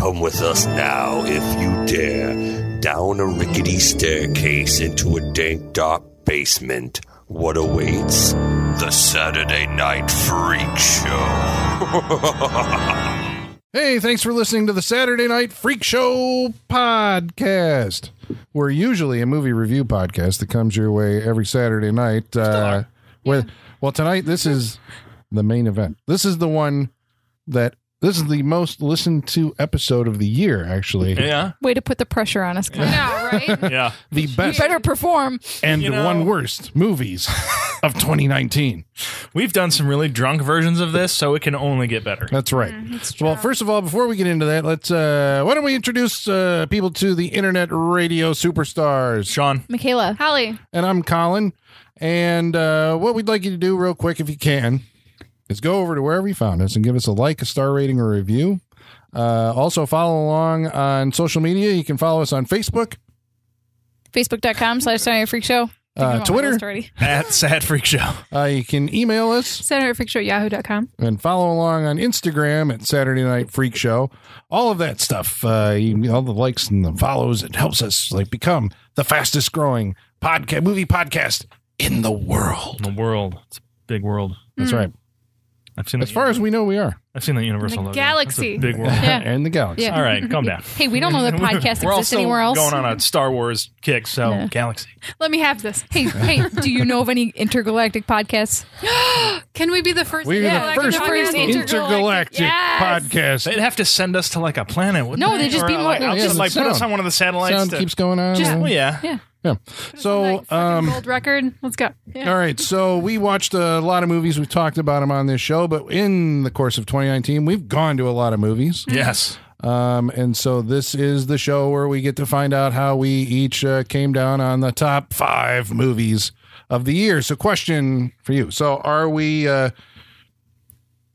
Come with us now, if you dare, down a rickety staircase into a dank, dark basement. What awaits? The Saturday Night Freak Show. Hey, thanks for listening to the Saturday Night Freak Show podcast. We're usually a movie review podcast that comes your way every Saturday night. Uh, with, well, tonight this is the main event. This is the one that this is the most listened to episode of the year, actually. Yeah. Way to put the pressure on us. Kyle. Yeah, right? Yeah. The You better perform. and You know- one worst movies of 2019. We've done some really drunk versions of this, so it can only get better. That's right. Mm, Well, first of all, before we get into that, let's uh why don't we introduce uh people to the internet radio superstars? Sean. Michaela. Holly, And I'm Colin. And uh what we'd like you to do real quick if you can is go over to wherever you found us and give us a like, a star rating, or a review. Uh also follow along on social media. You can follow us on Facebook, Facebook.com slash Saturday Freak Show. I think I'm uh, Twitter. list. At Sad Freak Show. Uh, you can email us Saturday Freak Show at yahoo.com. and follow along on Instagram at Saturday Night Freak Show. All of that stuff, uh, you, all the likes and the follows, it helps us like become the fastest growing podcast movie podcast in the world. In the world. It's a big world. That's right. I've seen As the, far as we know, we are I've seen the Universal The logo. galaxy. That's a big world. Yeah. and the galaxy. Yeah. All right, calm down. Hey, we don't know that podcast We're exists also anywhere else. going on a Star Wars kick, so Yeah. Galaxy. Let me have this. Hey, hey, do you know of any intergalactic podcasts? Can we be the first? We're Yeah, the first first intergalactic Yes. podcast. They'd have to send us to like a planet, No, they? they just Or, be more- like, yeah, just the like put us on one of the satellites. Sound to- keeps going on. Just- Well, yeah. Yeah. Yeah. So, um, gold record. Let's go. all right. So we watched a lot of movies. We've talked about them on this show, but in the course of 2019, we've gone to a lot of movies. Yes. Um, and so this is the show where we get to find out how we each uh, came down on the top five movies of the year. So, question for you: So, are we? Uh,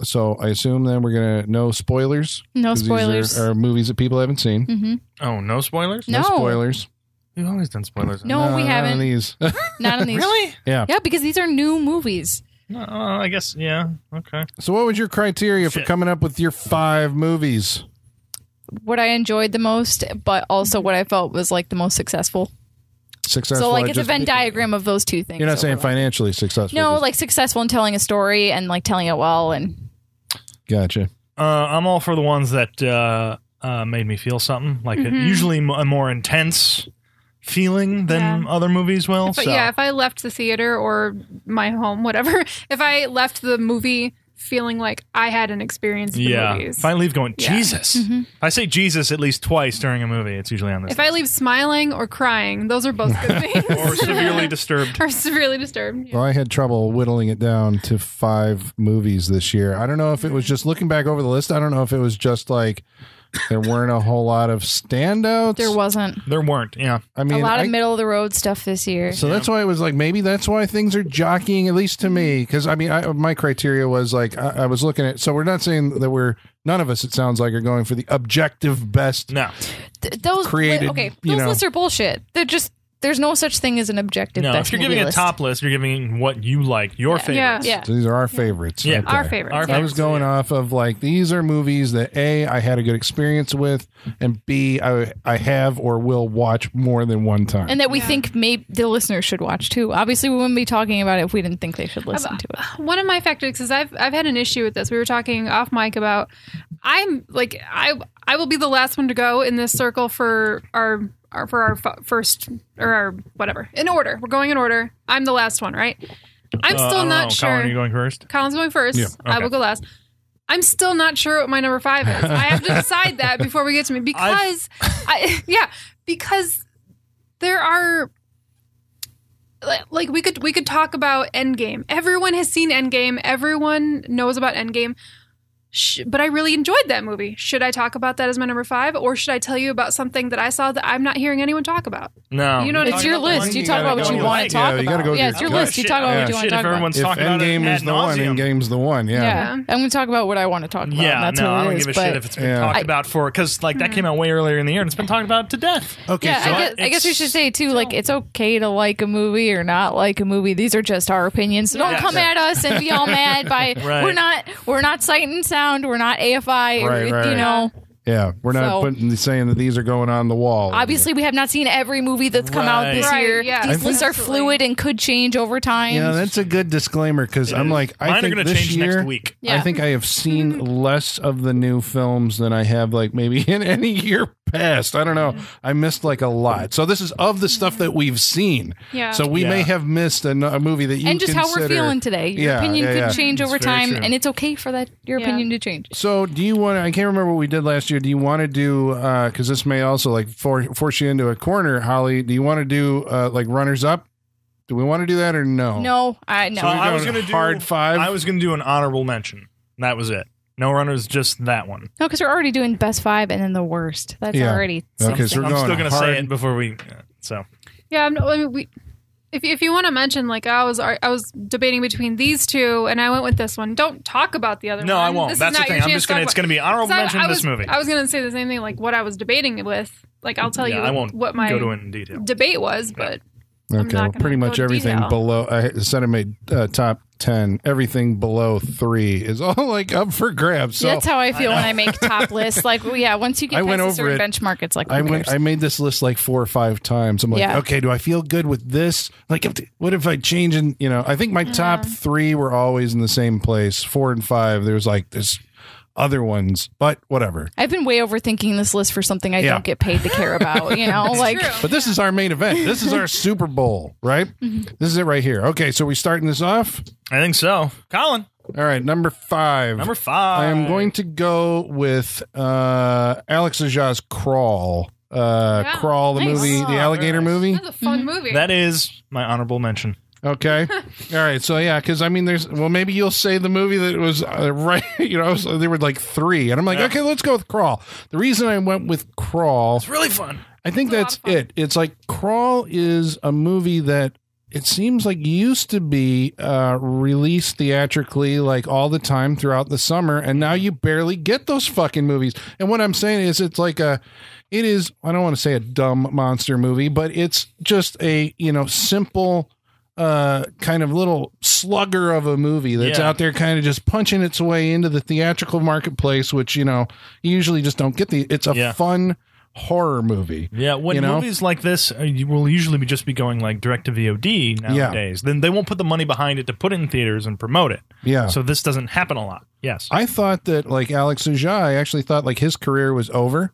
so, I assume then we're gonna no spoilers. No 'Cause these spoilers. Are, are movies that people haven't seen. Mm-hmm. Oh, no spoilers? No. spoilers. We've always done spoilers. No, we not on haven't. these. Not on these. Really? yeah. Yeah, because these are new movies. No, uh, I guess, yeah. Okay. So, what was your criteria for Shit. coming up with your five movies? What I enjoyed the most, but also what I felt was like the most successful. Successful. so, like, at it's a just Venn diagram of those two things. You're not saying overlap. financially successful. No, just- like successful in telling a story and like telling it well. And gotcha. Uh, I'm all for the ones that uh, uh, made me feel something, like a, usually m- a more intense feeling than Yeah. other movies will. But so. yeah, if I left the theater or my home, whatever, if I left the movie feeling like I had an experience in yeah. the movies. If I leave going, Yeah. Jesus. Mm-hmm. If I say Jesus at least twice during a movie, it's usually on this. If I leave smiling or crying, those are both good things. or severely disturbed. or severely disturbed. Yeah. Well, I had trouble whittling it down to five movies this year. I don't know if it was just looking back over the list. I don't know if it was just like there weren't a whole lot of standouts. there wasn't There weren't. Yeah. I mean, a lot I- of middle of the road stuff this year. so that's why it was like maybe that's why things are jockeying at least to me because I mean I, my criteria was like I, I was looking at so we're not saying that we're none of us it sounds like are going for the objective best No. Th- those created, okay, you those know. lists are bullshit. They're just there's no such thing as an objective. No. best If you're movie giving a top list, you're giving what you like, your favorites. Yeah. So these are our favorites. Yeah. Okay. Our favorite. Our I was going yeah. off of like these are movies that a I had a good experience with, and b I I have or will watch more than one time. and that we Yeah. think maybe the listeners should watch too. Obviously, we wouldn't be talking about it if we didn't think they should listen to it. Uh, one of my factors is I've I've had an issue with this. We were talking off mic about I'm like I I will be the last one to go in this circle for our, our for our f- first or our whatever in order. We're going in order. I'm the last one, right? I'm Uh, still I don't not know. sure. Colin, are you going first? Colin's going first. Yeah, I okay. will go last. I'm still not sure what my number five is. I have to decide that before we get to me because I yeah because there are li- like we could we could talk about Endgame. Everyone has seen Endgame. Everyone knows about Endgame. Sh- but I really enjoyed that movie. Should I talk about that as my number five, or should I tell you about something that I saw that I'm not hearing anyone talk about? No. You know It's your list. You you talk about what you want to talk you gotta about. go yeah, it's your gut. list. You talk about what you want to talk about. everyone's if talking about it Endgame is the one, nauseam. Endgame's the one. Yeah. Yeah. I'm going to talk about what I want to talk about. Yeah, and that's no, what I it don't is, give a shit if it's been Yeah. talked about for because like that hmm. came out way earlier in the year and it's been talked about to death. Okay. Yeah, so I, guess, we should say too, like it's okay to like a movie or not like a movie. These are just our opinions. So don't come at us and be all mad by we're not we're not sight and sound. We're not AFI. Right, right. You know, Yeah, we're not So- putting saying that these are going on the wall. Obviously, we have not seen every movie that's come out this Right. year. Right, yeah. These I lists are Absolutely. fluid and could change over time. Yeah, that's a good disclaimer because I'm like, I Mine are think going to this change year, next week. I Yeah. think I have seen mm-hmm. less of the new films than I have like maybe in any year past. I don't know. I missed like a lot. So this is of the stuff that we've seen. Yeah. So we may Yeah. have missed a, a movie that you and just how we're consider- feeling today. Your Yeah, opinion yeah, could yeah. change over It's very time, true. and it's okay for that your Yeah. opinion to change. So do you want to? I can't remember what we did last year. Do you want to do? Because this may also like for, force you into a corner, Holly. Do you want to do uh, like runners up? Do we want to do that or no? No, I no. So I was going to do hard five? I was going to do an honorable mention. That was it. No runners, just that one. No, because we're already doing best five and then the worst. That's Yeah. already Okay, so we're I'm still going to say it before we. uh, So Yeah, I'm, not- I mean, we. If, if you want to mention, like I was, I was debating between these two, and I went with this one. Don't talk about the other no, one. I won't. This That's the not your thing. I'm chance just going to. It's going to be honorable about- mention I to was, this movie. I was going to say the same thing, like what I was debating with. Like I'll tell yeah, you I won't what my go to it in detail. debate was, but I'm Okay, not well, pretty much everything detail. below. I said I made uh, top ten. Everything below three is all like up for grabs. So That's how I feel when I make top lists. Like, well, yeah, once you get I past went a over certain it. benchmark, it's like I went. cares? I made this list like four or five times. I'm like, Yeah. okay, do I feel good with this? Like, what if I change? And you know, I think my top uh-huh. three were always in the same place. Four and five, there's like there's other ones, but whatever. I've been way overthinking this list for something I Yeah. don't get paid to care about. You know, like true. But this is our main event. This is our Super Bowl, right? Mm-hmm. This is it right here. Okay, so we starting this off. I think so. Colin, All right, number five. number five. I am going to go with uh, Alex Aja's Crawl. Uh, Yeah, Crawl, the nice. movie, the alligator very movie. that's a fun movie. That is my honorable mention. Okay. All right. So yeah, because I mean, there's well, maybe you'll say the movie that was uh, right. You know, was- there were like three, and I'm like, Yeah. okay, let's go with Crawl. The reason I went with Crawl, It's really fun. I think It's that's it. It's like Crawl is a movie that it seems like used to be uh, released theatrically like all the time throughout the summer, and now you barely get those fucking movies. And what I'm saying is, it's like a, it is. I don't want to say a dumb monster movie, but it's just a you know simple. Uh, kind of little slugger of a movie that's Yeah. out there, kind of just punching its way into the theatrical marketplace, which you know you usually just don't get the. It's a Yeah. fun horror movie. Yeah, when You know? movies like this uh, you will usually be just be going like direct to VOD nowadays. Then they won't put the money behind it to put it in theaters and promote it. Yeah. So this doesn't happen a lot. Yes. I thought that like Alex Aja, I actually thought like his career was over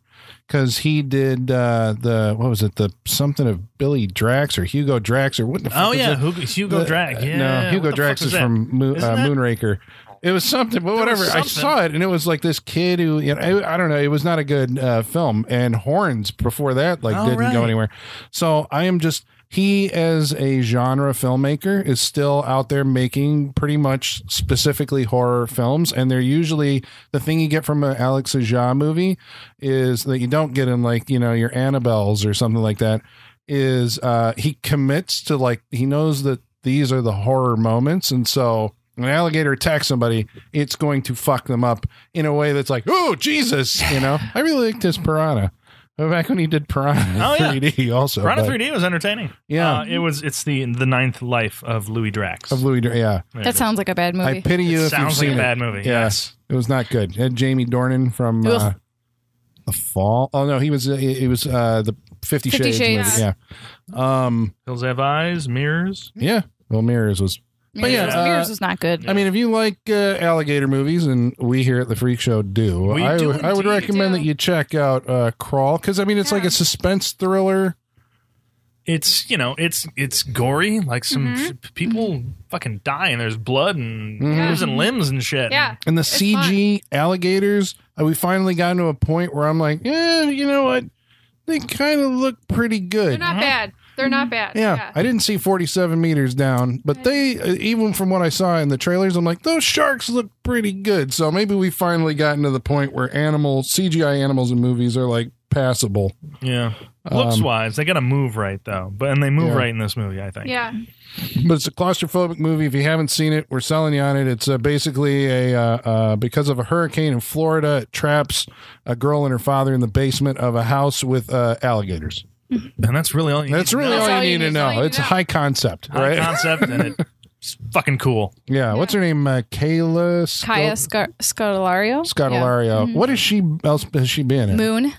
because he did uh the what was it the something of Billy Drax or Hugo Drax or what the fuck oh yeah. Hugo, Hugo The- Drag. Yeah. no Hugo Drax is that? from Mo- uh, Moonraker. It was something, but whatever. I saw it, and it was like this kid who, you know, I, I don't know. It was not a good uh, film, and Horns before that, like, Oh, didn't right. go anywhere. So I am just he, as a genre filmmaker, is still out there making pretty much specifically horror films, and they're usually the thing you get from an Alex Aja movie is that you don't get in like you know your Annabelles or something like that. Is uh, he commits to like he knows that these are the horror moments, and so an alligator attacks somebody, it's going to fuck them up in a way that's like, oh Jesus, you know. I really like this Piranha. Back when he did Piranha Oh, yeah. 3D, also Piranha but- 3D was entertaining. Yeah. Uh, it was. It's the the ninth life of Louis Drax. of Louis. Drax, Yeah, that sounds like a bad movie. I pity you It if you've sounds like seen a bad it. movie. Yeah. Yes. It was not good. It had Jamie Dornan from uh, The Fall. Oh no, he was. He, he was uh, the Fifty, Fifty Shades. Shades. movie. Yeah. Um. Hills have eyes, mirrors. Yeah. Well, Mirrors was Mirrors, yeah, was, uh, Mirrors was not good. I mean, if you like uh, alligator movies, and we here at the Freak Show do, We I, do would- I would indeed. recommend Do. that you check out uh, Crawl because I mean, it's like Yeah. a suspense thriller. It's you know it's it's gory. Like some Mm-hmm. f- people fucking die and there's blood and Mhm. ears and limbs and shit. yeah. And the It's CG alligators, uh, we finally gotten to a point where I'm like, yeah, you know what? They kind of look pretty good. They're good. not bad. They're not bad. Yeah, I didn't see 47 meters down, but they, uh, even from what I saw in the trailers, I'm like, those sharks look pretty good. So maybe we finally gotten to the point where animals, CGI animals in movies are like passable. Yeah. Looks Um, wise, they got to move right though, but and they move Yeah. right in this movie. I think. Yeah. But it's a claustrophobic movie. If you haven't seen it, we're selling you on it. It's uh, basically a uh, uh, because of a hurricane in Florida, it traps a girl and her father in the basement of a house with uh, alligators. And that's really all. You That's need to really know. all all you you need to need- all know. you It's a know. high concept, High right? concept, and It's fucking cool. Yeah, what's her name? Uh, Kayla Kaya Scott- Scar- Scodelario. Scodelario. What is she else has she been in? Moon.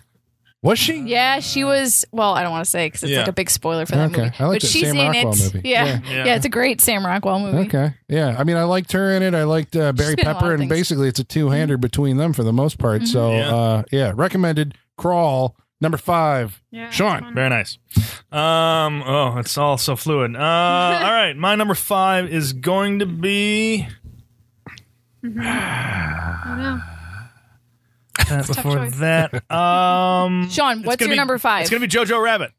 Was she? Yeah, she was. Well, I don't want to say because it's Yeah. like a big spoiler for that Okay. movie. I like but that she's Sam in Rockwell it. movie. Yeah. Yeah. yeah, Yeah. It's a great Sam Rockwell movie. Okay. Yeah. I mean, I liked her in it. I liked uh, Barry been in a lot Pepper, of and things. basically it's a two hander between them for the most part. So, Yeah. uh, yeah, recommended. Crawl number five. Yeah, Sean. Very nice. Um, oh, it's all so fluid. Uh, all right, my number five is going to be I know. that before choice. that. Um, Sean, what's your be- number five? It's gonna be Jojo Rabbit.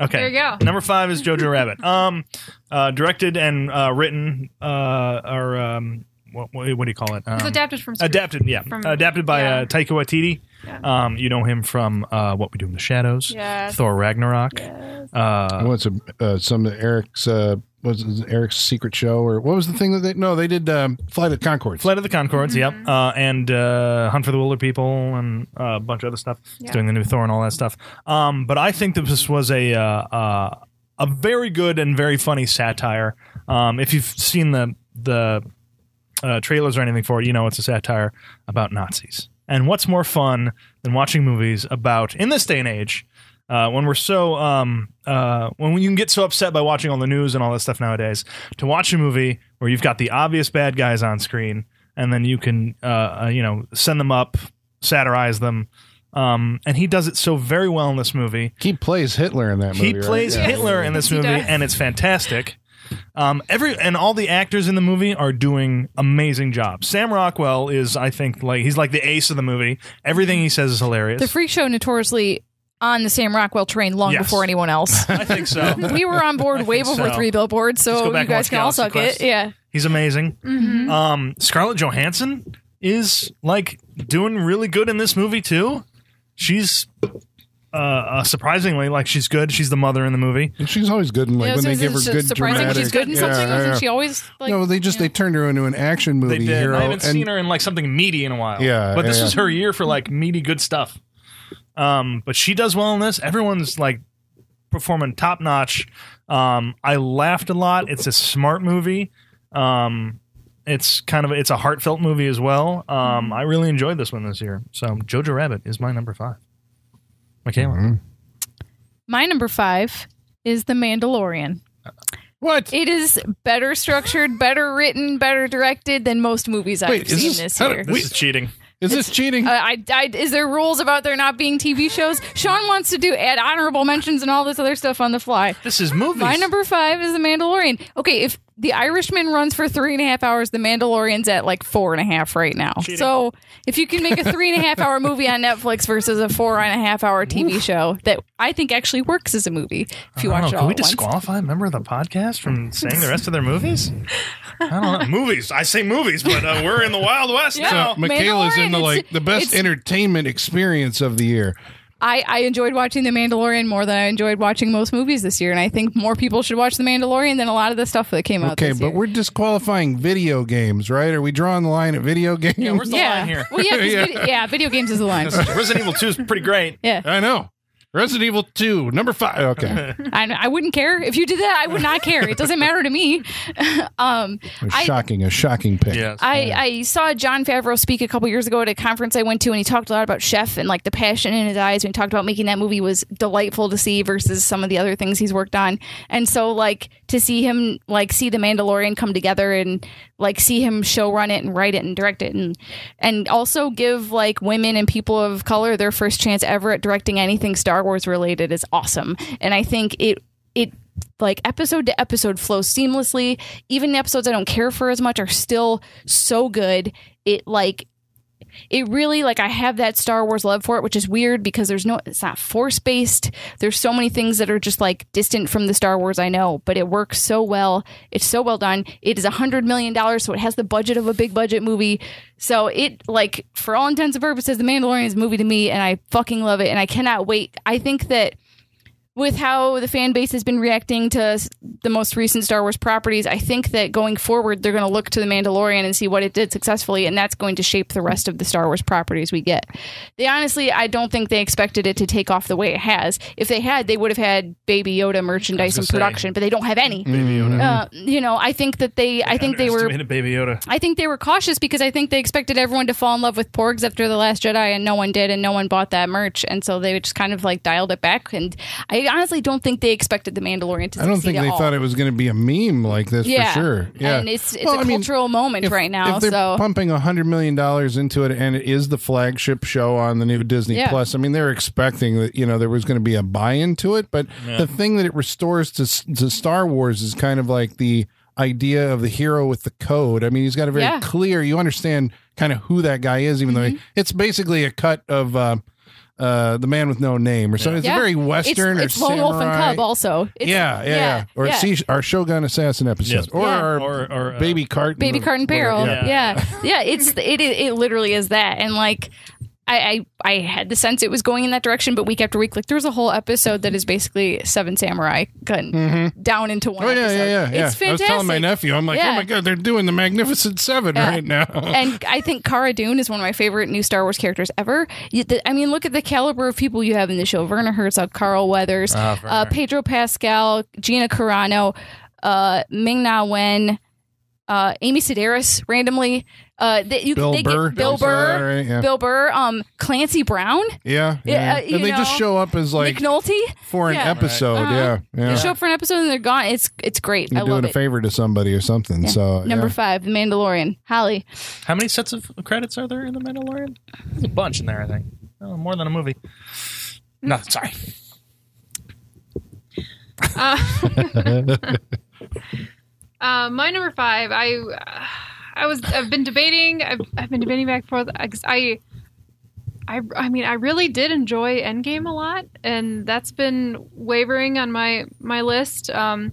Okay, There you go. Number five is Jojo Rabbit. Um, uh, directed and uh, written, uh, or um, what, what do you call it? Um, It's adapted from script. Adapted, yeah, From- adapted by yeah. uh, Taika Waititi. Yeah. Um, you know him from uh, What We Do in the Shadows, Yes. Thor Ragnarok. Uh, What's a, uh, some of Eric's, uh, was it Eric's secret show or what was the thing that they, no, they did, um, Flight of the Conchords. Flight of the Conchords, yep, Mm-hmm. uh, and uh, Hunt for the Wilder People, and uh, a bunch of other stuff. Yeah. doing the new Thor and all that stuff. Um, but I think that this was a uh, uh, a very good and very funny satire. Um, if you've seen the the uh, trailers or anything for it, you know it's a satire about Nazis. And what's more fun than watching movies about in this day and age? Uh, when we're so um, uh, when you can get so upset by watching all the news and all that stuff nowadays, to watch a movie where you've got the obvious bad guys on screen, and then you can uh, uh, you know send them up, satirize them, um, and he does it so very well in this movie. He plays Hitler in that movie. He right? plays Yeah. Hitler in this movie, and it's fantastic. Um, every and all the actors in the movie are doing amazing jobs. Sam Rockwell is, I think, like he's like the ace of the movie. Everything he says is hilarious. The Freak Show notoriously on the Sam Rockwell train long Yes. before anyone else. I think so. we were on board way before so. three billboards, so you guys can all Galaxy suck Quest. it. Yeah. He's amazing. Mm-hmm. Um, Scarlett Johansson is like doing really good in this movie too. She's uh, uh, surprisingly like she's good. She's the mother in the movie. And she's always good in like Yeah, when so they is give her it good surprising dramatic. she's good in Yeah, something? yeah, Isn't yeah. she always like? no, they just they turned her into an action movie They did. hero. I haven't and seen her in like something meaty in a while. Yeah, but this yeah, is yeah. her year for like meaty good stuff. Um, but she does well in this. Everyone's like performing top notch. Um, I laughed a lot. It's a smart movie. Um, it's kind of it's a heartfelt movie as well. Um, I really enjoyed this one this year. So Jojo Rabbit is my number five. Michaela, Mm-hmm. My number five is The Mandalorian. What? It is better structured, better written, better directed than most movies I've Wait, seen this- this, how do- year. this is cheating. Is this cheating? Uh, I, I, is there rules about there not being TV shows? Sean wants to do add honorable mentions and all this other stuff on the fly. This is movies. My number five is The Mandalorian. Okay, if The Irishman runs for three and a half hours, The Mandalorian's at like four and a half right now. Cheating. So if you can make a three and a half hour movie on Netflix versus a four and a half hour TV show that I think actually works as a movie, if you watch know. it Can we at once. disqualify a member of the podcast from saying the rest of their movies? I don't know. movies. I say movies, but uh, we're in the Wild West Yeah. now. So Michaela's in the like the best entertainment experience of the year. I, I enjoyed watching The Mandalorian more than I enjoyed watching most movies this year, and I think more people should watch The Mandalorian than a lot of the stuff that came out Okay, this but year. we're disqualifying video games, right? Are we drawing the line at video games? Yeah, where's the yeah. line here? Well, yeah, 'cause Yeah. Video, yeah, video games is the line. Resident Evil 2 is pretty great. Yeah, I know. Resident Evil 2, number 5. Okay. I, I wouldn't care if you did that. I would not care. It doesn't matter to me. um, A I- shocking, a shocking pick. Yes. I, I saw Jon Favreau speak a couple years ago at a conference I went to, and he talked a lot about Chef and like the passion in his eyes. When he talked about making that movie was delightful to see versus some of the other things he's worked on. And so, like to see him like see the Mandalorian come together and like see him show run it and write it and direct it and and also give like women and people of color their first chance ever at directing anything Star Wars related is awesome. And I think it it like episode to episode flows seamlessly. Even the episodes I don't care for as much are still so good. It like it really like I have that Star Wars love for it, which is weird because there's no it's not force based. There's so many things that are just like distant from the Star Wars I know, but it works so well. It's so well done. It is a hundred million dollars, so it has the budget of a big budget movie. So it like for all intents and purposes, The Mandalorian is a movie to me, and I fucking love it, and I cannot wait. I think that with how the fan base has been reacting to the most recent Star Wars properties, I think that going forward, they're going to look to The Mandalorian and see what it did successfully, and that's going to shape the rest of the Star Wars properties we get. They honestly, I don't think they expected it to take off the way it has. If they had, they would have had Baby Yoda merchandise in production, but they don't have any. Mm-hmm. Uh, you know, I think that they, I think they were Baby Yoda. I think they were cautious because I think they expected everyone to fall in love with Porgs after The Last Jedi, and no one did, and no one bought that merch, and so they just kind of like dialed it back. And I honestly don't think they expected The Mandalorian to. I don't think at they all. thought it was going to be a meme like this Yeah, for sure. Yeah, and it's it's Well, a I mean, cultural moment if- right now. If they're So pumping a hundred million dollars into it, and it is the flagship show on the new Disney Yeah. Plus, I mean, they're expecting that you know there was going to be a buy-in to it. But the thing that it restores to to Star Wars is kind of like the idea of the hero with the code. I mean, he's got a very Yeah. clear. You understand kind of who that guy is, even though Mm-hmm. he, it's basically a cut of. Uh, uh, the man with no name, or something. It's Yeah. a very western it's or Lone Wolf and samurai. Cub also. It's, Yeah, yeah, yeah. Or yeah. see our Shogun Assassin episode, Yes. or Yeah. our Or- or, uh, Baby Carton, Baby Cart in Peril. whatever, Yeah. yeah, It's it, it it literally is that, and like. I, I I had the sense it was going in that direction, but week after week, like there was a whole episode that is basically Seven Samurai cut down into one. Oh yeah, episode. yeah, yeah, yeah. It's fantastic. I was telling my nephew, I'm like, Yeah. oh my god, they're doing the Magnificent Seven Yeah. right now. and I think Cara Dune is one of my favorite new Star Wars characters ever. You- the- I mean, look at the caliber of people you have in the show: Werner Herzog, Carl Weathers, Ah, uh, Pedro Pascal, Gina Carano, uh, Ming Na Wen, uh, Amy Sedaris, randomly. Uh, that you, Bill they Burr. get Bill Did I Burr, right? Yeah. Bill Burr, um, Clancy Brown, yeah, Yeah, yeah. uh, you and they just show up as like Nick Nolte. for an Yeah. episode. Uh-huh. Yeah, yeah. They show up for an episode and they're gone. It's it's great. You're love doing a it. favor to somebody or something. So Number yeah. five, The Mandalorian. Holly. How many sets of credits are there in The Mandalorian? There's a bunch in there, I think. Oh, more than a movie. No, sorry. Uh, my number five, I, I was, I've been debating, I've, I've been debating back and forth. I, I, I mean, I really did enjoy Endgame a lot, and that's been wavering on my my list. Um,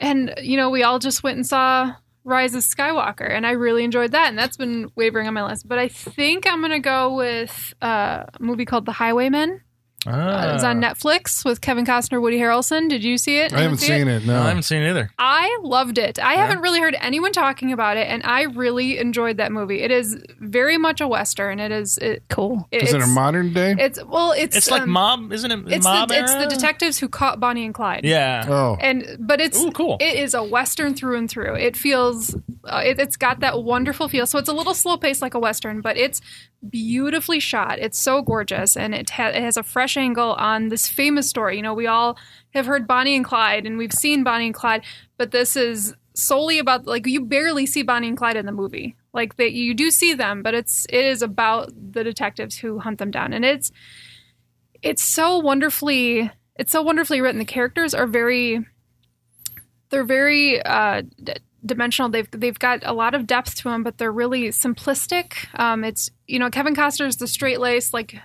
and you know, we all just went and saw Rise of Skywalker, and I really enjoyed that, and that's been wavering on my list. But I think I'm gonna go with uh, a movie called The Highwaymen. Uh, it's on Netflix with Kevin Costner, Woody Harrelson. Did you see it? I haven't seen it. No, No, I haven't seen it either. I loved it. I haven't really heard anyone talking about it, and I really enjoyed that movie. It is very much a western. It is. It, Cool. is it a modern day? It's well. It's It's like um, mob, isn't it? It's mob the, it's the detectives who caught Bonnie and Clyde. Yeah. oh, And but it's Ooh, cool. It is a western through and through. It feels uh, it, it's got that wonderful feel. So it's a little slow paced like a western, but it's beautifully shot. It's so gorgeous, and it, ha- it has a fresh angle on this famous story. You know, we all have heard Bonnie and Clyde, and we've seen Bonnie and Clyde, but this is solely about like you barely see Bonnie and Clyde in the movie. Like that, you do see them, but it's it is about the detectives who hunt them down, and it's it's so wonderfully it's so wonderfully written. The characters are very they're very uh, dimensional. They've they've got a lot of depth to them, but they're really simplistic. Um, it's you know Kevin Costner's the straight laced like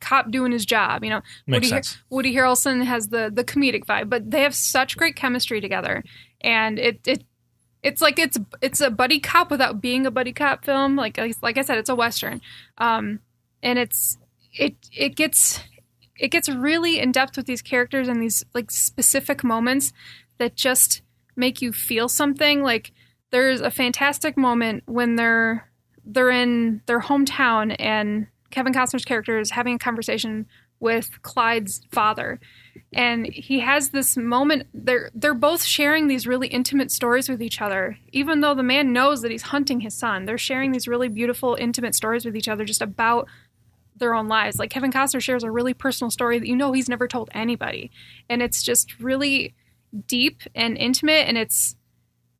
cop doing his job. You know Woody. Woody Harrelson has the the comedic vibe, but they have such great chemistry together, and it it. It's like it's it's a buddy cop without being a buddy cop film. Like like I said, it's a western, um, and it's it it gets it gets really in depth with these characters and these like specific moments that just make you feel something like there's a fantastic moment when they're they're in their hometown and Kevin Costner's character is having a conversation with Clyde's father and he has this moment they're they're both sharing these really intimate stories with each other even though the man knows that he's hunting his son they're sharing these really beautiful intimate stories with each other just about their own lives. Like Kevin Costner shares a really personal story that you know he's never told anybody. And it's just really deep and intimate and it's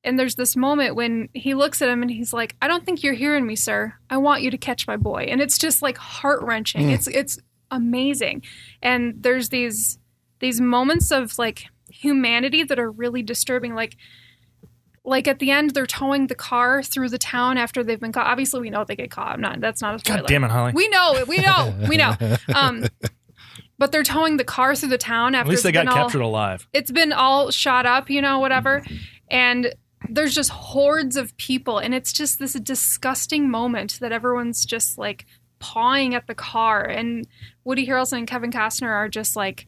and there's this moment when he looks at him and he's like, "I don't think you're hearing me, sir. I want you to catch my boy." And it's just like heart-wrenching. It's it's amazing. And there's these these moments of like humanity that are really disturbing like like at the end they're towing the car through the town after they've been caught obviously we know they get caught i'm not that's not a spoiler God damn it, Holly. we know. We know. We know. Um, but they're towing the car through the town after At least they got all- captured alive. it's been all shot up, you know, whatever. And there's just hordes of people, and it's just this disgusting moment that everyone's just like pawing at the car. And Woody Harrelson and Kevin Costner are just like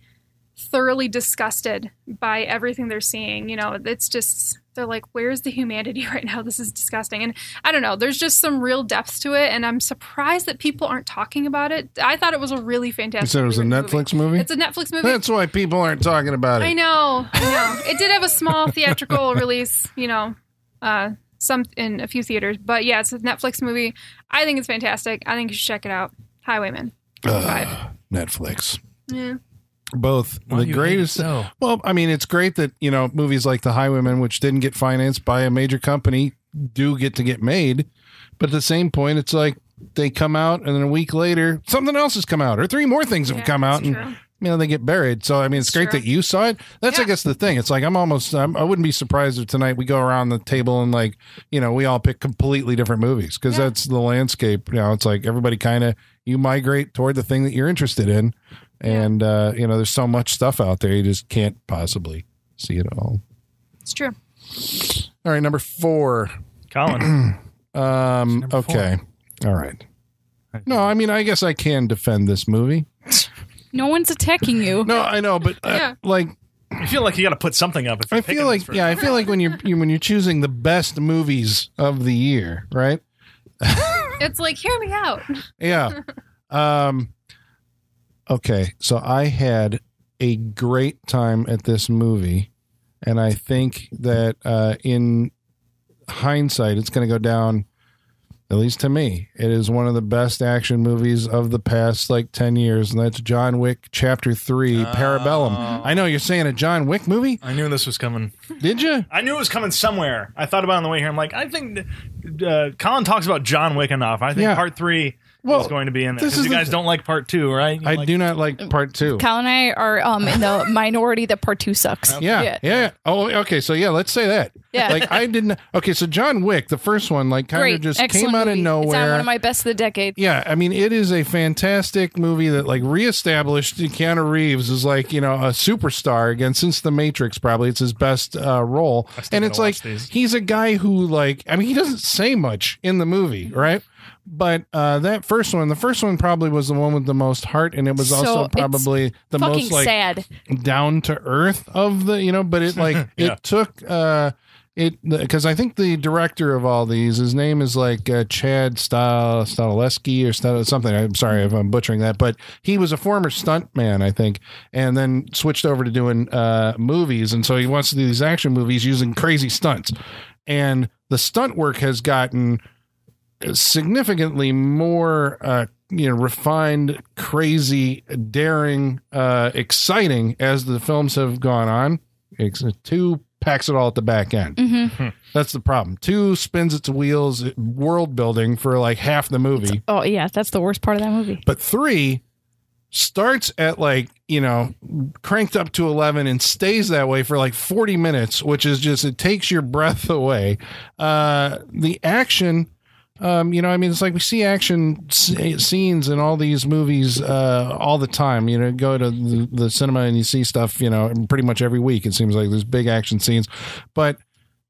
thoroughly disgusted by everything they're seeing. You know, it's just they're like, "Where's the humanity right now? This is disgusting." And I don't know. There's just some real depth to it, and I'm surprised that people aren't talking about it. I thought it was a really fantastic. You said it was a Netflix movie? It's a Netflix movie. That's why people aren't talking about it. I know, I know. It did have a small theatrical release, you know, uh, some in a few theaters, but yeah, it's a Netflix movie. I think it's fantastic. I think you should check it out. Highwayman. Five. Netflix. Yeah. Both Why the do you hate it greatest. so? Well, I mean, it's great that you know movies like The Highwaymen, which didn't get financed by a major company, do get to get made. But at the same point, it's like they come out, and then a week later, something else has come out, or three more things have Yeah, come out, and true. you know they get buried. So I mean, it's, It's great true. that you saw it. That's I guess the thing. It's like I'm almost. I'm, I wouldn't be surprised if tonight we go around the table and like you know we all pick completely different movies because Yeah. that's the landscape. You know, it's like everybody kind of you migrate toward the thing that you're interested in, and uh, you know there's so much stuff out there you just can't possibly see it all. It's true. All right, number four. Colin. Um, Number four. okay, all right. No, I mean I guess I can defend this movie. No one's attacking you. No, I know, but uh, Yeah. like I feel like you got to put something up. If you're I feel like yeah, I feel like when you're you, when you're choosing the best movies of the year, right? It's like, hear me out. Yeah. um okay, so I had a great time at this movie and I think that uh in hindsight it's going to go down at least to me. It is one of the best action movies of the past like 10 years and that's John Wick Chapter 3 Parabellum. I know you're saying a John Wick movie? I knew this was coming. Did you? I knew it was coming somewhere. I thought about it on the way here. I'm like, I think uh, Colin talks about John Wick enough. I think Yeah. part three Well, is going to be in there this is you guys th- don't like part two, right? You I like- do not like part 2. Colin and I are um, in the minority that part two sucks. Yeah, Yeah. yeah. Oh, okay. So yeah, let's say that. Yeah. Like I didn't. Okay, so John Wick, the first one, like kind of just Excellent came out movie. of It's on nowhere. one of my best of the decade. yeah, I mean, it is a fantastic movie that like reestablished Keanu Reeves as like you know a superstar again since The Matrix. Probably it's his best uh, role, and it's like these. he's a guy who like I mean he doesn't say much in the movie, right? But uh, that first one, the first one probably was the one with the most heart, and it was So also probably the most like sad. down to earth of the you know but it like Yeah. it took uh it because I think the director of all these, his name is like uh, Chad Stal Stalileski or Stal- something. I'm sorry if I'm butchering that, but he was a former stuntman, I think, and then switched over to doing uh, movies, and so he wants to do these action movies using crazy stunts, and the stunt work has gotten significantly more uh, you know refined crazy daring uh exciting as the films have gone on. It's two packs it all at the back end. Hmm. That's the problem. Two spins its wheels world building for like half the movie. Oh yeah, that's the worst part of that movie. but three starts at like you know cranked up to 11 and stays that way for like 40 minutes which is just it takes your breath away. Uh the action um, you know, I mean, it's like we see action scenes in all these movies uh, all the time. You know, go to the, the cinema and you see stuff. You know, pretty much every week. It seems like there's big action scenes, but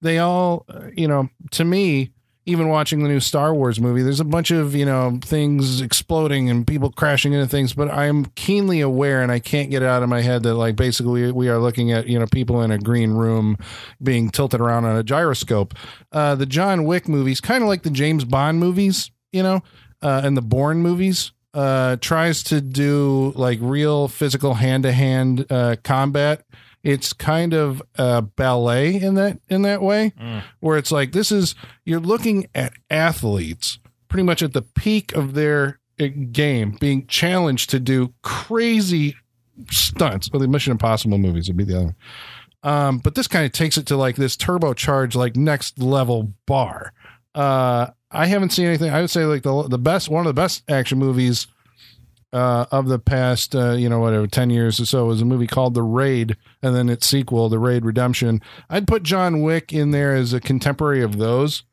they all, uh, you know, to me, even watching the new Star Wars movie, there's a bunch of, you know, things exploding and people crashing into things, but I'm keenly aware and I can't get it out of my head that, like, basically we are looking at, you know, people in a green room being tilted around on a gyroscope. Uh, the John Wick movies, kind of like the James Bond movies, you know, uh, and the Bourne movies, uh, tries to do like real physical hand to hand combat. It's kind of uh, ballet in that in that way, where it's like this is you're looking at athletes pretty much at the peak of their uh, game, being challenged to do crazy stunts. Well, the Mission Impossible movies would be the other. one. Um, but this kind of takes it to like this turbocharged, like next level bar. Uh, I haven't seen anything. I would say like the the best one of the best action movies uh, of the past, uh, you know, whatever, 10 years or so was a movie called The Raid and then its sequel, The Raid Redemption. I'd put John Wick in there as a contemporary of those.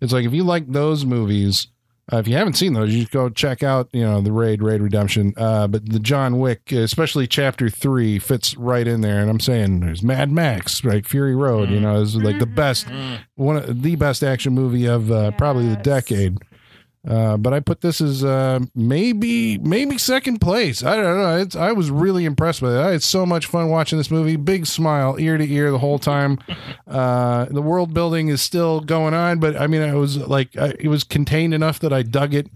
It's like if you like those movies, uh, if you haven't seen those, you should go check out, you know, The Raid, Raid Redemption. Uh, but the John Wick, especially chapter three, fits right in there. And I'm saying there's Mad Max, right? Fury Road, you know, is like the best, one of the best action movie of uh, probably the decade. Uh, but I put this as uh, maybe maybe second place. I don't know. It's, I was really impressed with it. I had so much fun watching this movie. Big smile, ear to ear, the whole time. Uh, the world building is still going on, but I mean, I was like, I, it was contained enough that I dug it.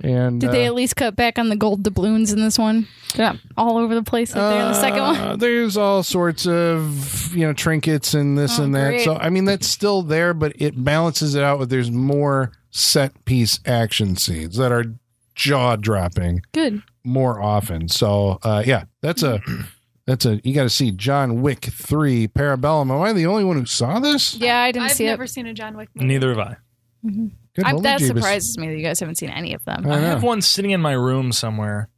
And Did they uh, at least cut back on the gold doubloons in this one? They're all over the place like they're in the second one. Uh, There's all sorts of you know trinkets and this Oh, and that. great. So I mean that's still there, but it balances it out with there's more set piece action scenes that are jaw dropping Good. more often. So uh, yeah, that's a that's a you got to see John Wick three Parabellum. Am I the only one who saw this? Yeah, I didn't I've see never it. seen a John Wick movie. Neither have I. Good I, holy that Jeebus. surprises me that you guys haven't seen any of them. I I have one sitting in my room somewhere.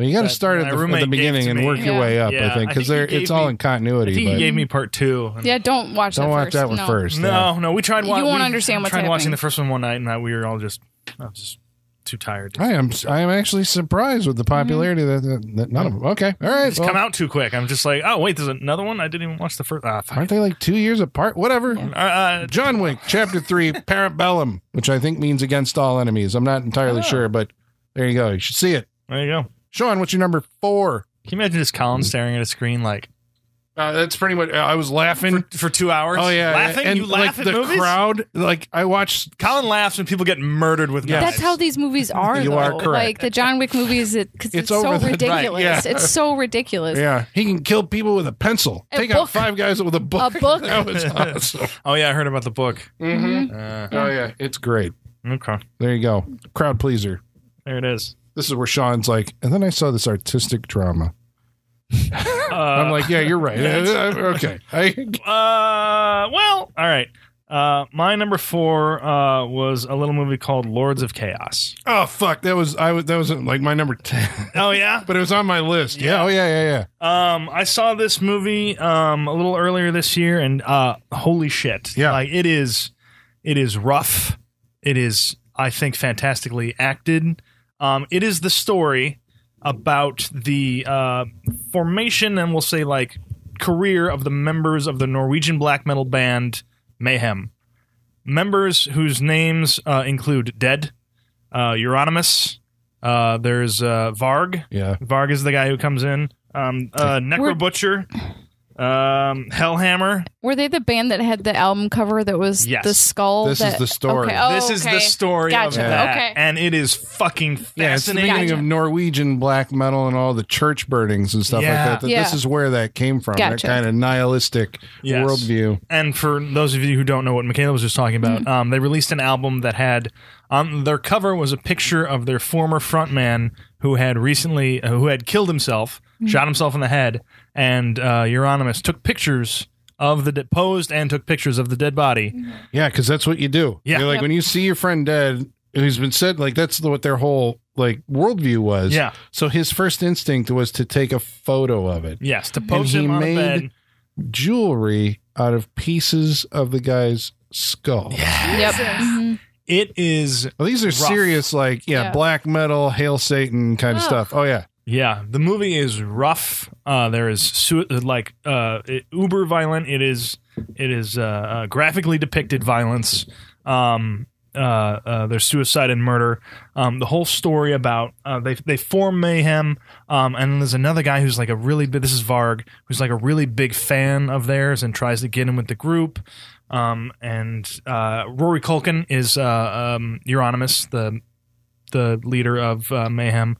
Well, you got to start at the, at the beginning and me. work your Yeah. way up. Yeah, I think because think it's gave all me- in I continuity. think he But gave me part two. Yeah, don't watch don't that watch first. that one no. first. No, no, we tried. You wa- won't we understand what's tried watching the first one one night, and we were all just, I was just too tired. I am I am actually surprised with the popularity that, that, that none of them. Okay, all right. It's well, come out too quick. I'm just like, oh wait, there's another one. I didn't even watch the first. Ah. Aren't they like two years apart? Whatever. Uh, uh, John Wick, Chapter Three, Parabellum, which I think means against all enemies. I'm not entirely Oh. sure, but there you go. You should see it. there you go. Sean, what's your number four? Can you imagine just Colin staring at a screen like Uh, that's pretty much. I was laughing. for, for two hours? Oh yeah, laughing. and you laugh like at the movies. crowd. Like I watched. Colin laughs when people get murdered with Yeah. knives. That's how these movies are. You though. are correct. Like the John Wick movies, because It's it's, so over the- right, ridiculous. yeah. It's so ridiculous. Yeah, he can kill people with a pencil. A Take out book. five guys with a book. A book. that was awesome. Oh yeah, I heard about the book. Mhm. Uh, Oh yeah, it's great. okay, There you go. Crowd pleaser. there it is. This is where Sean's like, and then I saw this artistic drama. Uh, I'm like, yeah, you're right. okay. I, Uh, well, all right. Uh, my number four uh, was a little movie called Lords of Chaos. oh fuck, that was I was that was like my number ten, Oh yeah. but it was on my list. Yeah. Yeah. Oh yeah, yeah, yeah. Um, I saw this movie um a little earlier this year, and uh, holy shit! Yeah. like it is, it is rough. It is, I think, fantastically acted. Um, it is the story about the uh, formation and we'll say like career of the members of the Norwegian black metal band Mayhem. Members whose names uh, include Dead, uh, Euronymous. Uh, there's uh, Varg. Yeah. Varg is the guy who comes in. Um, uh, Necro Butcher, um, Hellhammer. Were they the band that had the album cover that was Yes. the skull? This is that- the story. Okay. Oh, this is okay. the story Gotcha. of that, Okay. and it is fucking Yeah, it's the fascinating. beginning Gotcha. of Norwegian black metal and all the church burnings and stuff Yeah. like that. that Yeah. This is where that came from. Gotcha. That kind of nihilistic Yes. worldview. And for those of you who don't know what Michaela was just talking about, um, they released an album that had on their cover was a picture of their former frontman who had recently uh, who had killed himself, shot himself in the head, and uh, Euronymous took pictures of the de- posed and took pictures of the dead body. Yeah, because that's what you do. Yeah. You're like Yep. when you see your friend dead, who's been said like that's the, what their whole like worldview was. Yeah. So his first instinct was to take a photo of it. Yes, to pose he him on a made- bed. Jewelry out of pieces of the guy's skull. Yep. Mhm. It is Well, these are Rough. serious, like yeah, Yeah. black metal, hail Satan kind of Ugh. stuff. Oh yeah, Yeah, the movie is rough. Uh, there is su- like uh, uber violent. It is it is uh, uh, graphically depicted violence. Um, uh, uh, there's suicide and murder. Um, the whole story about they they form mayhem. Um, and there's another guy who's like a really big. This is Varg, who's like a really big fan of theirs and tries to get in with the group. Um, and Rory Culkin is um, Euronymous, the the leader of Mayhem.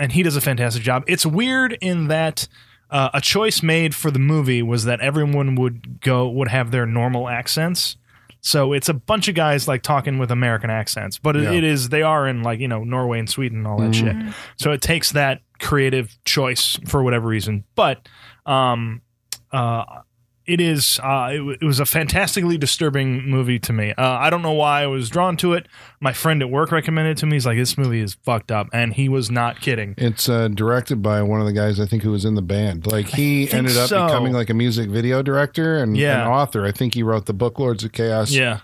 And he does a fantastic job. It's weird in that uh, a choice made for the movie was that everyone would go would have their normal accents. So it's a bunch of guys like talking with American accents, but it, Yeah. it is they are in like you know Norway and Sweden and all that shit. So it takes that creative choice for whatever reason. But um, uh, it is uh, it, w- it was a fantastically disturbing movie to me. Uh, I don't know why I was drawn to it. My friend at work recommended it to me. He's like, "This movie is fucked up," and he was not kidding. it's uh, directed by one of the guys I think who was in the band. Like he ended up so. becoming like a music video director and Yeah. an author. I think he wrote the book Lords of Chaos. Yeah,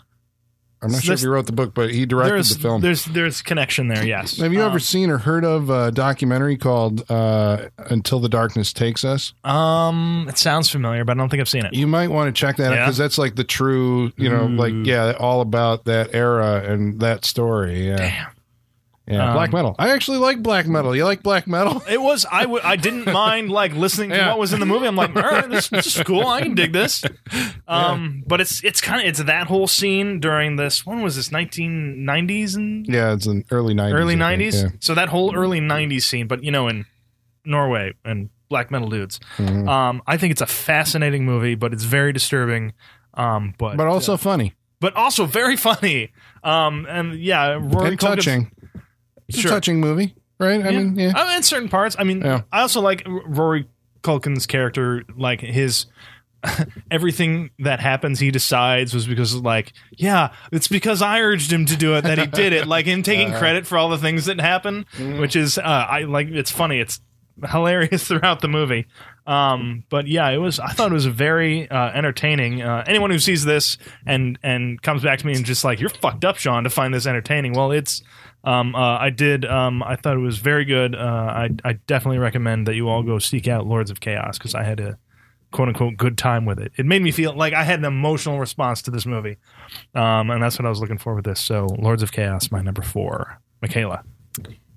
I'm not sure if he wrote the book, but he directed the film. there's there's connection there. Yes. Have you Um, ever seen or heard of a documentary called uh, "Until the Darkness Takes Us"? Um, it sounds familiar, but I don't think I've seen it. You might want to check that out because that's like the true, you know, like yeah, all about that era and that story. Yeah, Damn. Yeah, Um, black metal. I actually like black metal. You like black metal? It was I w- I didn't mind like listening to Yeah. what was in the movie. I'm like, all right, this, this is cool. I can dig this. Um, but it's it's kind of it's that whole scene during this. When was this? 1990s and Yeah, it's an early '90s. early I think, 90s. yeah. So that whole early 90s scene, but you know, in Norway and black metal dudes. Mhm. Um, I think it's a fascinating movie, but it's very disturbing. Um, but But also funny but also very funny. Um, and yeah, Rory and touching. It's Sure. a touching movie, right? I mean, yeah. I mean, in certain parts. I mean, Yeah. I also like Rory Culkin's character, like his everything that happens he decides was because like yeah it's because i urged him to do it that he did it like him taking credit for all the things that happen which is uh, i like it's funny it's hilarious throughout the movie um but yeah it was i thought it was very uh, entertaining uh, anyone who sees this and and comes back to me and just like you're fucked up sean to find this entertaining well it's um, uh, I did. Um, I thought it was very good. Uh, I, I definitely recommend that you all go seek out Lords of Chaos because I had a quote unquote good time with it. It made me feel like I had an emotional response to this movie, um, and that's what I was looking for with this. So, Lords of Chaos, my number four, Michaela.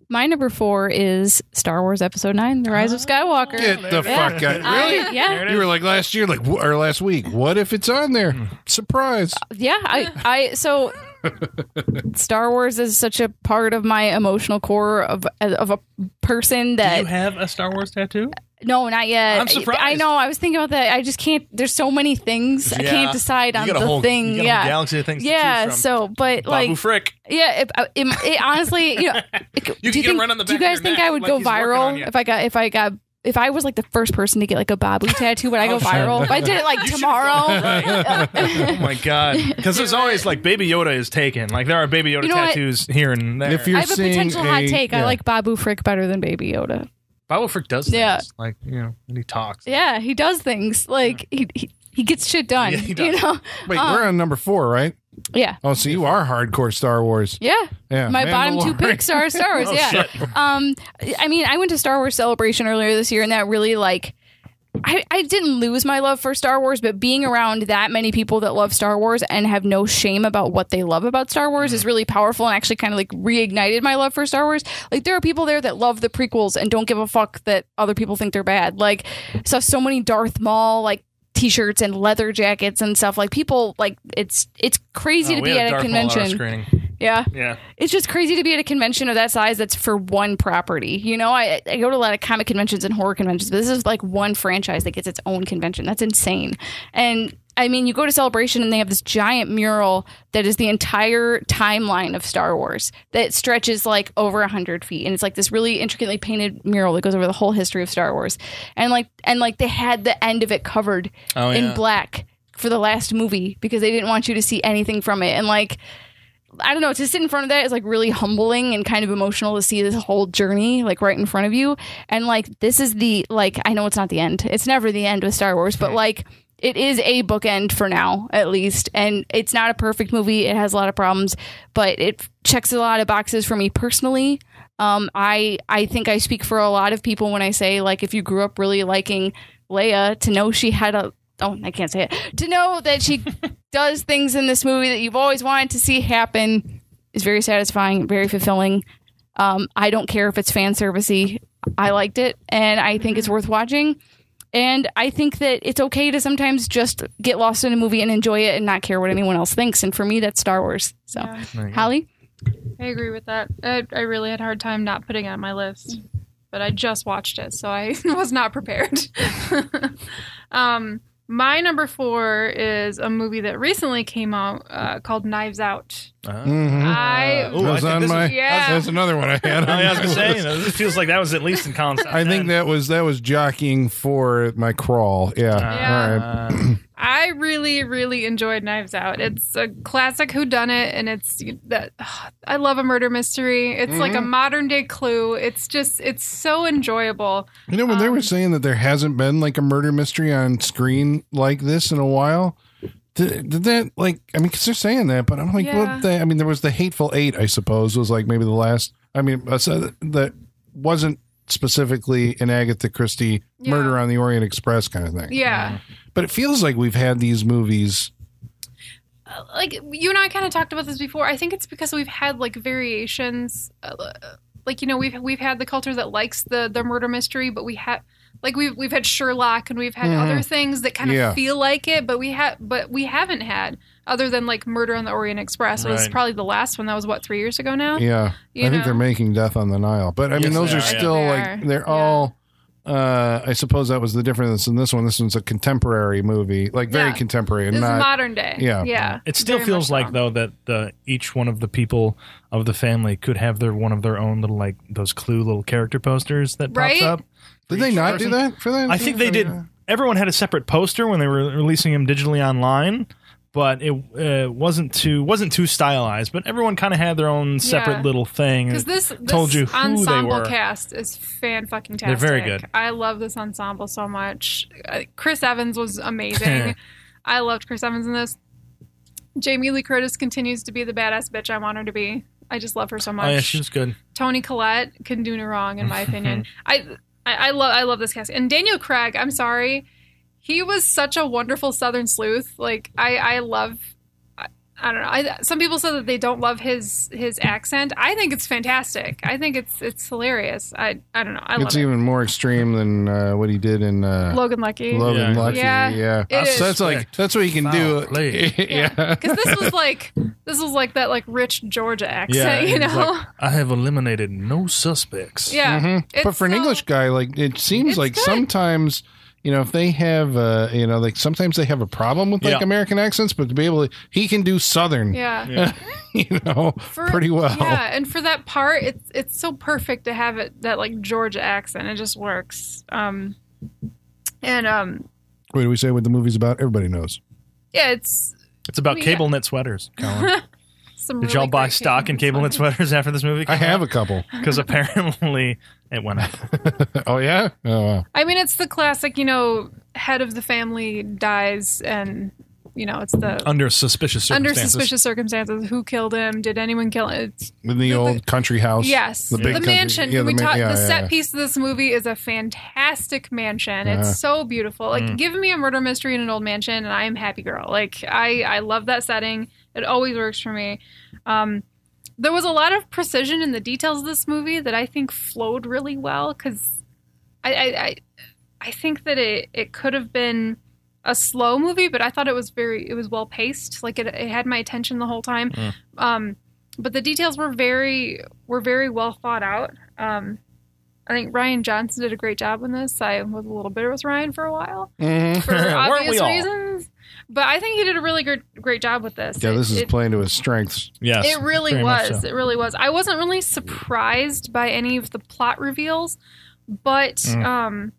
My number four is Star Wars Episode Nine: The Rise of Skywalker. Get the Yeah. fuck out! I- Really? yeah, You were like last year, like wh- or last week. What if it's on there? Hmm. Surprise! yeah. I, I so Star Wars is such a part of my emotional core of of a person Do that you have a Star Wars tattoo? No, not yet. I'm surprised. I know. I was thinking about that. I just can't. There's so many things. I can't decide on the thing. yeah. galaxy of things. yeah. to choose from. So, but like, Frick. yeah. It, uh, it, it honestly, you know, You do can you get him think, on the do you guys think neck I would like go he's working on viral if I got if I got if I was like the first person to get like a Babu tattoo? Would I go Oh, viral? If I did it like tomorrow. gone oh my god! Because there's always like Baby Yoda is taken. Like there are Baby Yoda You know what? tattoos here and there. If you're I have a seeing potential hot a- take. I like Babu Frick better than Baby Yoda. Babu Frick does things. Yeah. Like you know, and he talks. Yeah, he does things like he he, he gets shit done. Yeah, he You know? Wait, Uh, we're on number four, right? Yeah. Oh, so you are hardcore Star Wars. Yeah. Yeah, My bottom two picks are Star Wars. Oh, yeah. shit. Um, I mean, I went to Star Wars Celebration earlier this year, and that really like. I, I didn't lose my love for Star Wars, but being around that many people that love Star Wars and have no shame about what they love about Star Wars is really powerful and actually kind of like reignited my love for Star Wars. Like there are people there that love the prequels and don't give a fuck that other people think they're bad. Like so so many Darth Maul like t-shirts and leather jackets and stuff. Like people like it's it's crazy Oh, to be at a Darth convention. Yeah Yeah. it's just crazy to be at a convention of that size that's for one property. You know, I, I go to a lot of comic conventions and horror conventions, but this is like one franchise that gets its own convention. That's insane. And I mean, you go to Celebration and they have this giant mural that is the entire timeline of Star Wars that stretches like over a hundred feet, and it's like this really intricately painted mural that goes over the whole history of Star Wars. And like, and like they had the end of it covered Oh, in yeah. black for the last movie because they didn't want you to see anything from it. And like, I don't know, to sit in front of that is like really humbling and kind of emotional to see this whole journey like right in front of you. And like this is the like I know it's not the end. It's never the end with Star Wars, but like it is a bookend for now at least. And it's not a perfect movie. It has a lot of problems, but it checks a lot of boxes for me personally. Um I I think I speak for a lot of people when I say like if you grew up really liking Leia to know she had a oh I can't say it to know that she does things in this movie that you've always wanted to see happen is very satisfying, very fulfilling. Um, I don't care if it's fan servicey. I liked it, and I think it's worth watching. And I think that it's okay to sometimes just get lost in a movie and enjoy it and not care what anyone else thinks. And for me, that's Star Wars. So, Yeah. There you go. Holly, I agree with that. I, I really had a hard time not putting it on my list, but I just watched it, so I was not prepared. um, my number four is a movie that recently came out uh, called Knives Out. Mhm. I Ooh, I was on my. is- Yeah. That's another one I had. Oh, on I was my gonna say, you know, this feels like that was at least in Colin's. top I think that was that was jockeying for my crawl. Yeah. Yeah. All right. I really, really enjoyed Knives Out. It's a classic whodunit, and it's that I love a murder mystery. It's like a modern day Clue. It's just, it's so enjoyable. You know when they were Um, saying that there hasn't been like a murder mystery on screen like this in a while, Did, did that like? I mean, because they're saying that, but I'm like, Yeah. what? The, I mean, there was the Hateful Eight. I suppose was like maybe the last. I mean, uh, so that- that wasn't specifically an Agatha Christie Yeah. Murder on the Orient Express kind of thing. Yeah. But it feels like we've had these movies. like you and I kind of talked about this before. I think it's because we've had like variations, uh, like you know we've we've had the culture that likes the the murder mystery, but we have like we've we've had Sherlock and we've had Mhm. other things that kind of Yeah. feel like it, but we have but we haven't had other than like Murder on the Orient Express. It was probably the last one. That was what three years ago now. Yeah, You I think they're making Death on the Nile, but I mean, those are are, still They like they're Yeah. all. Uh, I suppose that was the difference in this one. This one's a contemporary movie, like very Yeah. contemporary, and This not is modern day. yeah. yeah. It still very feels like so. though that the each one of the people of the family could have their one of their own little like those clue little character posters that Right? pops up. Did they not person. do that for that? I think they did. Everyone had a separate poster when they were releasing them digitally online, but it uh, wasn't too wasn't too stylized. But everyone kind of had their own separate Yeah. little thing. Because this, this told you who they ensemble were. cast is fan fucking tastic. They're very good. I love this ensemble so much. Uh, Chris Evans was amazing. I loved Chris Evans in this. Jamie Lee Curtis continues to be the badass bitch I want her to be. I just love her so much. oh yeah, she was good. Toni Collette couldn't do no wrong in my opinion. I, I I love I love this cast. And Daniel Craig, I'm sorry, he was such a wonderful Southern sleuth. Like I I love. I, I don't know. I, some people said that they don't love his his accent. I think it's fantastic. I think it's it's hilarious. I I don't know. I love It's it. even more extreme than uh, what he did in uh, Logan Lucky. Logan Yeah. Lucky. Yeah, Yeah, it so that's like that's what you can Foul do. yeah, Because this was like this was like that like rich Georgia accent, Yeah, you know. like, I have eliminated no suspects. yeah, Mhm. but for an so- English guy, like it seems like good. sometimes. You know, if they have, uh, you know, like sometimes they have a problem with like Yeah. American accents, but to be able to, he can do Southern, yeah. you know, For- pretty well. Yeah, and for that part, it's it's so perfect to have it that like Georgia accent. It just works. Um, and um, What do we say what the movie's about? Everybody knows. yeah, it's It's about Yeah. cable knit sweaters. Colin. some. Did really y'all buy stock in cable knit sweaters. sweaters after this movie? I have a couple. because apparently it went up. oh yeah. Oh wow. I mean, it's the classic. You know, head of the family dies, and you know, it's the under suspicious under circumstances. suspicious circumstances. Who killed him? Did anyone kill him? It's In the The- old country house. Yes, The the, big country- mansion. yeah, Can the we ma- talk? yeah, the yeah, set yeah. piece of this movie is a fantastic mansion. Uh-huh. It's so beautiful. Like, Mm. give me a murder mystery in an old mansion, and I am happy girl. Like, I I love that setting. It always works for me. Um, there was a lot of precision in the details of this movie that I think flowed really well because I, I I I think that it it could have been a slow movie, but I thought it was very it was well paced. Like it, it had my attention the whole time. Mm. Um, but the details were very were very well thought out. Um, I think Rian Johnson did a great job in this. I was a little bitter with Rian for a while Mhm. for obvious reasons, but I think he did a really great great job with this. Yeah, It- this is it, playing to his strengths. Yes, it really was. so. It really was. I wasn't really surprised by any of the plot reveals, but Mm. um,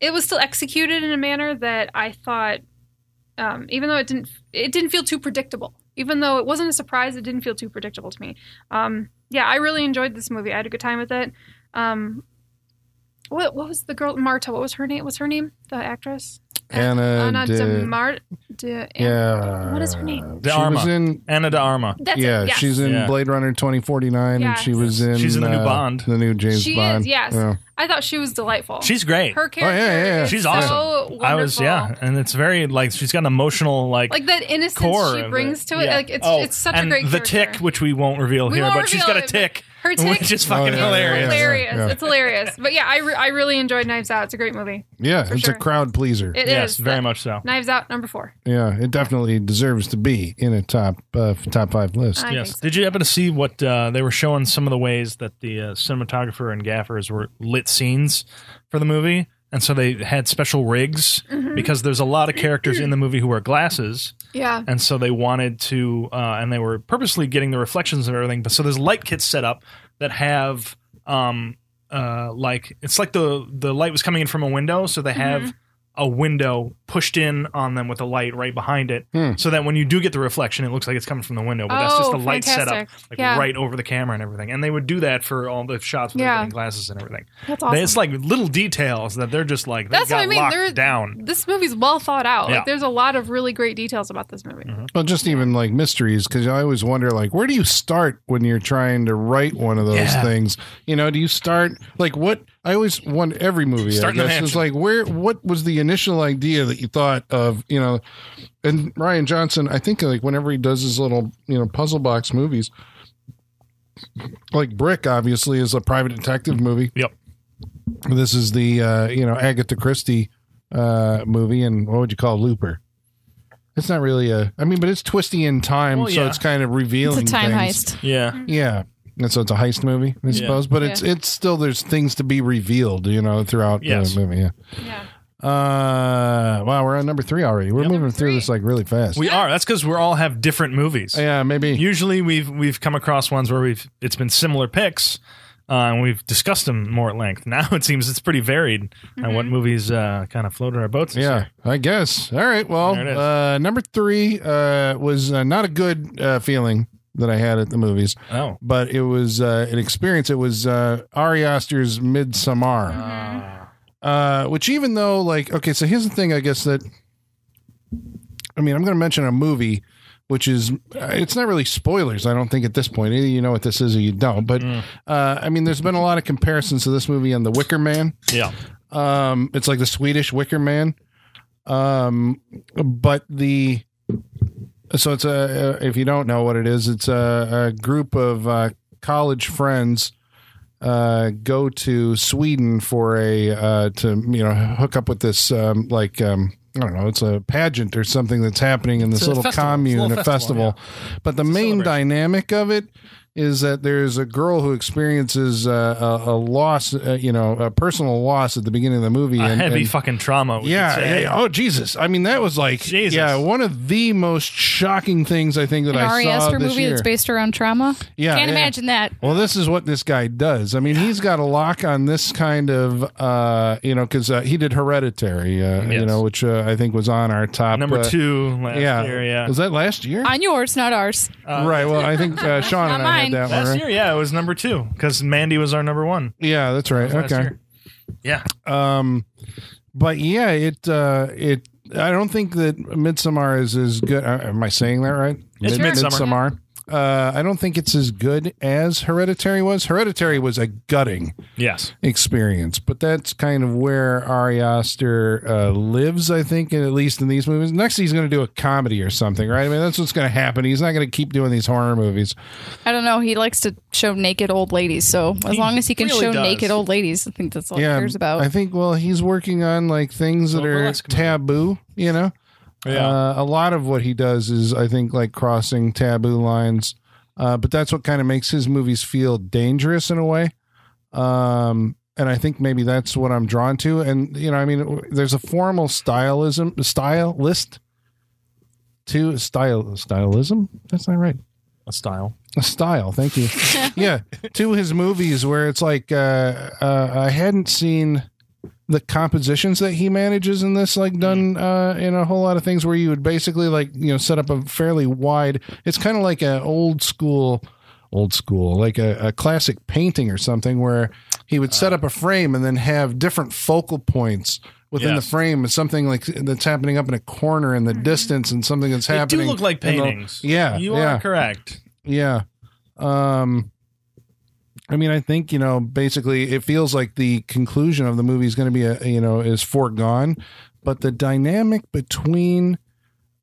it was still executed in a manner that I thought, um, even though it didn't, it didn't feel too predictable. Even though it wasn't a surprise, it didn't feel too predictable to me. Um, yeah, I really enjoyed this movie. I had a good time with it. Um, what what was the girl Marta? What was her name? What's her name? The actress Anna Anna de- de Mar. De, Yeah. What is her name? De she was Arma. in. Anna de Arma. That's yeah, it. Yes. she's in Yeah. Blade Runner 2049, and she was in. She's in the new uh, Bond. the new James She is, Bond. yes. Yeah. I thought she was delightful. She's great. her character. yeah, yeah, yeah. is She's so awesome. I was yeah, and it's very like she's got an emotional like. like that innocence core she of brings to it. Yeah. Like it's Oh, it's such and a great the character. tick, which we won't reveal We here, won't but she's got reveal a it, tick, Her tick which is Oh, fucking yeah, hilarious. hilarious. yeah. It's hilarious. But yeah, I, re- I really enjoyed Knives Out. It's a great movie. Yeah, it's sure. a crowd pleaser. It is yes, very much so. Knives Out number four. yeah, it definitely deserves to be in a top uh, top five list. I Yes. so. Did you happen to see what uh, they were showing some of the ways that the uh, cinematographer and gaffers were lit scenes for the movie? And so they had special rigs Mm-hmm. because there's a lot of characters in the movie who wear glasses. Yeah. And so they wanted to, uh, and they were purposely getting the reflections of everything. But so there's light kits set up that have, um, uh, like it's like the the light was coming in from a window, so they have a window pushed in on them with a light right behind it, Hmm. so that when you do get the reflection, it looks like it's coming from the window. But that's just Oh, the light setup, fantastic. like Yeah. right over the camera and everything. And they would do that for all the shots with Yeah. everything, glasses and everything. That's They- awesome. It's like little details that they're just like they That's got what I mean. locked They're- down. This movie's well thought out. Yeah. Like there's a lot of really great details about this movie. Well, just even like mysteries, because I always wonder, like, where do you start when you're trying to write one of those Yeah. things? You know, do you start like what? I always want every movie. Start I the guess is like where? What was the initial idea that you thought of? You know, and Rian Johnson, I think like whenever he does his little you know puzzle box movies, like Brick, obviously is a private detective movie. Yep. This is the uh, you know Agatha Christie uh, movie, and what would you call Looper? It's not really a. I mean, but it's twisty in time, Well, so yeah. it's kind of revealing. it's a time things. heist. Yeah. Yeah, and so it's a heist movie, I Yeah. suppose. But it's it's still there's things to be revealed, you know, throughout Yes. the movie. Yeah. Yeah. Uh, wow, we're on number three already. We're Yep. moving Number through three. this like really fast. We are. That's because we all have different movies. yeah, maybe. Usually, we've we've come across ones where we've it's been similar picks, uh, and we've discussed them more at length. Now it seems it's pretty varied on what movies uh, kind of floated our boats. this Yeah, year. I guess. All right. Well, There it is. uh, number three uh, was uh, not a good uh, feeling that I had at the movies, Oh. but it was uh, an experience. It was uh, Ari Aster's Midsommar. Uh, Uh, which even though like okay, so here's the thing. I guess that I mean I'm going to mention a movie, which is uh, it's not really spoilers. I don't think at this point. Either you know what this is or you don't. But Mm. uh, I mean, there's been a lot of comparisons to this movie and The Wicker Man. yeah. Um, it's like the Swedish Wicker Man. Um, but the so it's a if you don't know what it is, it's a, a group of uh, college friends uh, go to Sweden for a uh, to you know hook up with this um, like um, I don't know, it's a pageant or something that's happening in this little festival. commune, a festival. festival, But the It's main dynamic of it is that there's a girl who experiences uh, a, a loss, uh, you know, a personal loss at the beginning of the movie. A and, heavy and- fucking trauma. we yeah, could say. yeah, Oh Jesus! I mean, that was like Jesus. yeah, one of the most shocking things I think that An I Ari saw Aster this movie year. that's based around trauma. Yeah, Can't yeah. imagine that. Well, this is what this guy does. I mean, he's got a lock on this kind of, uh, you know, because uh, he did Hereditary, uh, you know, which uh, I think was on our top Number uh, two last yeah, year. Yeah. was that last year? On yours, not ours. Uh, right. Well, I think uh, Sean and I mine. that one. Last Right? year, yeah, it was number two because Mandy was our number one. Yeah, that's right. Okay. Yeah. Um, but yeah, it uh, it. I don't think that Midsommar is as good. Uh, am I saying that right? It's Midsommar. Midsommar. Uh, I don't think it's as good as Hereditary was. Hereditary was a gutting Yes. experience, but that's kind of where Ari Aster uh, lives. I think, at least in these movies. Next, he's going to do a comedy or something, right? I mean, that's what's going to happen. He's not going to keep doing these horror movies. I don't know. He likes to show naked old ladies. So as He long as he can really show does. naked old ladies, I think that's all yeah, he cares about. I think. Well, he's working on like things that are burlesque movie. taboo. You know. Yeah. Uh, a lot of what he does is, I think, like crossing taboo lines. Uh, but that's what kind of makes his movies feel dangerous in a way. Um, and I think maybe that's what I'm drawn to. And you know, I mean, there's a formal stylism, stylist to style stylism. That's not right. A style. A style. Thank you. yeah, to his movies where it's like uh, uh, I hadn't seen the compositions that he manages in this like done uh, in a whole lot of things where you would basically like you know set up a fairly wide. It's kind of like an old school, old school like a, a classic painting or something where he would set up a frame and then have different focal points. Within Yes. the frame is something like that's happening up in a corner in the distance, and something that's happening. They do look like in the- paintings. yeah, You yeah. are correct. Yeah. Um I mean, I think, you know, basically it feels like the conclusion of the movie is going to be a, you know, is foregone, but the dynamic between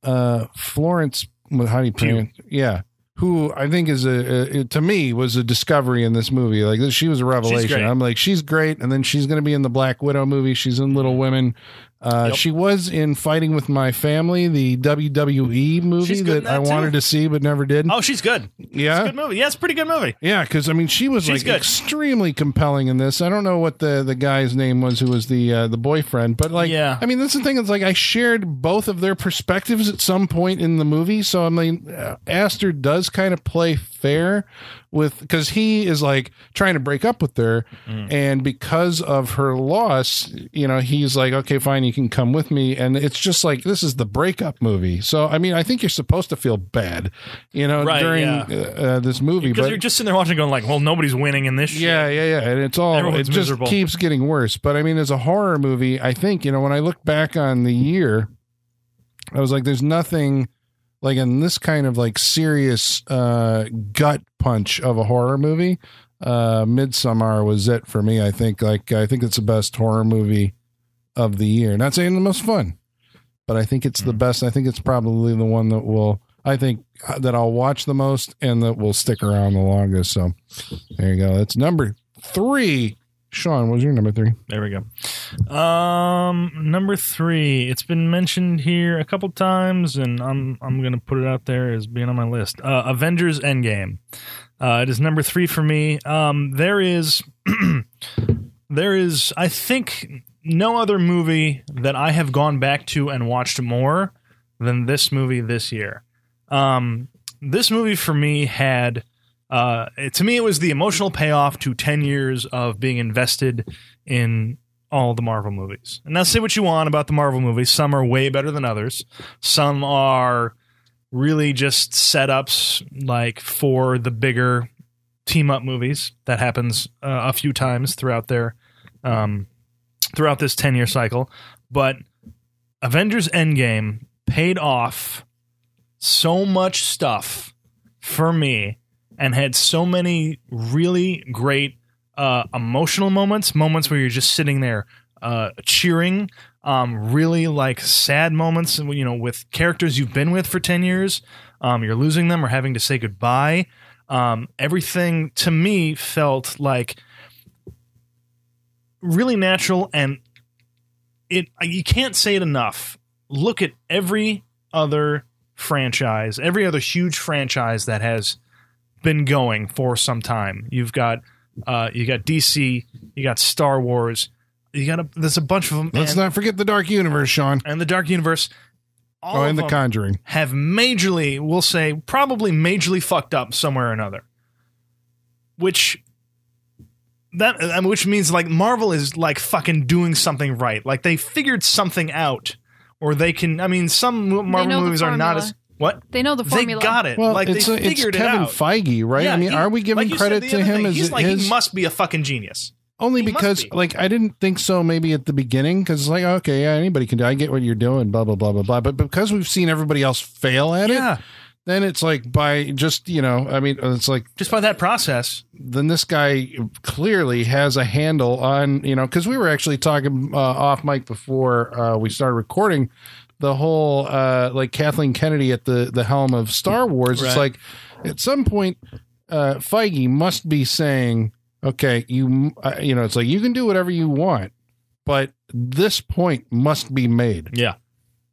uh Florence how do you pronounce Yeah. Who I think is a, a to me was a discovery in this movie. Like she was a revelation. I'm like she's great, and then she's going to be in the Black Widow movie. She's in Little Women. Uh, Yep. She was in Fighting with My Family, the WWE movie that, that I wanted to see but never did. Oh, she's good. yeah, It's a good movie. Yeah, it's a pretty good movie. yeah, because I mean, she was She's like good. extremely compelling in this. I don't know what the the guy's name was who was the uh, the boyfriend, but like, Yeah. I mean, that's the thing. It's like I shared both of their perspectives at some point in the movie. So I mean, uh, Aster does kind of play fair with because he is like trying to break up with her, Mm. and because of her loss, you know, he's like, okay, fine, you can come with me, and it's just like this is the breakup movie. So I mean, I think you're supposed to feel bad, you know, Right, during yeah. uh, this movie, Because but you're just sitting there watching, going like, "Well, nobody's winning in this." Shit. yeah, yeah, yeah, and it's all Everyone's it just miserable. keeps getting worse. But I mean, as a horror movie, I think you know when I look back on the year, I was like, "There's nothing like in this kind of like serious uh, gut punch of a horror movie." Uh, Midsommar was it for me. I think like I think it's the best horror movie of the year. Not saying the most fun, but I think it's the best. I think it's probably the one that will. I think uh, that I'll watch the most and that will stick around the longest. So there you go. That's number three. Sean, what was your number three? There we go. Um, number three. It's been mentioned here a couple times, and I'm I'm gonna put it out there as being on my list. Uh, Avengers Endgame. Uh, it is number three for me. Um, there is, there is, I think, no other movie that I have gone back to and watched more than this movie this year. Um, this movie for me had uh, to me, it was the emotional payoff to 10 years of being invested in all the Marvel movies. And now, say what you want about the Marvel movies. Some are way better than others. Some are really just setups, like for the bigger team up movies. That happens uh, a few times throughout their um, throughout this 10 year cycle. But Avengers Endgame paid off so much stuff for me and had so many really great uh, emotional moments, moments where you're just sitting there uh, cheering, um, really like sad moments, you know, with characters you've been with for 10 years. Um, you're losing them or having to say goodbye. Um, everything to me felt like really natural and it you can't say it enough look at every other franchise every other huge franchise that has been going for some time you've got uh you got dc you got star wars you got a there's a bunch of them Let's and, not forget the Dark Universe, Sean. and the dark universe all Oh, and The Conjuring. have majorly, we'll say, probably majorly fucked up somewhere or another. Which that I mean, which means like Marvel is like fucking doing something right. Like they figured something out, or they can. I mean, some Marvel movies are not as what They know the formula. they formula. got it. Well, like it's, they uh, it's figured Kevin it out. Feige, right? Yeah, I mean, he- are we giving like credit to him thing, as he's like his? he must be a fucking genius. Only he because, be. like, I didn't think so. Maybe at the beginning, because it's like, okay, yeah, anybody can do. I get what you're doing, blah blah blah blah blah. But because we've seen everybody else fail at Yeah, it, then it's like by just you know, I mean, it's like just by that process. then this guy clearly has a handle on you know because we were actually talking uh, off mic before uh, we started recording the whole uh, like Kathleen Kennedy at the the helm of Star Wars. It's like at some point uh, Feige must be saying, okay, you uh, you know, it's like you can do whatever you want, but this point must be made. Yeah.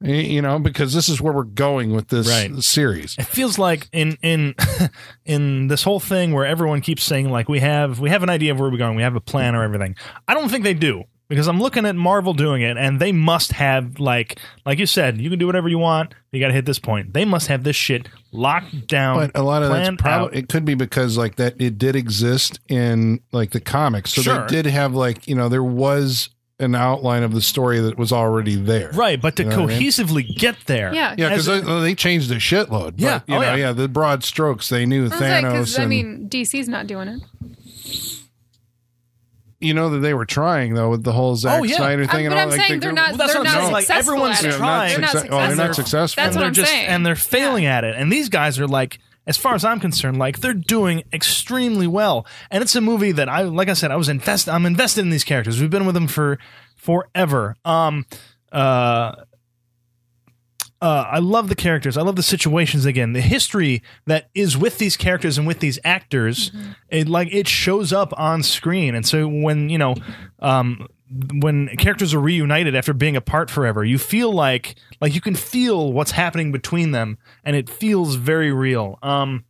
You know, because this is where we're going with this Right. series. It feels like in in in this whole thing where everyone keeps saying like we have we have an idea of where we're going, we have a plan or everything. I don't think they do because I'm looking at Marvel doing it, and they must have like like you said, you can do whatever you want. You got to hit this point. They must have this shit locked down. But a lot of that's probably it could be because like that it did exist in like the comics, so Sure. they did have like you know there was an outline of the story that was already there, right. But to You know what I mean? cohesively get there, Yeah. Yeah, because they, they changed a shitload. But, Yeah. you Oh, know, yeah. yeah. the broad strokes they knew I was like, Thanos. 'cause, I mean, DC's not doing it. You know that they were trying though with the whole Zack Oh, yeah. Snyder I'm- thing. and all, I'm like, saying they- they're not. Well, that's they're what I'm not saying. Like, successful everyone's at it. trying. They're not success- oh, they're not successful. successful. That's what they're I'm just saying. and they're failing at it. And these guys are like, as far as I'm concerned, like they're doing extremely well. And it's a movie that I, like I said, I was invested. I'm invested in these characters. We've been with them for forever. Um, uh. Uh, I love the characters. I love the situations. Again, the history that is with these characters and with these actors, it like it shows up on screen. And so when you know, um, when characters are reunited after being apart forever, you feel like like you can feel what's happening between them, and it feels very real. Um,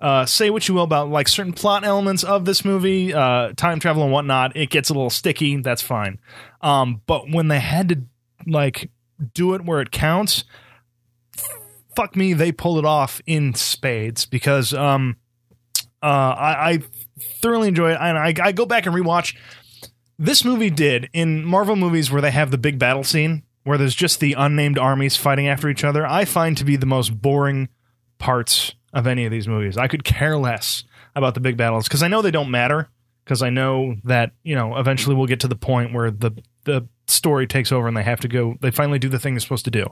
uh, say what you will about like certain plot elements of this movie, uh, time travel and whatnot, it gets a little sticky. That's fine. Um, but when they had to like do it where it counts, fuck me, they pull it off in spades because um, Uh, I, I thoroughly enjoy it, and I, I go back and rewatch. This movie did in Marvel movies where they have the big battle scene where there's just the unnamed armies fighting after each other. I find to be the most boring parts of any of these movies. I could care less about the big battles because I know they don't matter. Because I know that you know eventually we'll get to the point where the the story takes over and they have to go. They finally do the thing they're supposed to do.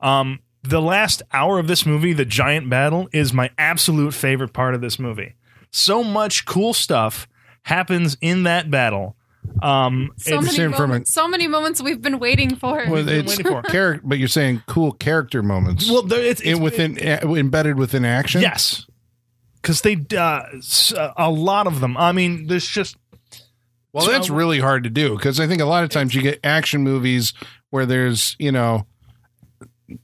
Um, the last hour of this movie, the giant battle, is my absolute favorite part of this movie. So much cool stuff happens in that battle. Um, So it's- many moments. So many moments we've been waiting for. Well, it's for. char- but you're saying cool character moments. well, there- it's, in, it's within uh, embedded within action. Yes, because they uh, s- a lot of them. I mean, there's just Well, So- that's really hard to do because I think a lot of times you get action movies where there's you know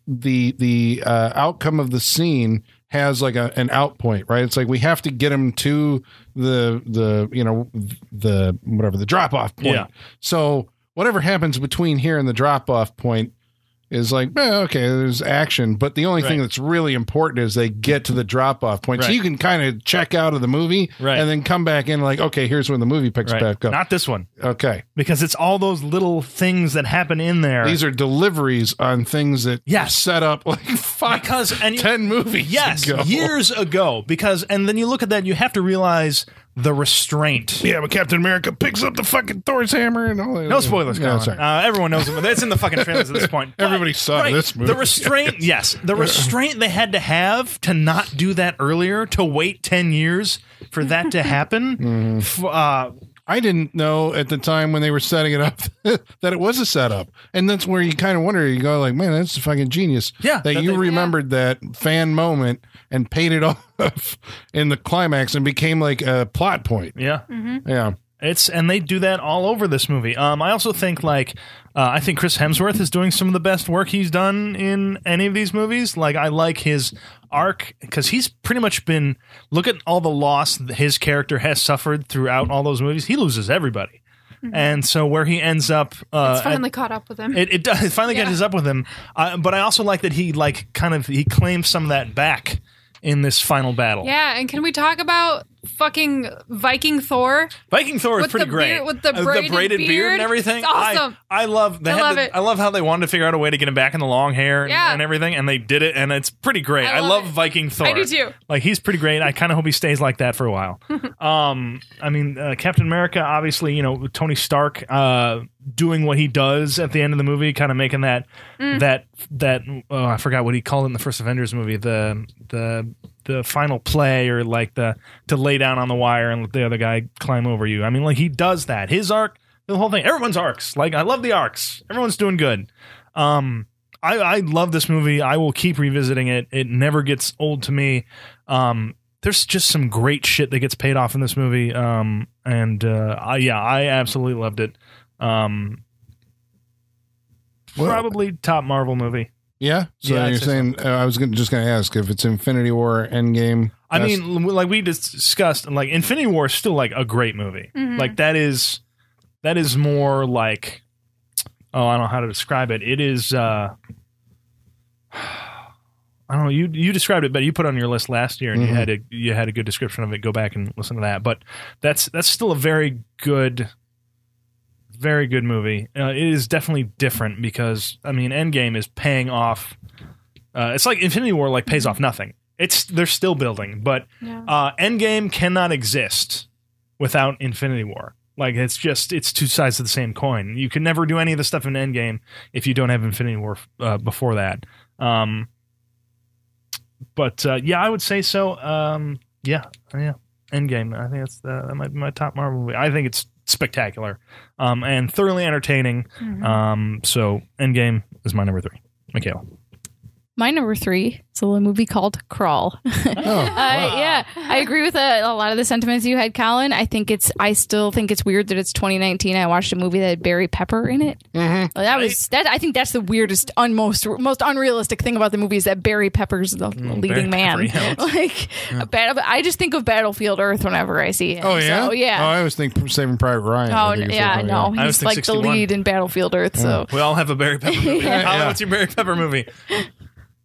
the the uh, outcome of the scene has like a, an out point, right? It's like we have to get them to the the you know the whatever the drop off point. Yeah. So whatever happens between here and the drop off point is like eh, okay, there's action, but the only thing that's really important is they get to the drop off point. So you can kind of check out of the movie Right. and then come back in like okay, here's when the movie picks right. back up. not this one Okay. because it's all those little things that happen in there. These are deliveries on things that Yes. set up like five, because and you- 10 movies yes, ago. years ago. Because and then you look at that, you have to realize the restraint. Yeah, but Captain America picks up the fucking Thor's hammer and all that. No spoilers, No, Colin. sorry. uh, everyone knows it. It's in the fucking trailers at this point. But- Everybody saw right, this movie. The restraint, yes, the restraint they had to have to not do that earlier, to wait ten years for that to happen. F- uh, I didn't know at the time when they were setting it up that it was a setup. And that's where you kind of wonder, you go like, man, that's a fucking genius. Yeah, That, that you they- remembered that fan moment and paid it off in the climax and became like a plot point. yeah, mm-hmm. Yeah. It's and they do that all over this movie. Um, I also think like uh, I think Chris Hemsworth is doing some of the best work he's done in any of these movies. Like I like his arc because he's pretty much been look at all the loss that his character has suffered throughout all those movies. He loses everybody, and so where he ends up, uh, it's finally caught up with him. it, it does it finally Yeah. catches up with him. Uh, but I also like that he like kind of he claims some of that back in this final battle. yeah, and can we talk about fucking Viking Thor? Viking Thor is With pretty the great beard- with the Uh, braided beard. beard. and everything. It's awesome. I, I love. They I love the- it. I love how they wanted to figure out a way to get him back in the long hair and, Yeah. and everything, and they did it, and it's pretty great. I I love, love. Viking Thor. I do too. Like he's pretty great. I kind of hope he stays like that for a while. um, I mean, uh, Captain America, obviously, you know, Tony Stark, uh, doing what he does at the end of the movie, kind of making that Mm. that that oh, I forgot what he called it in the first Avengers movie, the the the final play or like the to lay down on the wire and let the other guy climb over you. I mean, like he does that. His arc, the whole thing. Everyone's arcs. Like I love the arcs. Everyone's doing good. Um, I, I love this movie. I will keep revisiting it. It never gets old to me. Um, there's just some great shit that gets paid off in this movie. Um, and uh, I, yeah, I absolutely loved it. Um, Well- probably top Marvel movie. Yeah. So Yeah, you're saying, uh, I was gonna, just going to ask if it's Infinity War Endgame. I best- mean, like we discussed, like Infinity War is still like a great movie. Mhm. Like that is that is more like oh, I don't know how to describe it. It is uh I don't know. You you described it, but you put it on your list last year, and Mhm. you had a you had a good description of it. Go back and listen to that. But that's that's still a very good, very good movie. Uh, it is definitely different because I mean, Endgame is paying off. Uh, it's like Infinity War, like pays off nothing. It's they're still building, but Yeah. uh, Endgame cannot exist without Infinity War. Like it's just it's two sides of the same coin. You can never do any of the stuff in Endgame if you don't have Infinity War uh, before that. Um, but uh, yeah, I would say so. Um, yeah, yeah, Endgame. I think that's uh, that might be my top Marvel movie. I think it's spectacular um, and thoroughly entertaining. Mhm. Um, so Endgame is my number three. Michaela. My number three is a little movie called Crawl. Oh, Uh, yeah, I agree with uh, a lot of the sentiments you had, Colin. I think it's. I still think it's weird that it's 2019. I watched a movie that had Barry Pepper in it. Mhm. Well, that was that. I think that's the weirdest, un, most most unrealistic thing about the movie is that Barry Pepper's the leading Barry man. Pepper, yeah. like, a battle, I just think of Battlefield Earth whenever I see it. Oh yeah. So, yeah. Oh, I always think Saving Private Ryan. Oh, think yeah, so- no, I he's think like 61. the lead in Battlefield Earth. So We all have a Barry Pepper movie. Yeah. Colin, Yeah. what's your Barry Pepper movie?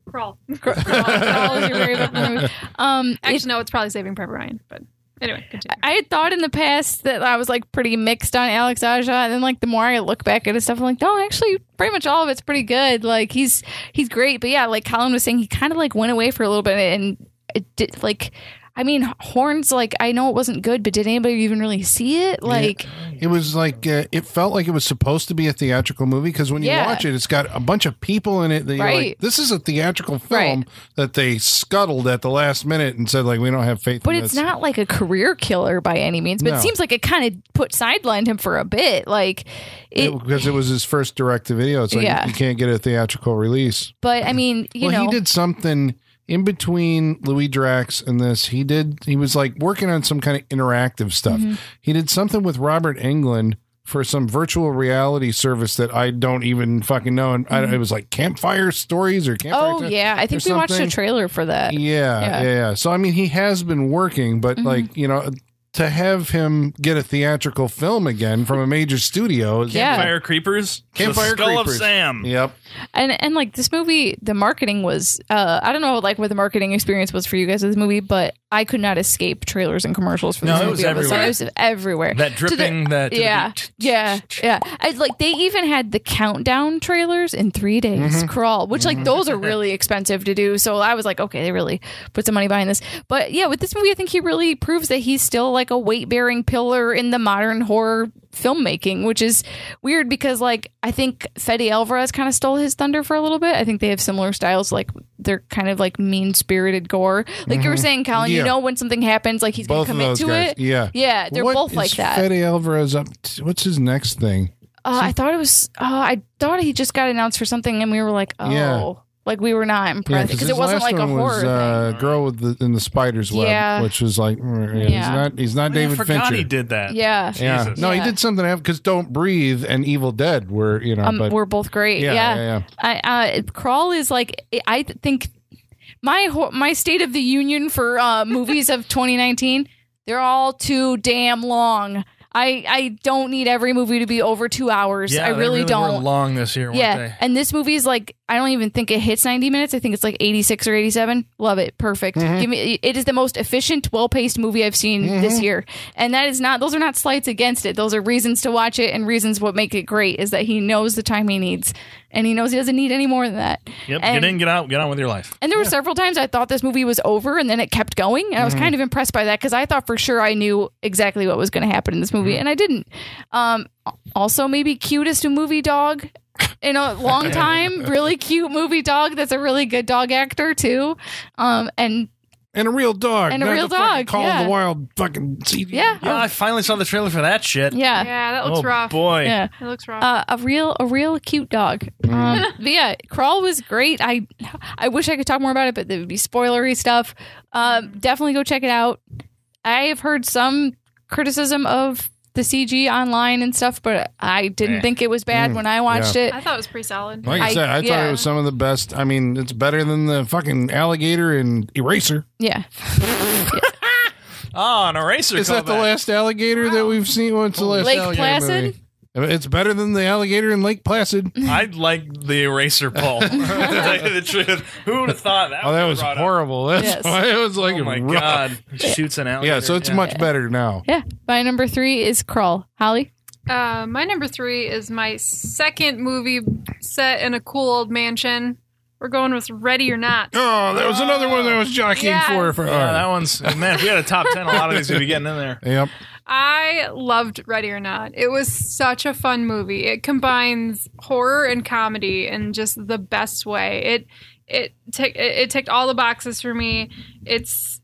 Crawl. Crawl is your Barry Pepper movie. Um, it- no, it's probably Saving Private Ryan, but Anyway, continue. I had thought in the past that I was like pretty mixed on Alex Aja, and then like the more I look back at his stuff, I'm like, no, actually, pretty much all of it's pretty good. Like he's he's great, but yeah, like Colin was saying, he kind of like went away for a little bit, and it did like. I mean, horns. Like I know it wasn't good, but did anybody even really see it? Like, It was like uh, it felt like it was supposed to be a theatrical movie because when you Yeah. watch it, it's got a bunch of people in it. That you're Right. like, this is a theatrical film Right. that they scuttled at the last minute and said like we don't have faith. but in it's this. not like a career killer by any means. But No. it seems like it kind of put sidelined him for a bit. Like it, It- because it was his first direct to video. It's like Yeah. you can't get a theatrical release. but I mean, you well, know, he did something in between Louis Drax and this. He did. He was like working on some kind of interactive stuff. Mm-hmm. He did something with Robert Englund for some virtual reality service that I don't even fucking know. And I, it was like Campfire Stories or Campfire. Mm-hmm. Oh yeah, I think we watched a trailer for that. Yeah, Yeah. Mm-hmm. yeah, yeah. So I mean, he has been working, but like you know, to have him get a theatrical film again from a major studio is Yeah. Fire Creepers. Campfire the Skull Creepers. of Sam. Yep. And and like this movie, the marketing was uh I don't know like what the marketing experience was for you guys with this movie, but I could not escape trailers and commercials for No, this it movie. was all of a sudden. everywhere. It was everywhere. That To the- dripping, that to yeah, beat. yeah, yeah. I like they even had the countdown trailers in three days Mm-hmm. crawl, which like those are really expensive to do. So I was like, okay, they really put some money behind this. But yeah, with this movie, I think he really proves that he's still like a weight bearing pillar in the modern horror filmmaking, which is weird because like I think Fede Alvarez kind of stole his thunder for a little bit. I think they have similar styles, like they're kind of like mean spirited gore. Like you were saying, Colin, Yeah. you know when something happens, like he's Both gonna commit to guys. it. Yeah. Yeah, they're What both like that. Fede Alvarez up. To, what's his next thing? Uh, I thought it was. Oh, I thought he just got announced for something, and we were like, oh, Yeah. Like we were not impressed because his it wasn't last like a one horror was, thing. uh, Girl with the in the spider's web, Yeah. which was like, mm, yeah, he's Yeah. not he's not I David forgot Fincher. he did that. Yeah, Yeah, Jesus. no, he Yeah. did something because Don't Breathe and Evil Dead were you know, um, but we're both great. yeah, Yeah, yeah, yeah. I, uh, Crawl is like I think my ho- my state of the union for uh, movies of 2019. They're all too damn long. I I don't need every movie to be over two hours. Yeah, I they really, don't. long this year, Yeah, they? and this movie is like I don't even think it hits 90 minutes. I think it's like 86 or 87. Love it. Perfect. Mm-hmm. Give me it is the most efficient, well-paced movie I've seen this year. And that is not those are not slights against it. Those are reasons to watch it and reasons what make it great is that he knows the time he needs and he knows he doesn't need any more than that. Yep. And- get in, get out, get on with your life. And there were several times I thought this movie was over and then it kept going. And I was kind of impressed by that because I thought for sure I knew exactly what was going to happen in this movie and I didn't. Um, also, maybe cutest movie dog in a long time. really cute movie dog that's a really good dog actor too. Um, and and a real dog, And a not real the dog, Call yeah. of the Wild fucking CG. yeah, Yeah, I finally saw the trailer for that shit. yeah. Yeah, that looks oh rough. boy. Yeah. It looks rough. Uh, a real, a real cute dog. Um, but yeah, Crawl was great. I, I wish I could talk more about it, but there would be spoilery stuff. Um, definitely go check it out. I have heard some criticism of the CG online and stuff, but I didn't Eh. think it was bad when I watched it. I thought it was pretty solid. Like I, I- said, I thought it was some of the best. I mean, it's better than the fucking alligator and Eraser. Yeah, Oh, an eraser. Is that the last alligator that we've seen? What's the last Lake alligator Placid? movie? It's better than the alligator in Lake Placid. I'd like the eraser pull. to tell you the truth, who would have thought that? Oh, that was brought up? horrible. That's Yes. why it was like Oh my rough. god, shoots an alligator. Yeah, so it's much better now. yeah. My number three is Crawl. Holly. Uh, my number three is my second movie set in a cool old mansion. We're going with Ready or Not. Oh, that was another one that was jockeying Yes. for. for Yeah, that one's man. If we had a top ten, a lot of these would be getting in there. Yep. I loved Ready or Not. It was such a fun movie. It combines horror and comedy in just the best way. It it it, it ticked all the boxes for me. It's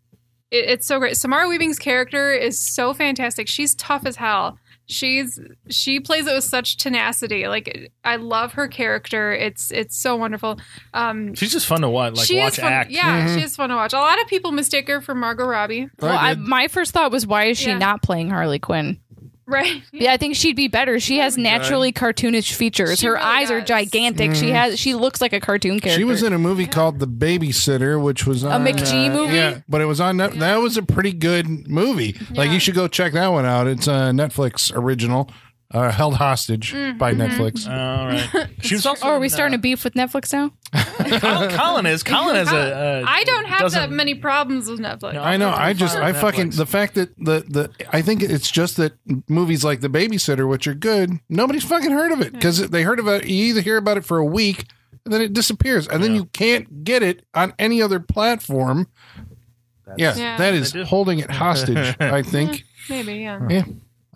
it, it's so great. Samara Weaving's character is so fantastic. She's tough as hell. She's she plays it with such tenacity. Like I love her character. It's it's so wonderful. Um, She's just fun to watch. Like she watch is fun. act. Yeah, she is fun to watch. A lot of people mistake her for Margot Robbie. Well, I, my first thought was, why is she Yeah. not playing Harley Quinn? Right. Yeah, I think she'd be better. She has naturally cartoonish features. She Her really eyes are does. gigantic. She has. She looks like a cartoon character. She was in a movie called The Babysitter, which was on, McG uh, movie? Yeah, but it was on. Net- That was a pretty good movie. Like you should go check that one out. It's a Netflix original. Uh, held hostage by Netflix. All right. She was also. Oh, are we in, starting uh, a beef with Netflix now? Colin, Colin is. Colin is a. Uh, I don't have that doesn't- many problems with Netflix. No. I know. I just, I Netflix. fucking, the fact that the, the, I think it's just that movies like The Babysitter, which are good, nobody's fucking heard of it because they heard about it. You either hear about it for a week and then it disappears and then you can't get it on any other platform. Yeah, Yeah. that is holding it hostage, I think. Maybe, yeah. Yeah.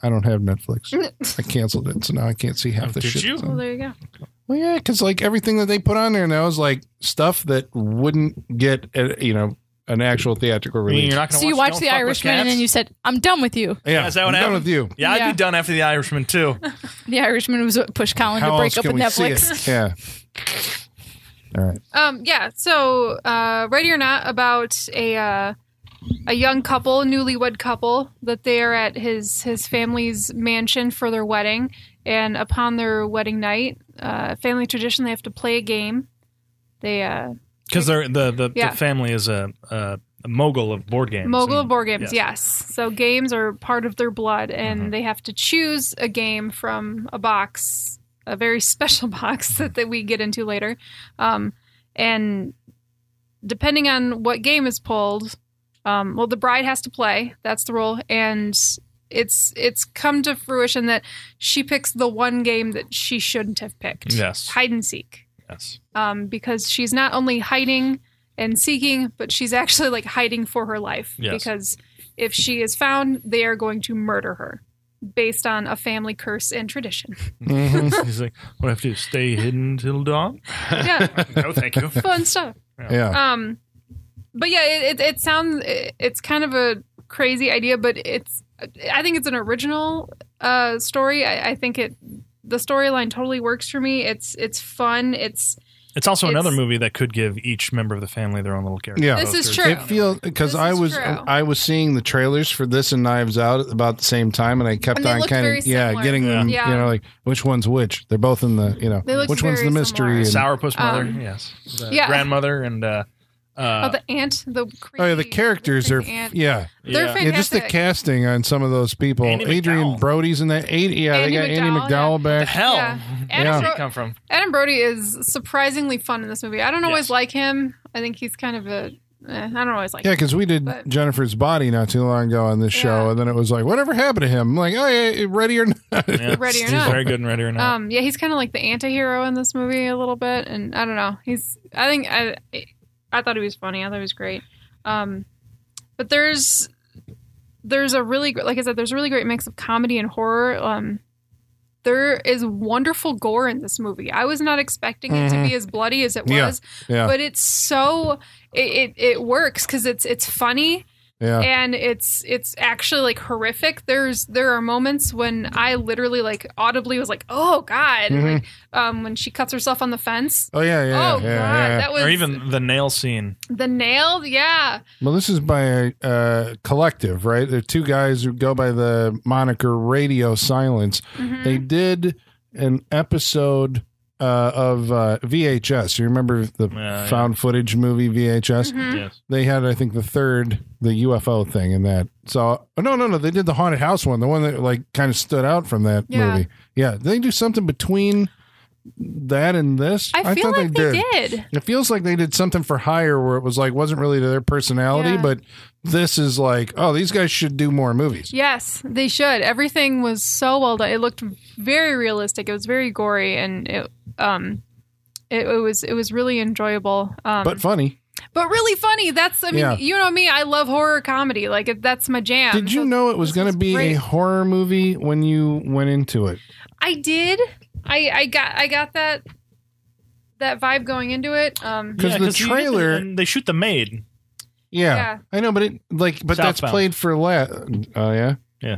I don't have Netflix. I canceled it, so now I can't see half the Did shit. you? that's Well, there you go. Well, yeah, because like everything that they put on there now is like stuff that wouldn't get, a, you know, an actual theatrical I mean, release. you're not gonna So you watch watched Don't The Fuck with Irishman and Cats? then you said, I'm done with you. yeah, Is that what I'm done happened? with you. Yeah, I'd Yeah. be done after the Irishman too. The Irishman was what pushed Colin How to break else up with we see Netflix. it? Yeah. All right. Um, yeah. So, uh, ready or not, about a uh, a young couple, newlywed couple, that they are at his his family's mansion for their wedding, and upon their wedding night, uh, family tradition, they have to play a game. They uh, Because they're the the, Yeah. the family is a, a, a mogul of board games. mogul and- of board games. yes. Yes. So games are part of their blood, and Mhm. they have to choose a game from a box, a very special box that, that we get into later. Um, and depending on what game is pulled, um, well, the bride has to play. That's the rule, and it's it's come to fruition that she picks the one game that she shouldn't have picked. Yes. hide and seek Yes. um, because she's not only hiding and seeking, but she's actually like hiding for her life. Yes. Because if she is found, they are going to murder her based on a family curse and tradition. Mhm. He's like, what do I have to? Stay hidden till dawn? yeah, no, thank you. fun stuff. Yeah. Um, but yeah, it, it, it sounds it, it's kind of a crazy idea, but it's I think it's an original uh, story. I, I think it the storyline totally works for me. It's it's fun. It's It's also It's- another movie that could give each member of the family their own little character. Yeah. This is true. It feels because I was true. I was seeing the trailers for this and Knives Out at about the same time, and I kept And on kind of yeah similar. getting them Yeah. you know like which one's which. They're both in the you know They which one's the mystery. similar. And, Sourpuss mother, Um, yes. The yeah. grandmother and uh, uh, oh, the aunt, the creepy, oh yeah, the creepy- characters are creepy aunt. yeah They're yeah. fantastic. yeah just the casting on some of those people. Andy Adrian McDowell. Brody's in that. Eight yeah Andy they got Andie MacDowell, McDowell the back. hell. Yeah. Where Adam did Bro- he come from? Adam Brody is surprisingly fun in this movie. I don't always Yes. like him. I think he's kind of a. Eh, I don't always like. Yeah, because we did But- Jennifer's Body not too long ago on this show, and then it was like, whatever happened to him? I'm like, oh yeah, ready or not? Yeah. Ready or He's Not. very good in Ready or Not. Um, yeah, he's kind of like the anti-hero in this movie a little bit, and I don't know. He's. I think I. I thought he was funny. I thought he was great. Um, but there's there's a really like I said, there's a really great mix of comedy and horror. Um, there is wonderful gore in this movie. I was not expecting it to be as bloody as it Mm-hmm. Yeah. was, yeah, but it's so it it, it works because it's it's funny yeah. and it's it's actually like horrific there's there are moments when i literally like audibly was like oh god Mhm. like um when she cuts herself on the fence oh yeah, yeah, oh yeah, god yeah. that was or even the nail scene. the nail yeah Well, this is by a uh, collective, right? They're two guys who go by the moniker Radio Silence. Mhm. They did an episode uh, of uh, VHS. You remember the Yeah, yeah. found footage movie VHS? Mhm. Yes. They had, I think, the third, the UFO thing in that. So, oh, no, no, no. They did the haunted house one, the one that like kind of stood out from that Yeah. movie. Yeah, they do something between that and this. i feel thought like they did, It feels like they did something for hire where it was like wasn't really to their personality, Yeah. but this is like, oh, these guys should do more movies. yes they should everything was so well done it looked very realistic it was very gory and it um it, it was it was really enjoyable um But funny. but really funny that's i mean Yeah. you know me i love horror comedy like if that's my jam Did you So know it was going to be great. a horror movie when you went into it? I did. I I got I got that that vibe going into it. Um, 'Cause the you did trailer- and they shoot the maid. Yeah, Yeah. I know, but it like, but that's played for la Oh yeah, Yeah.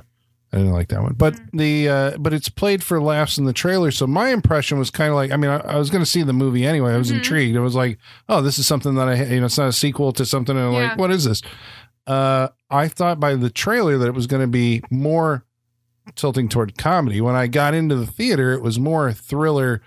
I didn't like that one, but Mm. the uh but it's played for laughs in the trailer. So my impression was kind of like, I mean, I, I was going to see the movie anyway. I was Mhm. intrigued. It was like, oh, this is something that I, you know, it's not a sequel to something. And I'm Yeah. like, what is this? Uh, I thought by the trailer that it was going to be more tilting toward comedy. When I got into the theater, it was more thriller,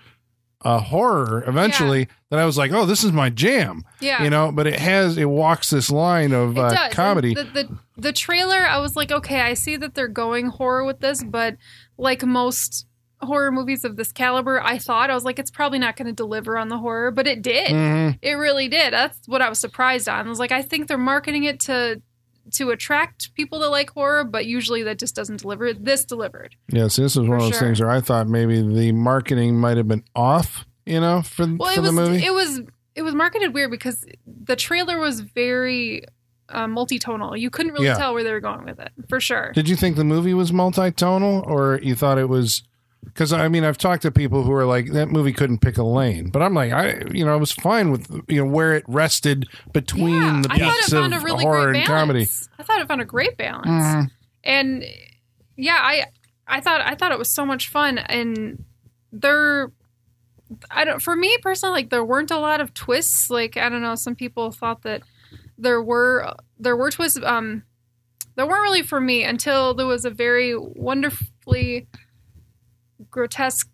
uh, horror. Eventually, that I was like, oh, this is my jam. yeah, You know, but it has it walks this line of uh, comedy. The, the the trailer, I was like, okay, I see that they're going horror with this, but like most horror movies of this caliber, I thought I was like, it's probably not going to deliver on the horror, but it did. Mhm. It really did. That's what I was surprised on. I was like, I think they're marketing it to to attract people that like horror, but usually that just doesn't deliver. This delivered. Yes, this is one of those sure. things where I thought maybe the marketing might have been off, you know, for, Well, for it the was movie. it was it was marketed weird because the trailer was very uh, multi-tonal. You couldn't really Yeah. tell where they were going with it for sure. Did you think the movie was multi-tonal, or you thought it was? Because I mean, I've talked to people who are like that movie couldn't pick a lane, but I'm like, I you know, I was fine with you know where it rested between yeah, the I thought it beats of a really horror and comedy. I thought it found a great balance, Mhm. and yeah, I I thought I thought it was so much fun, and there. I don't. For me personally, like there weren't a lot of twists. Like I don't know, some people thought that there were there were twists. Um, there weren't really for me until there was a very wonderfully grotesque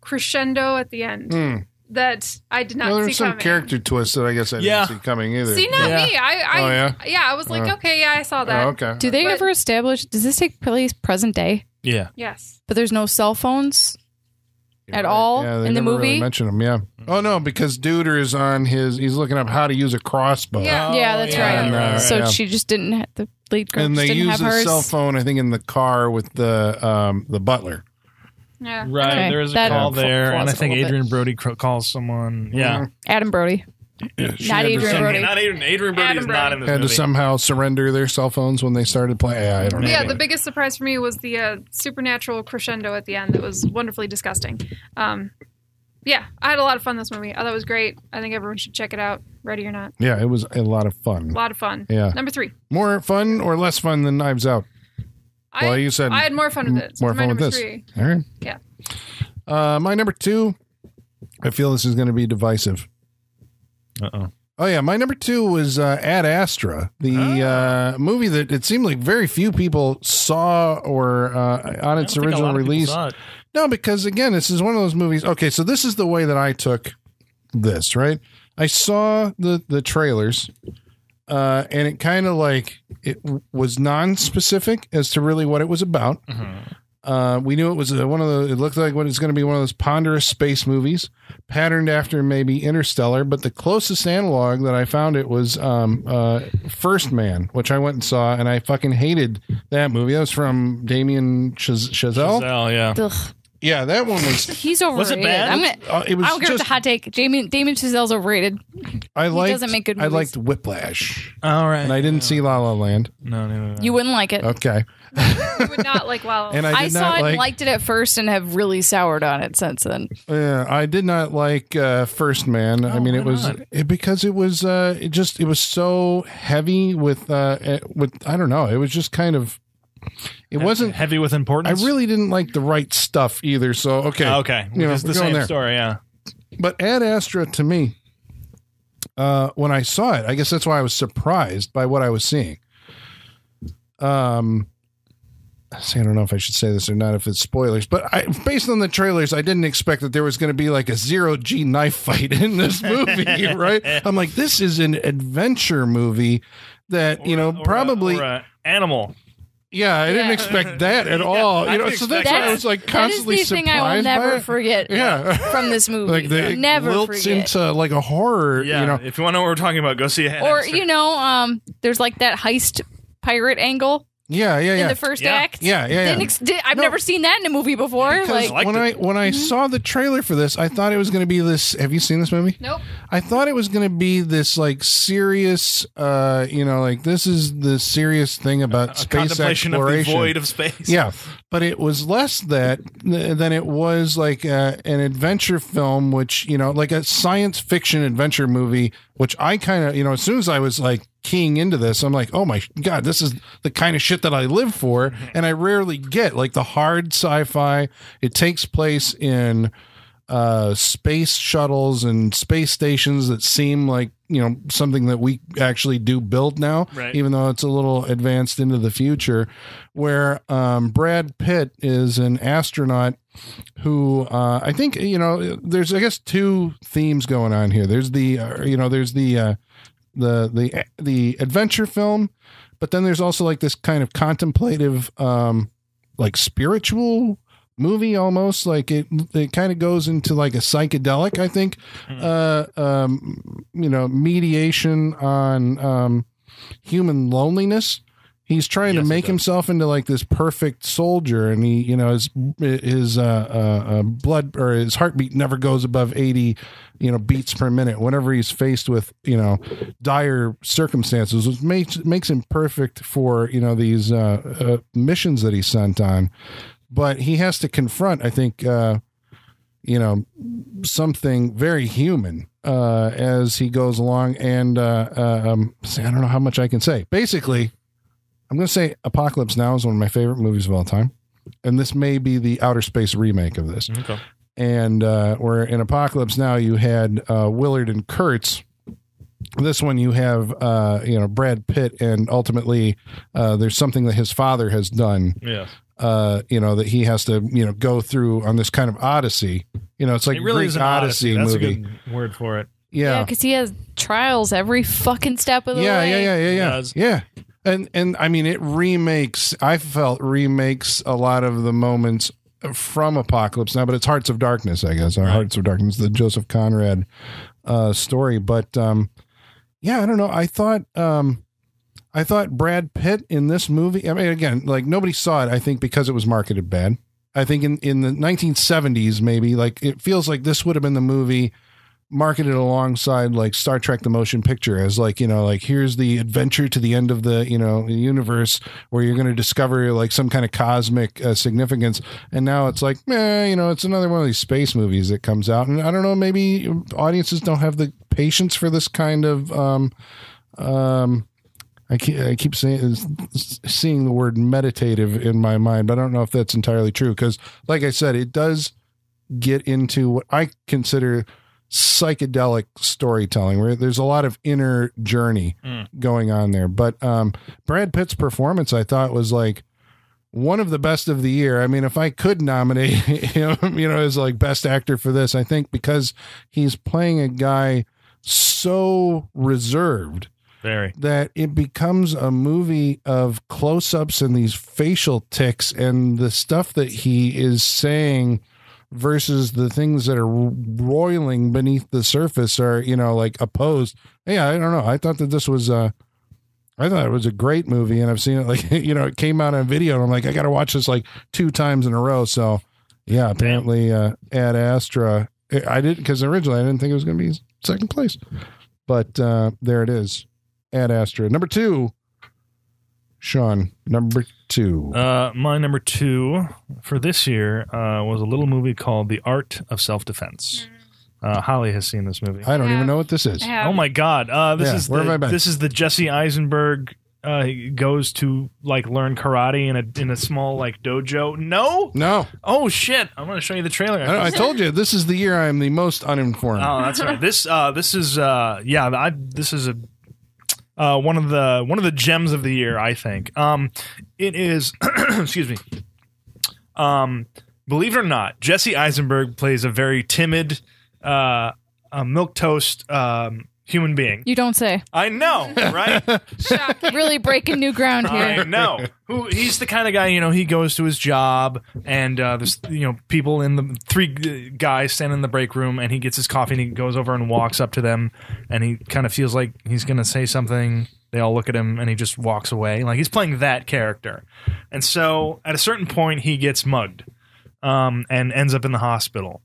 crescendo at the end Hmm. that I did not Well, see there's some coming. character twists that I guess I didn't Yeah. see coming either. See, not Yeah. me. I, I Oh, yeah? yeah? I was like, Oh. okay, yeah, I saw that. Oh, okay. Do they But- ever establish? Does this take place present day? Yeah. Yes. But there's no cell phones. You're at all Yeah, they in the never really movie? mention him. Yeah. Oh no, because Duder is on his. He's looking up how to use a crossbow. Yeah. yeah, that's right. And, uh, so yeah. she just didn't. Have, the lead girl And they use have a hers. cell phone, I think, in the car with the um the butler. Yeah. Right. Okay. There's a That call there, and I flaws it a think. Adrien Brody cr- calls someone. Yeah. Adam Brody. Yeah, Not Adrien Brody. Not Adrien. Adrien Brody Adam is not in this Had to movie. somehow surrender their cell phones when they started playing. Yeah, I don't know. Yeah, the biggest surprise for me was the uh, supernatural crescendo at the end that was wonderfully disgusting. Um, yeah, I had a lot of fun this movie. I thought it was great. I think everyone should check it out, ready or not. Yeah, it was a lot of fun. A lot of fun. Yeah. Number three. More fun or less fun than Knives Out? I, Well, you said I had more fun with it. So more fun with number this. three. All right. Yeah. Uh, my number two. I feel this is going to be divisive. Uh oh. Oh yeah, my number two was uh, Ad Astra, the uh, movie that it seemed like very few people saw or uh, on its original release. No, because again, this is one of those movies. Okay, so this is the way that I took this. Right, I saw the the trailers, uh, and it kind of like it w- was non-specific as to really what it was about. Uh, we knew it was a, one of the. It looked like what it's going to be one of those ponderous space movies, patterned after maybe Interstellar. But the closest analog that I found it was um, uh, First Man, which I went and saw, and I fucking hated that movie. That was from Damien Chaz- Chazelle. Giselle, yeah. Ugh, Yeah, that one was. he's overrated. bad? I'm gonna, Uh, it was I don't care if it's a hot take. Damien Damien Chazelle's overrated. I liked. doesn't make good I liked Whiplash, All right. and I didn't see La La Land. No, no, no. no. You wouldn't like it. Okay, You would not like La La and Land. I I, saw it like. and liked it at first and have really soured on it since then. Yeah, I did not like uh, First Man. I Oh, mean, it was it, because it was uh, it just it was so heavy with uh, with I don't know. It was just kind of it wasn't. heavy with importance. I really didn't like the right stuff either. So okay, Oh, okay. You know, it's the same there. story. Yeah. but Ad Astra to me, uh, when I saw it, I guess that's why I was surprised by what I was seeing. Um, see, I don't know if I should say this or not, if it's spoilers, but I, based on the trailers, I didn't expect that there was going to be like a zero G knife fight in this movie, right? I'm like, this is an adventure movie that you know Or a- probably. or a animal. Yeah, I didn't Yeah. expect that at all. I You know, didn't so that's expect why I that. was like constantly That is constantly the thing I will by never it. forget Yeah. from this movie. like the never wilts forget. into like a horror. Yeah. You know, if you want to know what we're talking about, go see it. or you know, um, there's like that heist pirate angle yeah, yeah, yeah. in the first Yeah. act. Yeah, yeah, yeah. Didn't ex- did- I've No. never seen that in a movie before. Because Like, liked when I when I saw the trailer for this, I thought it was going to be this. Have you seen this movie? Nope. I thought it was going to be this like serious, uh, you know, like this is the serious thing about a space contemplation of the exploration. void of space. Yeah, but it was less that th- than it was like uh, an adventure film, which you know, like a science fiction adventure movie. Which I kind of, you know, as soon as I was like keying into this, I'm like, oh my god, this is the kind of shit that I live for, mm-hmm. and I rarely get like the hard sci-fi. It takes place in uh, space shuttles and space stations that seem like you know something that we actually do build now, Right. even though it's a little advanced into the future. Where um, Brad Pitt is an astronaut who uh, I think you know. There's I guess two themes going on here. There's the uh, you know there's the uh, the the the adventure film, but then there's also like this kind of contemplative um, like spiritual movie almost like it it kind of goes into like a psychedelic i think uh um you know mediation on um human loneliness. He's trying Yes, to make himself into like this perfect soldier and he you know his his uh, uh, uh blood or his heartbeat never goes above 80 you know beats per minute. Whenever he's faced with you know dire circumstances which makes makes him perfect for you know these uh, uh missions that he's sent on but he has to confront i think uh you know something very human uh as he goes along and uh um i don't know how much i can say basically i'm gonna say apocalypse now is one of my favorite movies of all time and this may be the outer space remake of this Okay. and uh where in apocalypse now you had uh willard and kurtz this one you have uh you know brad pitt and ultimately uh there's something that his father has done Yeah. Uh, you know, that he has to, you know, go through on this kind of odyssey. You know, it's like it really Greek is an Odyssey, odyssey. That's movie. a good word for it. Yeah, Yeah. because he has trials every fucking step of the Yeah, way. yeah, yeah, yeah, yeah, does. yeah. And and I mean, it remakes. I felt remakes a lot of the moments from Apocalypse Now, but it's Hearts of Darkness, I guess, or Hearts of Darkness, the Joseph Conrad uh, story. But um, yeah, I don't know. I thought um, I thought Brad Pitt in this movie. I mean, again, like nobody saw it. I think because it was marketed bad. I think in in the 1970s, maybe like it feels like this would have been the movie marketed alongside like Star Trek the motion picture as like you know like here's the adventure to the end of the you know universe where you're going to discover like some kind of cosmic uh, significance and now it's like eh, you know it's another one of these space movies that comes out and I don't know maybe audiences don't have the patience for this kind of um um I keep, I keep saying seeing the word meditative in my mind, but I don't know if that's entirely true because, like I said, it does get into what I consider psychedelic storytelling, where there's a lot of inner journey Mm. going on there. But um, Brad Pitt's performance, I thought, was like one of the best of the year. I mean, if I could nominate him, you know, as like best actor for this, I think because he's playing a guy so reserved Very. that it becomes a movie of close-ups and these facial ticks and the stuff that he is saying versus the things that are roiling beneath the surface are you know like opposed yeah i don't know i thought that this was uh I thought it was a great movie, and I've seen it like you know it came out on video, and I'm like I got to watch this like two times in a row. So yeah, apparently uh, Ad Astra, I didn't because originally I didn't think it was going to be second place, but uh, there it is, Ad Astra number two. Sean number two. Uh, my number two for this year uh, was a little movie called The Art of Self Defense. Uh, Holly has seen this movie. I don't Yeah. even know what this is. Oh my god! Uh, this Yeah, is where the, have I been? this is the Jesse Eisenberg. Uh, he goes to like learn karate in a in a small like dojo. No. No, Oh shit! I'm gonna show you the trailer. I, I told you this is the year I am the most uninformed. Oh, that's right. This uh, this is uh, yeah. I this is a uh, one of the one of the gems of the year. I think. Um, it is. excuse me. Um, believe it or not, Jesse Eisenberg plays a very timid, uh, milk toast um, human being. You don't say. I know, right? Shocking. Really breaking new ground I here. know. Who he's the kind of guy, you know, he goes to his job and uh, there's you know people in the three guys stand in the break room and he gets his coffee and he goes over and walks up to them and he kind of feels like he's going to say something. They all look at him and he just walks away. Like he's playing that character. And so at a certain point he gets mugged um, and ends up in the hospital.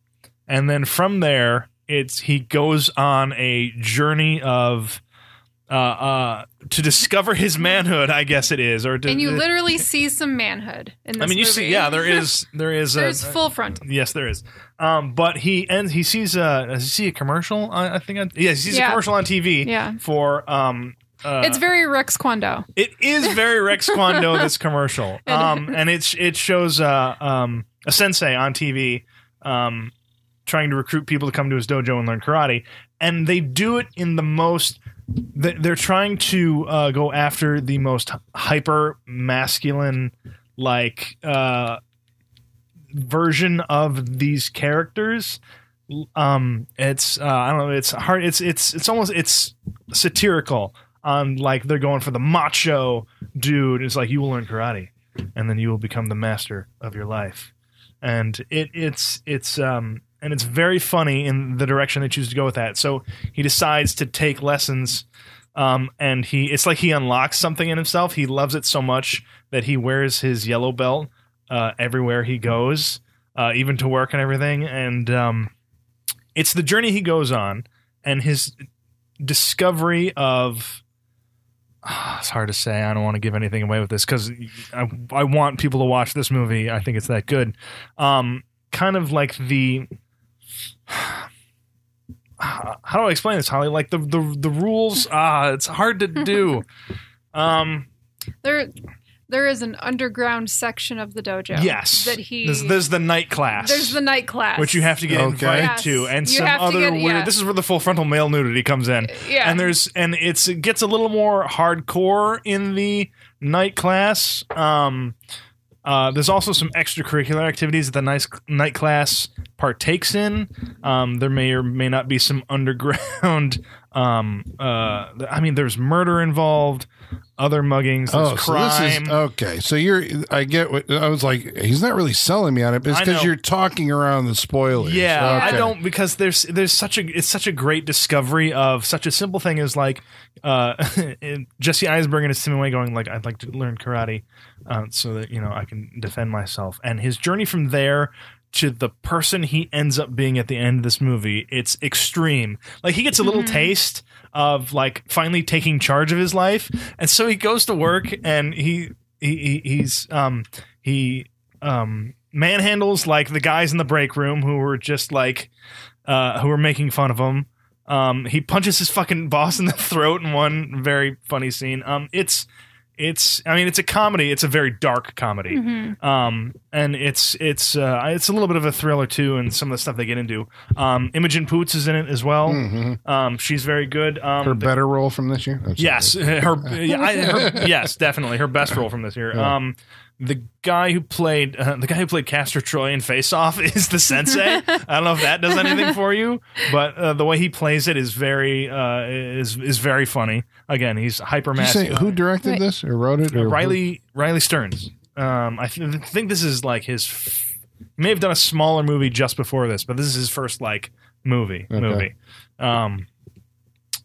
And then from there it's he goes on a journey of uh, uh, to discover his manhood, I guess it is, or to, and you literally see some manhood in this I mean, you movie. see, yeah, there is, there is, a, There's full frontal. yes, there is. Um, but he ends, he sees a, does he see a commercial? I, I think, on, yeah, he sees a commercial on TV Yeah. for, um, uh, It's very Rex Kwon Do. it is very Rex Kwon Do this commercial, um, and it's it shows uh, um, a sensei on TV um, trying to recruit people to come to his dojo and learn karate, and they do it in the most. they- They're trying to uh, go after the most hyper masculine, like uh, version of these characters. Um, it's uh, I don't know. It's hard. It's it's it's almost it's satirical on like they're going for the macho dude. It's like you will learn karate, and then you will become the master of your life. and it it's it's um and it's very funny in the direction they choose to go with that. So he decides to take lessons. Um, and he it's like he unlocks something in himself. He loves it so much that he wears his yellow belt uh, everywhere he goes, uh, even to work and everything. And um, it's the journey he goes on and his discovery of it's hard to say i don't want to give anything away with this because I, I want people to watch this movie i think it's that good um kind of like the how do i explain this holly like the the, the rules ah it's hard to do um There, there is an underground section of the dojo. yes that he. there's, there's the night class there's the night class, which you have to get Okay. invited Yes. to, and You some other get- weird. yeah. This is where the full frontal male nudity comes in, Yeah. and there's and it's it gets a little more hardcore in the night class. Um, uh, there's also some extracurricular activities that the nice night class partakes in. Um, there may or may not be some underground. Um, uh, I mean, there's murder involved, other muggings, there's Oh, so crime. this is okay. So you're, I get what I was like. He's not really selling me on it, but it's I because know. you're talking around the spoilers. Yeah, I don't because there's there's such a it's such a great discovery of such a simple thing as like uh, Jesse Eisenberg and his Timmy Way going like I'd like to learn karate uh, so that you know I can defend myself and his journey from there to the person he ends up being at the end of this movie it's extreme. Like he gets a little taste of like finally taking charge of his life and so he goes to work and he he, he he's um he um manhandles like the guys in the break room who were just like uh who were making fun of him. Um he punches his fucking boss in the throat in one very funny scene. Um it's it's i mean it's a comedy it's a very dark comedy Mhm. um and it's it's uh it's a little bit of a thriller too and some of the stuff they get into um imogen poots is in it as well Mhm. um she's very good um Her the- better role from this year. I'm sorry. Yes, her, yeah, I, her yes, definitely her best role from this year. Yeah. Um, the guy who played uh, the guy who played Castor Troy in Face Off is the sensei. I don't know if that does anything for you, but uh, the way he plays it is very uh, is is very funny. Again, he's hyper Did you say masculine. who directed Right. this or wrote it? Or Riley Riley Stearns. Um, I th- think this is like his. F- he may have done a smaller movie just before this, but this is his first like movie Okay. movie. Um,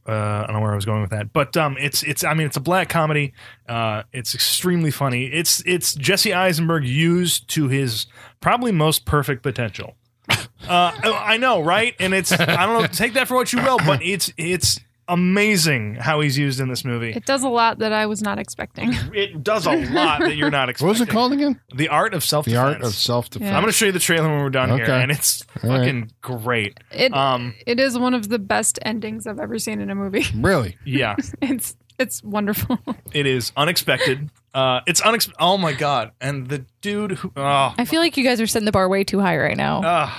uh, I don't know where I was going with that, but um, it's it's I mean it's a black comedy. Uh, it's extremely funny. It's it's Jesse Eisenberg used to his probably most perfect potential. Uh, I know, right? And it's I don't know. Take that for what you will, but it's it's amazing how he's used in this movie. It does a lot that I was not expecting. It does a lot that you're not expecting. What was it called again? The Art of Self The Defense. Art of Self Defense. Yeah. I'm going to show you the trailer when we're done here, Okay. and it's All right. fucking great. It Um, it is one of the best endings I've ever seen in a movie. Really? yeah, It's it's wonderful. it is unexpected. Uh, it's unexpected. Oh my god! And the dude who, oh, I feel like you guys are setting the bar way too high right now. uh,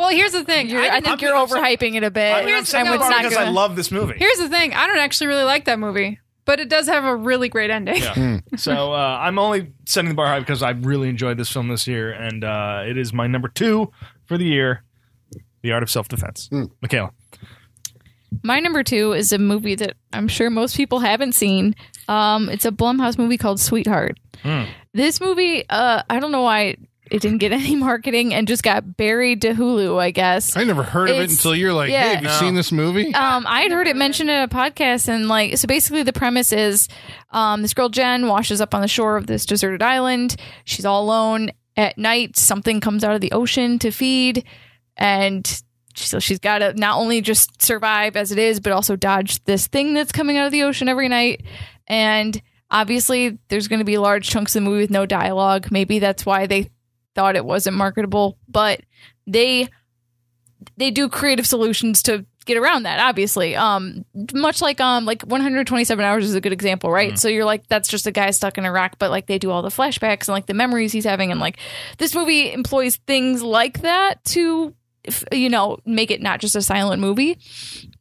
well, here's the thing. You're- I I, didn't- think you're I'm- overhyping it a bit. I mean, I'm saying and that it's not because I love this movie. Here's the thing. I don't actually really like that movie, but it does have a really great ending. Yeah. so uh, I'm only setting the bar high because I really enjoyed this film this year, and uh, it is my number two for the year, The Art of Self Defense. Mm. Michaela. My number two is a movie that I'm sure most people haven't seen. Um, it's a Blumhouse movie called Sweetheart. Hmm. This movie, uh, I don't know why it didn't get any marketing and just got buried to Hulu. I guess. I never heard of it It's- until you're like, yeah. hey, have you No. seen this movie? Um, I had heard it mentioned in a podcast, and like, so basically, the premise is um, this girl Jen washes up on the shore of this deserted island. She's all alone at night. Something comes out of the ocean to feed, and so she's got to not only just survive as it is, but also dodge this thing that's coming out of the ocean every night. And obviously, there's going to be large chunks of the movie with no dialogue. Maybe that's why they thought it wasn't marketable, but they they do creative solutions to get around that obviously. Um much like um like 127 hours is a good example right? So you're like that's just a guy stuck in a rock but like they do all the flashbacks and like the memories he's having and like this movie employs things like that to you know make it not just a silent movie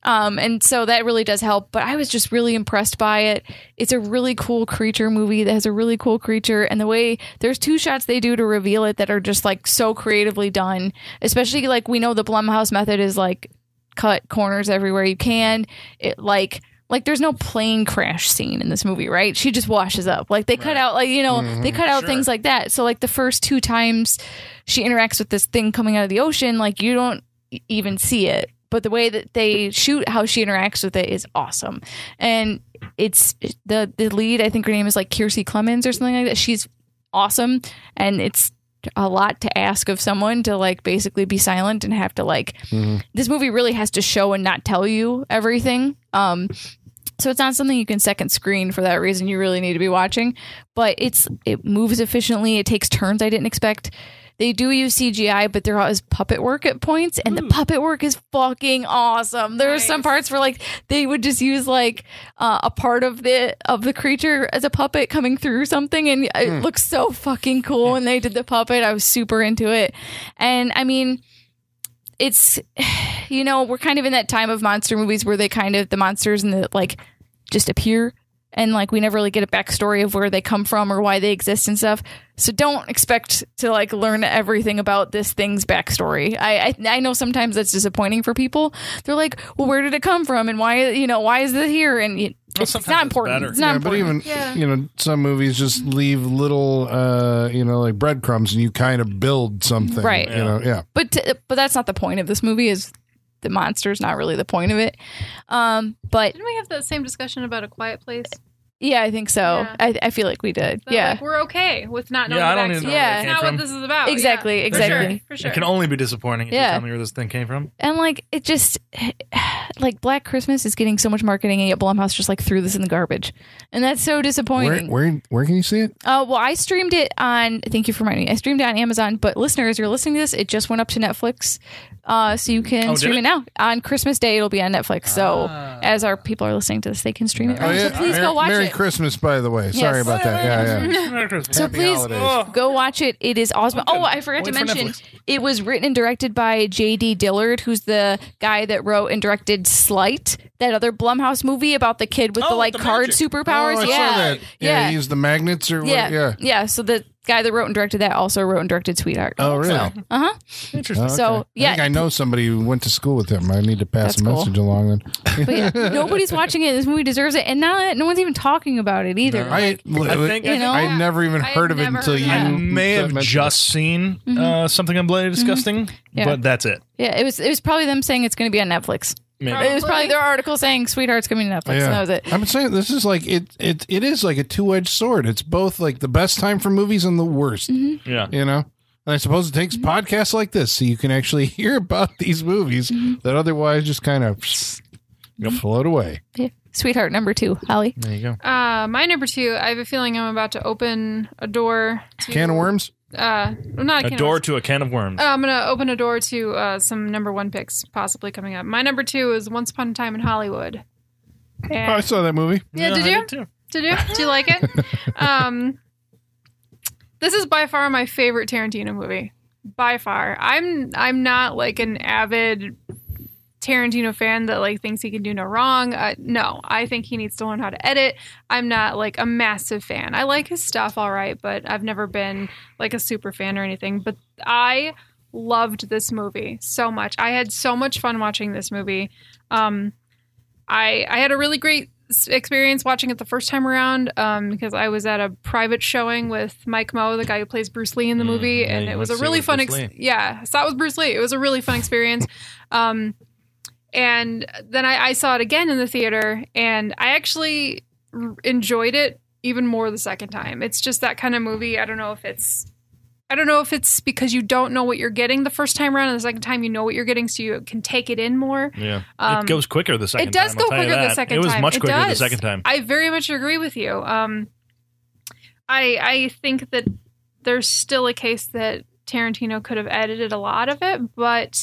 um and so that really does help but i was just really impressed by it it's a really cool creature movie that has a really cool creature and the way there's two shots they do to reveal it that are just like so creatively done especially like we know the blumhouse method is like cut corners everywhere you can it like like there's no plane crash scene in this movie, right? She just washes up. Like they cut out like you know they cut out Sure. things like that. So like the first two times she interacts with this thing coming out of the ocean, like you don't even see it. But the way that they shoot how she interacts with it is awesome, and it's the the lead. I think her name is like Kiersey Clemons or something like that. She's awesome, and it's a lot to ask of someone to like basically be silent and have to like this movie really has to show and not tell you everything. Um so it's not something you can second screen for that reason. You really need to be watching. But it's it moves efficiently. It takes turns i didn't expect they do use CGI, but there is puppet work at points, and the puppet work is fucking awesome. There are some parts where like they would just use like uh, a part of the of the creature as a puppet coming through something, and it looks so fucking cool. when they did the puppet, I was super into it, and I mean, it's you know we're kind of in that time of monster movies where they kind of the monsters and the like just appear and like we never really get a backstory of where they come from or why they exist and stuff so don't expect to like learn everything about this thing's backstory i i, I know sometimes that's disappointing for people they're like well where did it come from and why you know why is it here and it, it's, not important better. it's not yeah, but even Yeah. you know, some movies just leave little, uh, you know, like breadcrumbs, and you kind of build something, Right. You know, yeah. but t- but that's not the point of this movie is the monster's not really the point of it um but Didn't we have that same discussion about a quiet place? Yeah i think so Yeah. I, I feel like we did That, yeah like, we're okay with not knowing Yeah, I don't even backstory. know where it That's came not from. what this is about. Exactly, Yeah, for. Sure, for sure. It can only be disappointing if Yeah. you tell me where this thing came from. And like it just like Black Christmas is getting so much marketing, and yet Blumhouse just like threw this in the garbage, and that's so disappointing. where, where can you see it? Uh, well, I streamed it on. Thank you for reminding me. I streamed it on Amazon, but listeners, you're listening to this. It just went up to Netflix, uh, so you can Oh, stream it? it? now on Christmas Day. It'll be on Netflix. So Ah. as our people are listening to this, they can stream it. Oh, yeah. So please Mer- go watch Merry it. Christmas, by the way. Sorry Yes. about that. Yeah, yeah. Merry Christmas. So Happy please holidays. go oh. watch it. It is awesome. Oh, I forgot to Wait for mention Netflix. it was written and directed by J.D. Dillard, who's the guy that wrote and directed Sleight, that other Blumhouse movie about the kid with the Oh, like the card magic. superpowers. Oh, I yeah. saw that. Yeah, yeah. he used the magnets or what? yeah, Yeah. yeah, So the guy that wrote and directed that also wrote and directed Sweetheart. Oh, really? Uh huh. Interesting. Oh, So, yeah. I think I know somebody who went to school with him. I need to pass That's a cool. message along then. But yeah, nobody's watching it. This movie deserves it, and now no one's even talking about it either. No. I, I think You know? I never even I heard of it until you. of I may have mentioned just seen uh, something on Bloody Disgusting, Yeah. but that's it. Yeah, it was. It was probably them saying it's going to be on Netflix. Maybe. It was probably their article saying "Sweetheart's coming to Netflix," it. and that was it. I've been saying this is like it. It it is like a two edged sword. It's both like the best time for movies and the worst. Mm-hmm. Yeah. You know. And I suppose it takes podcasts like this so you can actually hear about these movies Mm-hmm. that otherwise just kind of float away. Yeah. Sweetheart number two, Holly. There you go. Uh, my number two. I have a feeling I'm about to open a door. To, Can of worms. Uh, well, not a, A can of door to a can of worms. Uh, I'm gonna open a door to uh, some number one picks possibly coming up. My number two is Once Upon a Time in Hollywood. Oh, I saw that movie. yeah, did I you? too. Did you? Do you like it? um, this is by far my favorite Tarantino movie. By far, I'm I'm not like an avid Tarantino fan that like thinks he can do no wrong. Uh, no, I think he needs to learn how to edit. I'm not like a massive fan. I like his stuff, all right, but I've never been like a super fan or anything. But I loved this movie so much. I had so much fun watching this movie. Um, I I had a really great experience watching it the first time around um, because I was at a private showing with Mike Moh, the guy who plays Bruce Lee in the Mm, movie, yeah, and it was a to see it really fun. Ex- yeah, I saw it with Bruce Lee. It was a really fun experience. um, and then I, I saw it again in the theater, and I actually r- enjoyed it even more the second time. It's just that kind of movie. I don't know if it's I don't know if it's because you don't know what you're getting the first time around, and the second time you know what you're getting, so you can take it in more. Yeah. Um, it goes quicker the second it does time. Go quicker the second It was time. much quicker the second time. I very much agree with you. Um, I I think that there's still a case that Tarantino could have edited a lot of it, but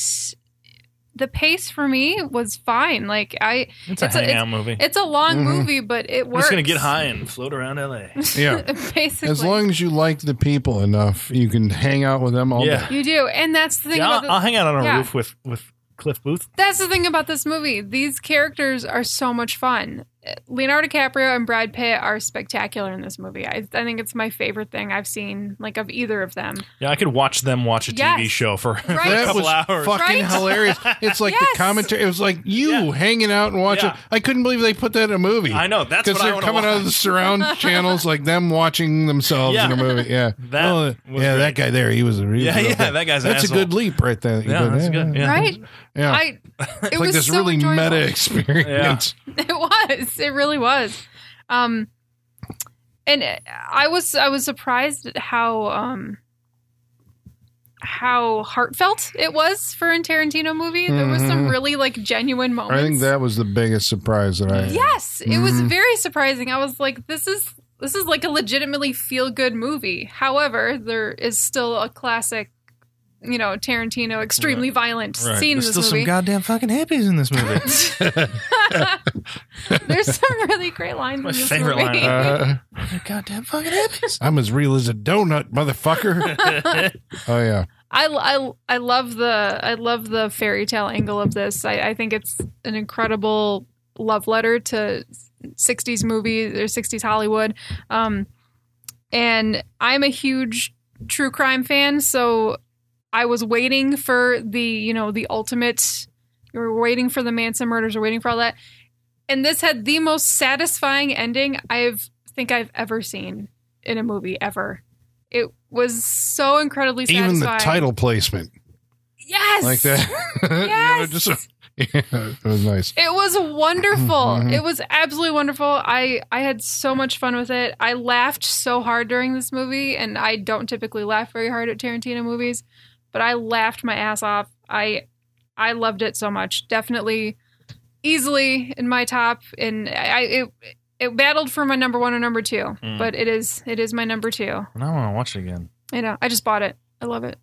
the pace for me was fine. Like I, it's a it's a- hangout movie. it's a long Mhm. movie, but it works. just gonna get high and float around LA. Yeah. Basically, As long as you like the people enough, you can hang out with them all Yeah. day. you do, and that's the thing Yeah, about I'll, the, I'll hang out on a yeah. roof with with Cliff Booth. That's the thing about this movie. These characters are so much fun. Leonardo DiCaprio and Brad Pitt are spectacular in this movie. I, I think it's my favorite thing I've seen, like of either of them. Yeah, I could watch them watch a TV Yes. show for Right. a That was hours. fucking Right? hilarious. It's like Yes. the commentary. It was like you Yeah. hanging out and watching. Yeah. I couldn't believe they put that in a movie. I know, that's because they're wanna coming out of the surround channels, like them watching themselves Yeah. in a movie. Yeah, That was yeah, great. that guy there. He was a he Yeah, real yeah, thing. that guy's an That's a good leap right there. Yeah, that's good. Yeah. Right? Yeah. I it it's was like this so really enjoyable. meta experience. It was. It really was. Um and I was I was surprised at how um how heartfelt it was for a Tarantino movie. There was some Mhm. really like genuine moments. I think that was the biggest surprise that I. Had. Yes, it was Mhm. very surprising. I was like, this is this is like a legitimately feel good movie. However, there is still a classic, you know, Tarantino extremely violent Right. scene in this still some movie. goddamn fucking hippies in this movie. There's some really great lines My in this favorite movie. line. Uh, goddamn fucking hippies. I'm as real as a donut, motherfucker. oh yeah. I, I, I love the I love the fairy tale angle of this. I, I think it's an incredible love letter to 60s movies or 60s Hollywood. Um, and I'm a huge true crime fan, so I was waiting for the you know the ultimate. We were waiting for the Manson murders, We're waiting for all that, and this had the most satisfying ending I've think I've ever seen in a movie ever. It was so incredibly satisfying. Even the title placement, Yes. like that. You know, Yes. yeah, it was nice. It was wonderful. Mhm. It was absolutely wonderful. I I had so much fun with it. I laughed so hard during this movie and I don't typically laugh very hard at Tarantino movies, but I laughed my ass off. I I loved it so much. Definitely easily in my top and I it it battled for my number 1 and number 2, Mm. but it is it is my number 2. Now I want to watch it again. I know. I just bought it. I love it.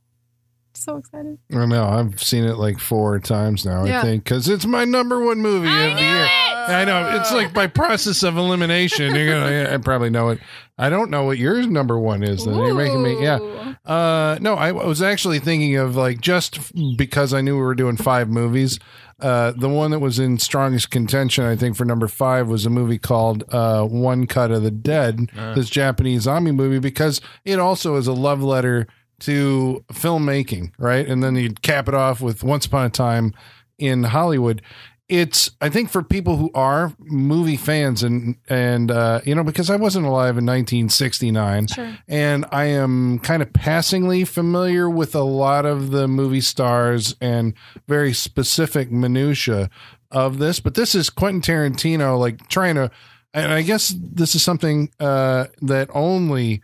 So excited. I know. I've seen it like four times now. I think because it's my number one movie I of the year. it! I know. It's like by process of elimination. You're gonna. I probably know it. I don't know what yours number one is. Then you're making me. Yeah. Uh, no, I was actually thinking of like just because I knew we were doing five movies. Uh, the one that was in strongest contention, I think, for number five was a movie called uh, One Cut of the Dead, this Japanese zombie movie, because it also is a love letter to filmmaking, right? And then you'd cap it off with Once Upon a Time in Hollywood. It's I think for people who are movie fans and and uh, you know because I wasn't alive in 1969 Sure. and I am kind of passingly familiar with a lot of the movie stars and very specific minutia of this. But this is Quentin Tarantino, like trying to, and I guess this is something uh, that only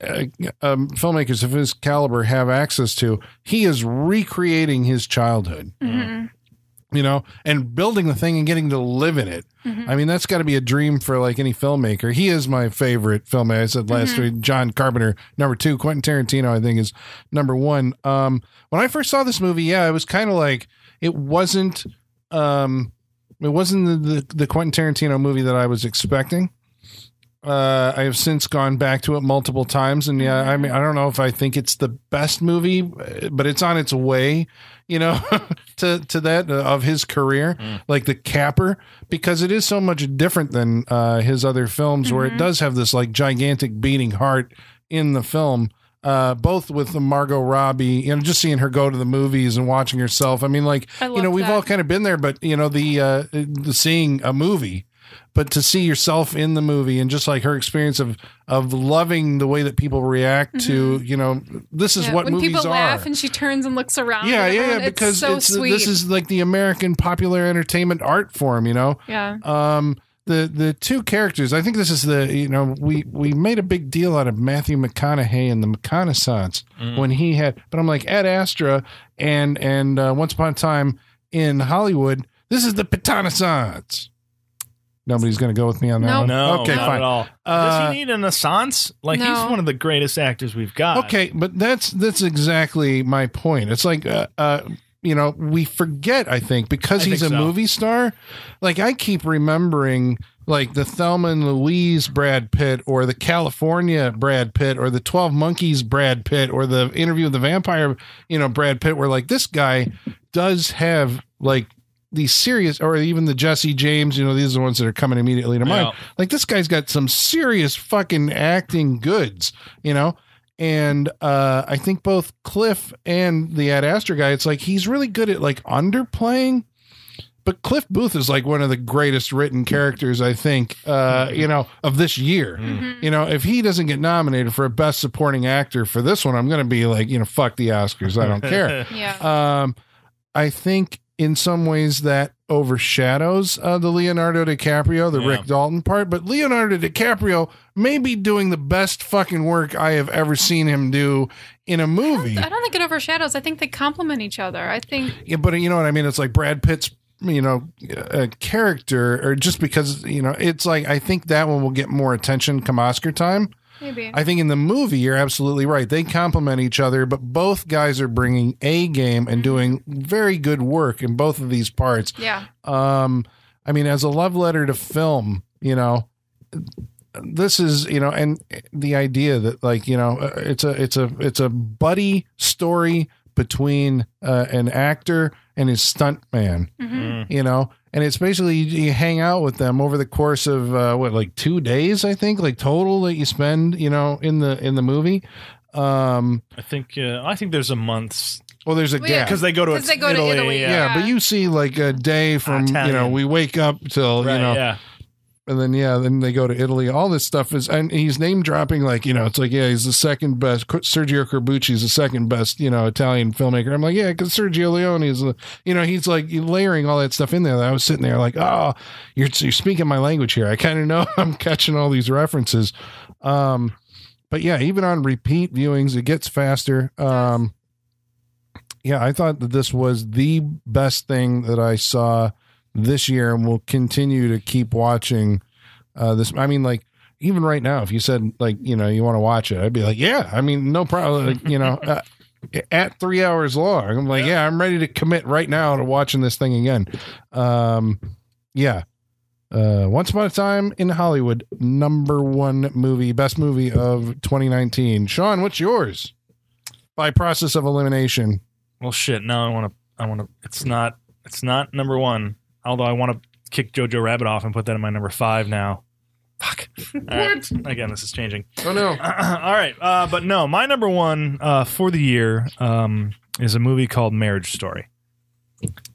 uh, um, filmmakers of his caliber have access to. He is recreating his childhood Mhm. You know, and building the thing and getting to live in it. Mhm. I mean, that's got to be a dream for like any filmmaker. He is my favorite filmmaker. I said last Mhm. week, John Carpenter, number two, Quentin Tarantino, I think is number one. Um, when I first saw this movie, yeah, it was kind of like it wasn't, um, it wasn't the, the the Quentin Tarantino movie that I was expecting. Uh, I have since gone back to it multiple times, and yeah, I mean, I don't know if I think it's the best movie, but it's on its way, you know, to to that uh, of his career, like the capper, because it is so much different than uh, his other films, where it Mhm. does have this like gigantic beating heart in the film. Uh, both with the Margot Robbie, you know, just seeing her go to the movies and watching herself. I mean, like, I you know, we've that. all kind of been there, but you know, the uh, the seeing a movie, but to see yourself in the movie and just like her experience of of loving the way that people react to, you know, this is Mm-hmm. Yeah, what when movies people are. laugh and she turns and looks around. yeah, at yeah, everyone, yeah, because it's so it's, sweet. this is like the American popular entertainment art form, you know. yeah. Um, the the two characters, I think this is the you know we we made a big deal out of Matthew McConaughey and the McConaissance when he had, but I'm like Ad Astra and and uh, Once Upon a Time in Hollywood. This is the Patanaissance. Nobody's going to go with me on that Nope. one. No, okay, not fine. at all. Uh, Does he need an assance? Like he's No. one of the greatest actors we've got. Okay, but that's that's exactly my point. It's like uh, uh you know, we forget I think because I he's think a so. movie star, like I keep remembering like the Thelma and Louise Brad Pitt or the Kalifornia Brad Pitt or the 12 Monkeys Brad Pitt or the interview with the vampire, you know, Brad Pitt where like this guy does have like these serious, or even the Jesse James. You know, these are the ones that are coming immediately to mind. Yeah. Like this guy's got some serious fucking acting goods. You know. And uh, I think both Cliff and the Ad Astra guy, it's like he's really good at like underplaying but Cliff Booth is like one of the greatest written characters I think uh you know of this year. You know, if he doesn't get nominated for a best supporting actor for this one, I'm going to be like, you know, fuck the Oscars. I don't care. Yeah. Um I think in some ways that overshadows uh, the Leonardo DiCaprio, the Yeah. Rick Dalton part, but Leonardo DiCaprio may be doing the best fucking work I have ever seen him do in a movie. I don't think it overshadows. I think they complement each other. I think Yeah, but you know what I mean. It's like Brad Pitt's, you know, a character, or just because you know, it's like I think that one will get more attention come Oscar time. Maybe. I think in the movie, you're absolutely right. They complement each other, but both guys are bringing a game and doing very good work in both of these parts. yeah. Um, I mean, as a love letter to film, you know, this is you know, and the idea that like you know, uh, it's a it's a it's a buddy story between uh, an actor and his stunt man, you know, and it's basically you, you hang out with them over the course of uh, what like two days, I think, like total that you spend, you know, in the in the movie. Um, I think uh, I think there's a month's well, there's a Well, gap because they go to, 'Cause they go to Italy. Italy, Yeah, yeah, but you see like a day from you know we wake up till Right, you know yeah. And then yeah, then they go to Italy. All this stuff is, and he's name dropping like you know, it's like yeah, he's the second best. Sergio Corbucci is the second best, you know, Italian filmmaker. I'm like yeah, because Sergio Leone is, you know, he's like layering all that stuff in there. I was sitting there like, oh, you're you're speaking my language here. I kind of know I'm catching all these references. Um, but yeah, even on repeat viewings, it gets faster. Um, yeah, I thought that this was the best thing that I saw this year and we'll continue to keep watching uh this i mean like even right now if you said like you know you want to watch it i'd be like yeah i mean no problem like, you know uh, at three hours long i'm like yeah i'm ready to commit right now to watching this thing again um yeah uh once upon a time in hollywood number one movie best movie of 2019 sean what's yours by process of elimination Well, shit. No, I want to. I want to. It's not. It's not number one. Although I want to kick Jojo Rabbit off and put that in my number five now. Fuck. what? Again, this is changing. oh no All right, uh, but no, my number one uh, for the year um, is a movie called Marriage Story.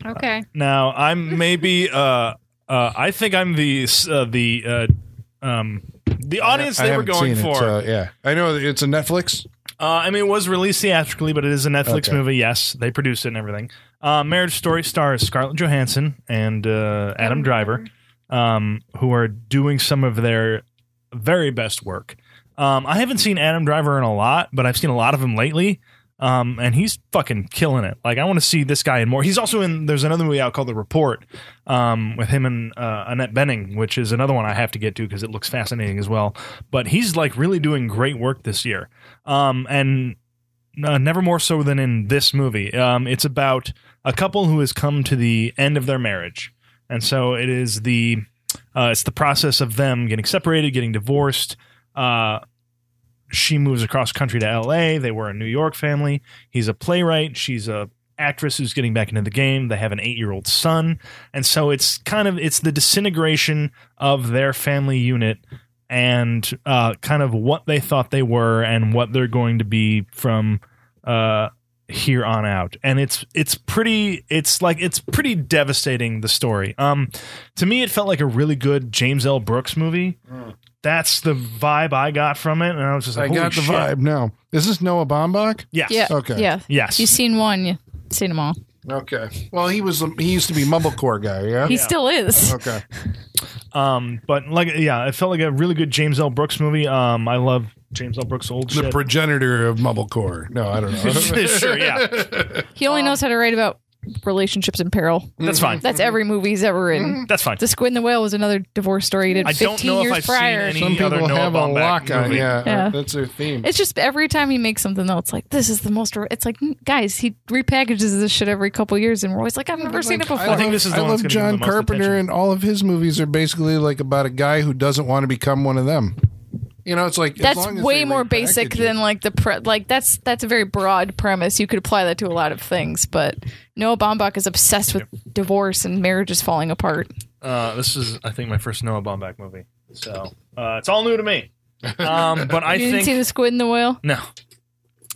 Okay. Now, I'm maybe. Uh, uh, I think I'm the uh, the uh, um, the audience I they were going seen it, for. so, yeah i know it's a netflix Uh, I mean, it was released theatrically, but it is a Netflix Okay. movie. Yes, they produced it and everything. Uh, Marriage Story stars Scarlett Johansson and uh, Adam Driver, um, who are doing some of their very best work. Um, I haven't seen Adam Driver in a lot, but I've seen a lot of him lately. Um, and he's fucking killing it. Like I want to see this guy in more. He's also in. There's another movie out called The Report, um, with him and uh, Annette Bening, which is another one I have to get to because it looks fascinating as well. But he's like really doing great work this year, um, and uh, never more so than in this movie. Um, it's about a couple who has come to the end of their marriage, and so it is the uh, it's the process of them getting separated, getting divorced. Uh, she moves across country to L.A. They were a New York family. He's a playwright. She's a actress who's getting back into the game. They have an eight year old son, and so it's kind of it's the disintegration of their family unit and uh, kind of what they thought they were and what they're going to be from uh, here on out. And it's it's pretty it's like it's pretty devastating the story. Um, to me, it felt like a really good James L. Brooks movie. That's the vibe I got from it, and I was just like, I like, got the shit." vibe now. Is this Noah Baumbach? Yes. Yeah. Okay. Yeah. Yes. You've seen one, you've seen them all. Okay. Well, he was he used to be Mumblecore guy. Yeah. He still is. okay. Um, but like, yeah, it felt like a really good James L. Brooks movie. Um, I love James L. Brooks' old The shit. progenitor of Mumblecore. No, I don't know. sure, yeah, He only knows how to write about relationships in peril. that's fine. That's every movie he's ever written. That's fine. The Squid and the Whale was another divorce story he did I 15 don't know if years I've seen prior. any- Some other people Noah have a Baumbach lock on. movie. Yeah, Yeah. that's their theme. It's just every time he makes something though, it's like this is the most. It's like mm, guys, he repackages this shit every couple years, and we're always like, I've never seen it before. I think this is the I one that's love gonna John give the most Carpenter, attention. and all of his movies are basically like about a guy who doesn't want to become one of them. You know, it's like as that's long as way they more basic it. than like the pre- like that's that's a very broad premise. You could apply that to a lot of things, but Noah Baumbach is obsessed with divorce and marriage is falling apart. Uh, this is, I think, my first Noah Baumbach movie, so uh, it's all new to me. Um, but I you didn't see the Squid in the Whale? no,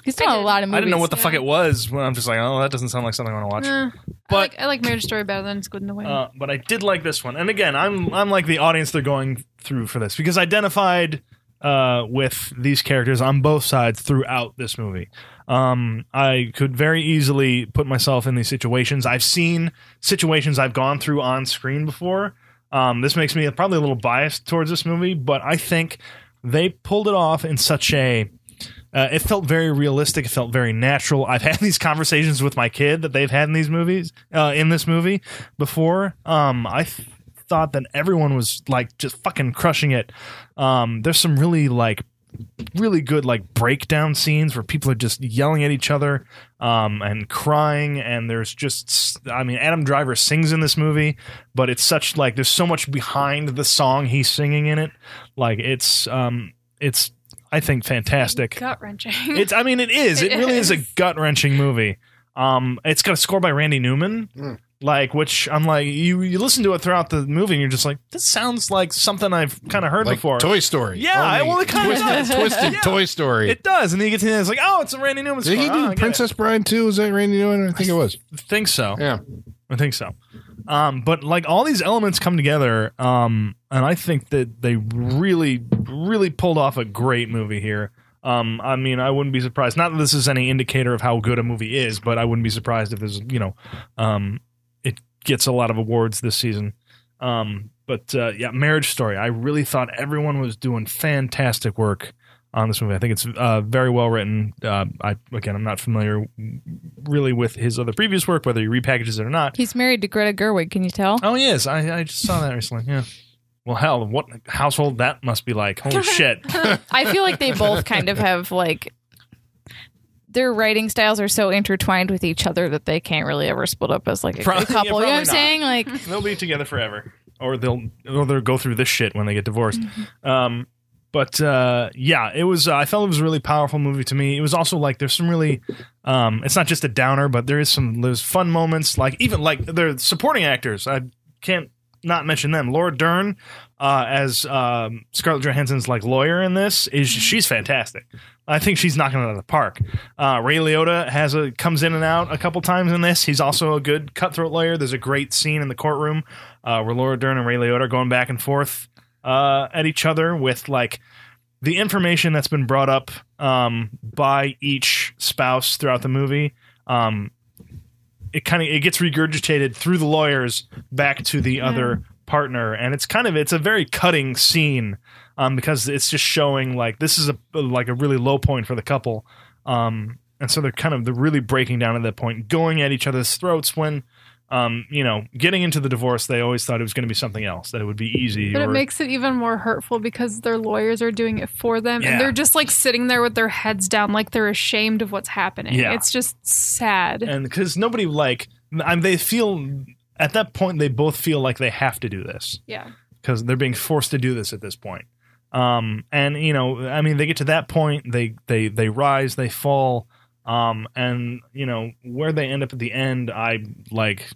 He's done a lot of movies. I didn't know what the yeah. fuck it was. When I'm just like, oh, that doesn't sound like something I want to watch. But- I like, I like Marriage Story better than Squid in the Whale. Uh, but I did like this one, and again, I'm I'm like the audience they're going through for this because I identified uh, with these characters on both sides throughout this movie. Um, I could very easily put myself in these situations. I've seen situations I've gone through on screen before. Um, this makes me probably a little biased towards this movie, but I think they pulled it off in such a uh, it felt very realistic. It felt very natural. I've had these conversations with my kid that they've had in these movies, uh, in this movie before. Um, I th- thought that everyone was like just fucking crushing it. Um, there's some really like really good like breakdown scenes where people are just yelling at each other um, and crying and there's just i mean adam driver sings in this movie but it's such like there's so much behind the song he's singing in it like it's um it's i think fantastic Gut wrenching. it's i mean it is it, It really is a gut-wrenching movie um it's got a score by randy newman Mm. Like which i'm like you you listen to it throughout the movie and you're just like this sounds like something i've kind of heard like before Toy Story. Yeah, I- well, it kinda twisted, does. twisted Yeah. Toy Story. it does and then you get to the end it's like oh it's a randy newman Did he score. Oh, do get. Princess Bride too? Was that Randy Newman? I think it was. I think so Yeah. I think so. Um, but like all these elements come together, um, and I think that they really, really pulled off a great movie here. Um, I mean, I wouldn't be surprised. Not that this is any indicator of how good a movie is, but I wouldn't be surprised if there's, you know, um, gets a lot of awards this season. Um, but uh, yeah, Marriage Story. I really thought everyone was doing fantastic work on this movie. I think it's uh, very well written. Uh, I again, I'm not familiar really with his other previous work, whether he repackages it or not. He's married to Greta Gerwig. Can you tell? Oh yes, I, I just saw that recently. Yeah. Well, hell, what household that must be like? Holy shit! I feel like they both kind of have like their writing styles are so intertwined with each other that they can't really ever split up as like a, Probably- a couple. yeah, you know what I'm probably saying? Like they'll be together forever, or they'll or they'll go through this shit when they get divorced. Um, but uh, yeah, it was. Uh, I felt it was a really powerful movie to me. It was also like there's some really. Um, it's not just a downer, but there is some there's fun moments. Like even like they're supporting actors. I can't not mention them. Laura Dern uh, as um, Scarlett Johansson's like lawyer in this is she's fantastic. I think she's knocking it out of the park. Uh, Ray Liotta has a comes in and out a couple times in this. He's also a good cutthroat lawyer. There's a great scene in the courtroom uh, where Laura Dern and Ray Liotta are going back and forth uh, at each other with like the information that's been brought up um, by each spouse throughout the movie. Um, it kind of it gets regurgitated through the lawyers back to the other partner, and it's kind of it's a very cutting scene um, because it's just showing like this is a like a really low point for the couple, um, and so they're kind of they're really breaking down at that point, going at each other's throats when. Um, you know, getting into the divorce, they always thought it was going to be something else, that it would be easy. But it makes it even more hurtful because their lawyers are doing it for them Yeah. and they're just like sitting there with their heads down like they're ashamed of what's happening. Yeah. It's just sad. and because nobody like I mean, they feel at that point they both feel like they have to do this yeah. because they're being forced to do this at this point um and you know i mean they get to that point they they they rise they fall um and you know where they end up at the end i like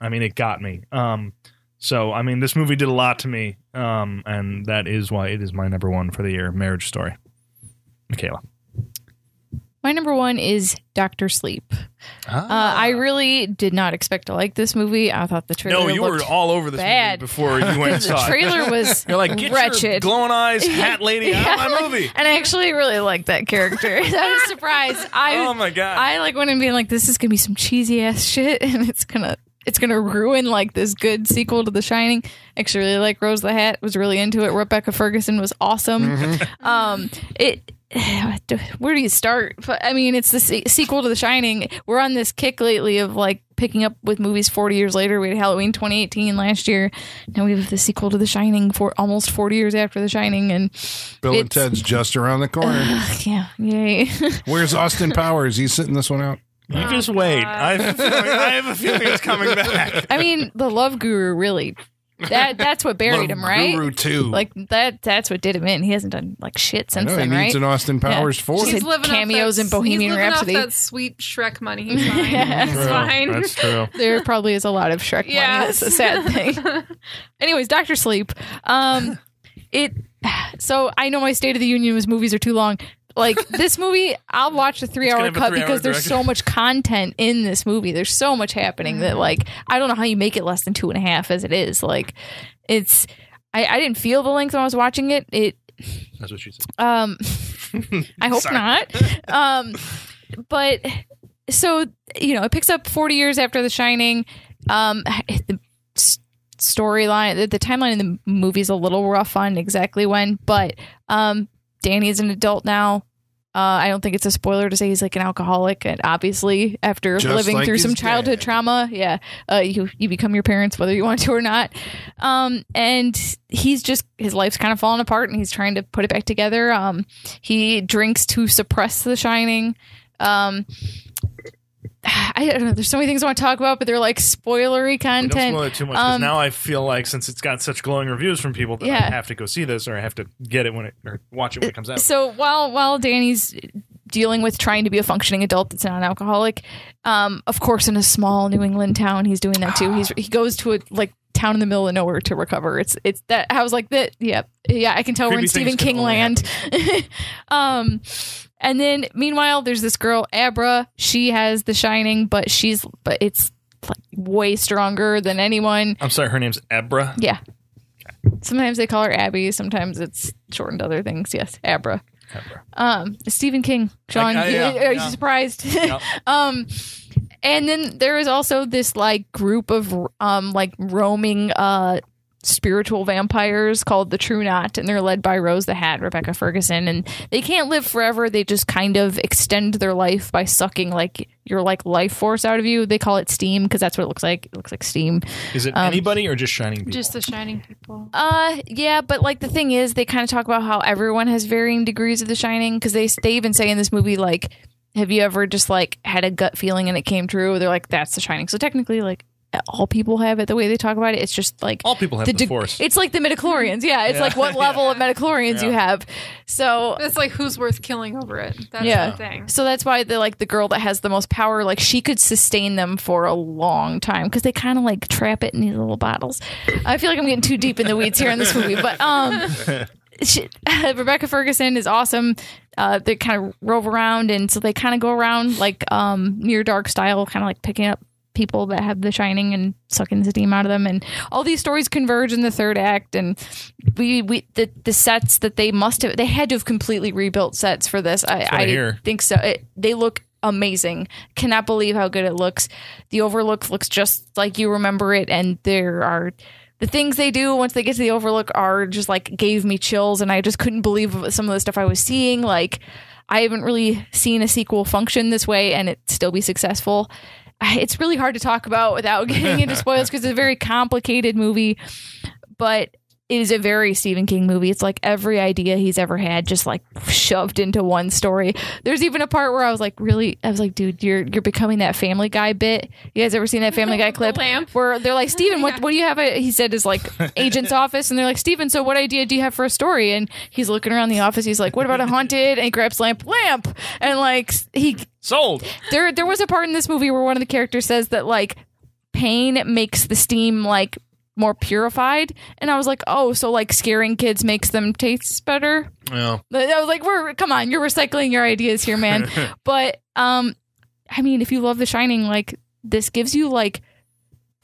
i mean it got me um so i mean this movie did a lot to me um and that is why it is my number one for the year marriage story michaela my number one is Doctor Sleep. Uh, I really did not expect to like this movie. I thought the trailer no you were all over this bad. movie before you went and the trailer was You're like, get your wretched. glowing eyes, hat lady out of my movie. and I actually really liked that character. I was surprised. I oh my god! I like went in being like, this is gonna be some cheesy ass shit, and it's gonna it's gonna ruin like this good sequel to The Shining. Actually, really like Rose the Hat. Was really into it. Rebecca Ferguson was awesome. Um, it. Where do you start? I mean, it's the se- sequel to The Shining. We're on this kick lately of like picking up with movies 40 years later. We had Halloween 2018 last year. Now we have the sequel to The Shining for almost 40 years after The Shining. And Bill and Ted's just around the corner. yeah, yay. Where's Austin Powers? He's sitting this one out. You just wait. I have, a feeling, I have a feeling it's coming back. I mean, the Love Guru really That that's what buried him, right? Guru two. Like that that's what did him in. He hasn't done like shit I since know, then, he right? needs an Austin Powers four. She's He's had living cameos off in Bohemian he's Rhapsody. Off that sweet Shrek money. He's fine. Yeah. It's fine. That's true. there probably is a lot of Shrek money. Yes. That's a sad thing. Anyways, Doctor Sleep. Um, it. So I know my State of the Union was movies are too long. Like this movie, I'll watch the three hour cut three-hour because there's direction. so much content in this movie. There's so much happening that like I don't know how you make it less than two and a half as it is. Like it's. I, I didn't feel the length when I was watching it. It That's what she said. um, I hope not. Um, but so you know, it picks up 40 years after The Shining. Um, the storyline, the, the timeline in the movie is a little rough on exactly when, but um, Danny is an adult now. Uh, I don't think it's a spoiler to say he's like an alcoholic, and obviously, after Just living like through some childhood dad. trauma, yeah, uh, you you become your parents whether you want to or not. Um, and he's just his life's kind of falling apart, and he's trying to put it back together. Um, he drinks to suppress the shining. Um, I don't know. There's so many things I want to talk about, but they're like spoilery Don't content. spoil it too much because Um, now I feel like since it's got such glowing reviews from people that Yeah. I have to go see this or I have to get it when it or watch it when it comes out. So while while Danny's dealing with trying to be a functioning adult that's not an alcoholic, um, of course, in a small New England town, he's doing that too. He's he goes to a like town in the middle of nowhere to recover. It's it's that I was like that. Yeah, yeah. I can tell we're in Stephen King land. um, and then meanwhile, there's this girl Abra. She has The Shining, but she's but it's like way stronger than anyone. I'm sorry, her name's Abra. Yeah. Sometimes they call her Abby. Sometimes it's shortened to other things. Yes, Abra. Ebra. Um, Stephen King. Sean, I- yeah, are you yeah. surprised? Yep. um, and then there is also this like group of um like roaming uh spiritual vampires called the True Knot, and they're led by Rose the Hat, Rebecca Ferguson, and they can't live forever. They just kind of extend their life by sucking like your like life force out of you. They call it steam because that's what it looks like. It looks like steam. Is it Um, anybody or just shining people? Just the shining people. Uh, yeah, but like the thing is, they kind of talk about how everyone has varying degrees of The Shining because they they even say in this movie like, have you ever just like had a gut feeling and it came true? They're like, that's The Shining. So technically, like all people have it the way they talk about it. It's just like All people have the the, deg- force. It's like the midichlorians. Yeah, it's Yeah. like what level of midichlorians you have. So It's like who's worth killing over it. That's Yeah. the thing. so that's why the like the girl that has the most power, like she could sustain them for a long time because they kind of like trap it in these little bottles. I feel like I'm getting too deep in the weeds here in this movie, but um, she, Rebecca Ferguson is awesome. Uh, they kind of rove around, and so they kind of go around like um near dark style, kind of like picking up people that have the shining and sucking the steam out of them. And all these stories converge in the third act. And we we the, the sets that they must have they had to have completely rebuilt sets for this. I I i think so. It, they look amazing. Cannot believe how good it looks. The overlook looks just like you remember it. And there are the things they do once they get to the overlook are just like gave me chills. And i just couldn't believe some of the stuff i was seeing. Like i haven't really seen a sequel function this way and it still be successful it's really hard to talk about without getting into spoilers because it's a very complicated movie. But it is a very Stephen King movie. It's like every idea he's ever had just like shoved into one story. There's even a part where I was like, really, I was like, dude, you're you're becoming that Family Guy bit. You guys ever seen that Family Guy clip lamp. where they're like, Stephen, what what do you have? At, he said his like agent's office, and they're like, Stephen, so what idea do you have for a story? And he's looking around the office. He's like, what about a haunted? And he grabs lamp, lamp, and like he Sold. there there was a part in this movie where one of the characters says that like pain makes the steam like more purified. And i was like oh so like scaring kids makes them taste better? Well, i was like we're come on you're recycling your ideas here man. But um i mean if you love the shining like this gives you like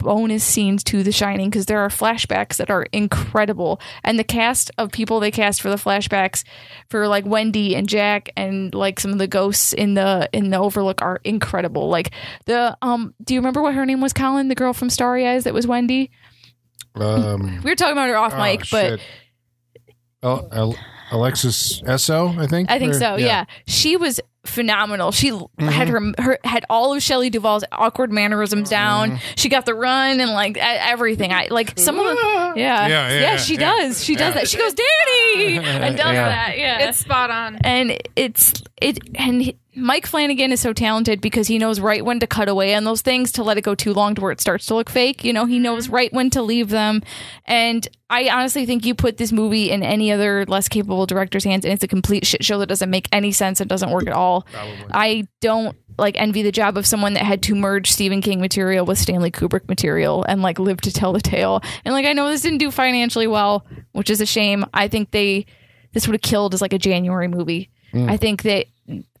bonus scenes to the shining because there are flashbacks that are incredible. And the cast of people they cast for the flashbacks for like wendy and jack and like some of the ghosts in the in the overlook are incredible. Like the um do you remember what her name was colin? The girl from starry eyes that was wendy Um, we were talking about her off oh, mic but shit. Al- Al- Alexis Essoe, I think. I think Or- so. Yeah. she was phenomenal. She had her, her had all of Shelley Duvall's awkward mannerisms down. She got the run and like everything. I like some of the yeah Yeah, yeah, yeah, she yeah. does. She does that. She goes Danny and does Yeah. that. Yeah, It's spot on. and it's it and he- Mike Flanagan is so talented because he knows right when to cut away on those things to let it go too long to where it starts to look fake. You know, he mm-hmm. knows right when to leave them. And I honestly think you put this movie in any other less capable director's hands and it's a complete shit show that doesn't make any sense and doesn't work at all. I don't like envy the job of someone that had to merge Stephen King material with Stanley Kubrick material and like live to tell the tale. And like I know this didn't do financially well, which is a shame. I think they this would have killed as like a January movie. Mm. I think that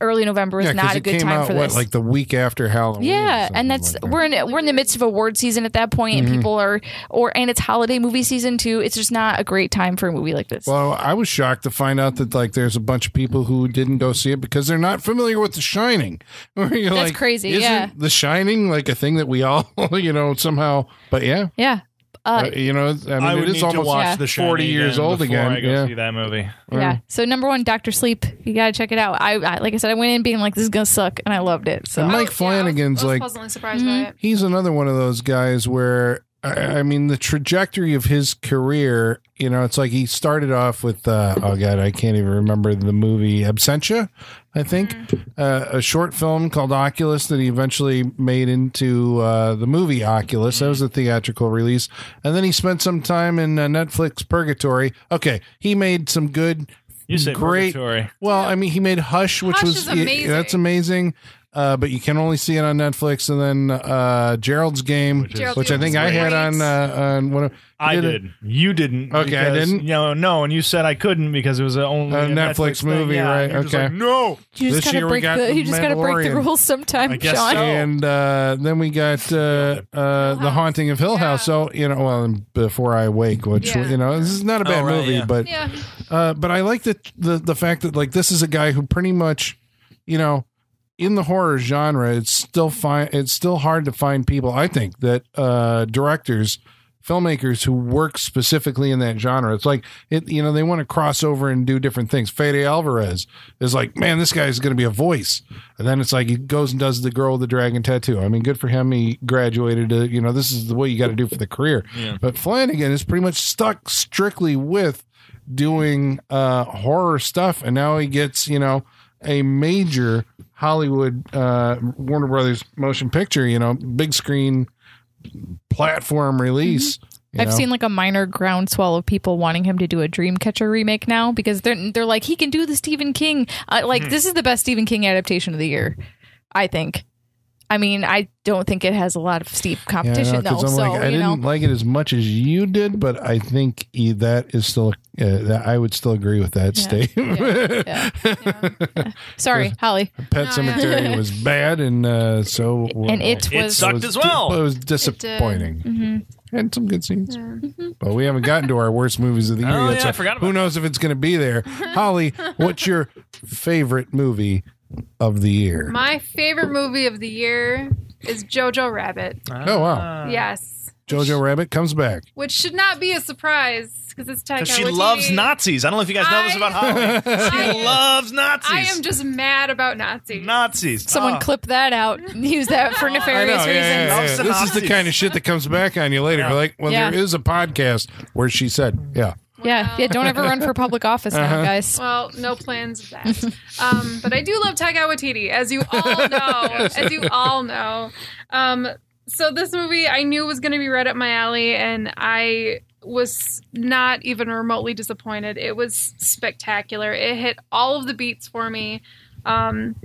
early November is. Yeah, not a good came time out for what this. like the week after Halloween. yeah, and that's like that. we're in we're in the midst of award season at that point, Mm-hmm. and people are or and it's holiday movie season too. It's just not a great time for a movie like this. Well, I was shocked to find out that like there's a bunch of people who didn't go see it because they're not familiar with The Shining. That's like, crazy, Isn't yeah. The Shining like a thing that we all you know somehow? But yeah, yeah, uh, you know, I mean, I would it is need to almost watch Yeah. the Shining 40 years again old before again, I go yeah. see that movie. yeah. So number one, Doctor Sleep. You gotta check it out. I, I like I said, I went in being like this is gonna suck, and I loved it. So And Mike I was- yeah, I was- Flanagan's I was like pleasantly surprised Mm-hmm. by it. he's another one of those guys where I, I mean the trajectory of his career you know it's like he started off with uh, oh god i can't even remember the movie absentia i think. Uh, a short film called oculus that he eventually made into uh, the movie oculus. That was a theatrical release. And then he spent some time in uh, netflix purgatory. Okay he made some good You say great Purgatory. well, I mean, he made Hush, which Hush was is yeah, that's amazing. Uh, but you can only see it on Netflix, and then uh, Gerald's Game, which, Gerald's I think I had on uh, on one. Of, I did did. it- You didn't. Okay, I didn't? You know, no, and you said I couldn't because it was a only A a Netflix movie, Yeah, right, and you're just okay. like, no. you just This gotta year we break got the The you just gotta break the rules sometime, I guess Sean. so. And uh, then we got uh, uh, the Haunting of Hill House. So you know, well, before I wake, which Yeah. you know, this is not a bad Oh, right, movie, yeah. but Yeah, Uh, but I like the, the the fact that like this is a guy who pretty much, you know, in the horror genre, it's still fine. It's still hard to find people. I think that uh, directors, filmmakers who work specifically in that genre. It's like it. You know, they want to cross over and do different things. Fede Alvarez is like, man, this guy is going to be a voice. And then it's like he goes and does the girl with the dragon tattoo. I mean, good for him. He graduated. To, you know, this is the way you got to do for the career. But Flanagan is pretty much stuck strictly with doing uh horror stuff and now he gets you know a major hollywood uh warner brothers motion picture you know big screen platform release Mm-hmm. I've know? seen like a minor groundswell of people wanting him to do a Dreamcatcher remake now because they're they're like he can do the Stephen King. Uh, like this is the best Stephen King adaptation of the year, I think. I mean, I don't think it has a lot of steep yeah, I competition know, though. 'cause I'm so like, I you didn't know, like it as much as you did, but I think e- that is still, uh, that I would still agree with that statement. yeah, yeah. sorry, Holly, Pet No, Cemetery was bad, and uh, so and it It was sucked as well. It was disappointing. Mm-hmm. And some good scenes. But we haven't gotten to our worst movies of the year Oh, yet. yeah, so I forgot about who knows if it's going to be there. Holly, what's your favorite movie of the year? my favorite movie of the year is Jojo Rabbit. Ah. oh, wow. yes, Jojo Rabbit comes back. which should not be a surprise because it's Taika Because she Waititi. loves Nazis. I don't know if you guys know this I- about Holly. I- She loves Nazis. I am just mad about Nazis. Nazis. someone Oh. clip that out, use that for I nefarious know, yeah, reasons. yeah, yeah, Loves the This is the kind of shit that comes back on you later. Yeah. Like when Yeah. there is a podcast where she said, yeah. Yeah, yeah. Don't ever run for public office Uh-huh. now, guys. Well, no plans of that. um, but I do love Taika Waititi, as you all know. as you all know. Um, so this movie I knew was going to be right up my alley, and I was not even remotely disappointed. It was spectacular. It hit all of the beats for me. Um,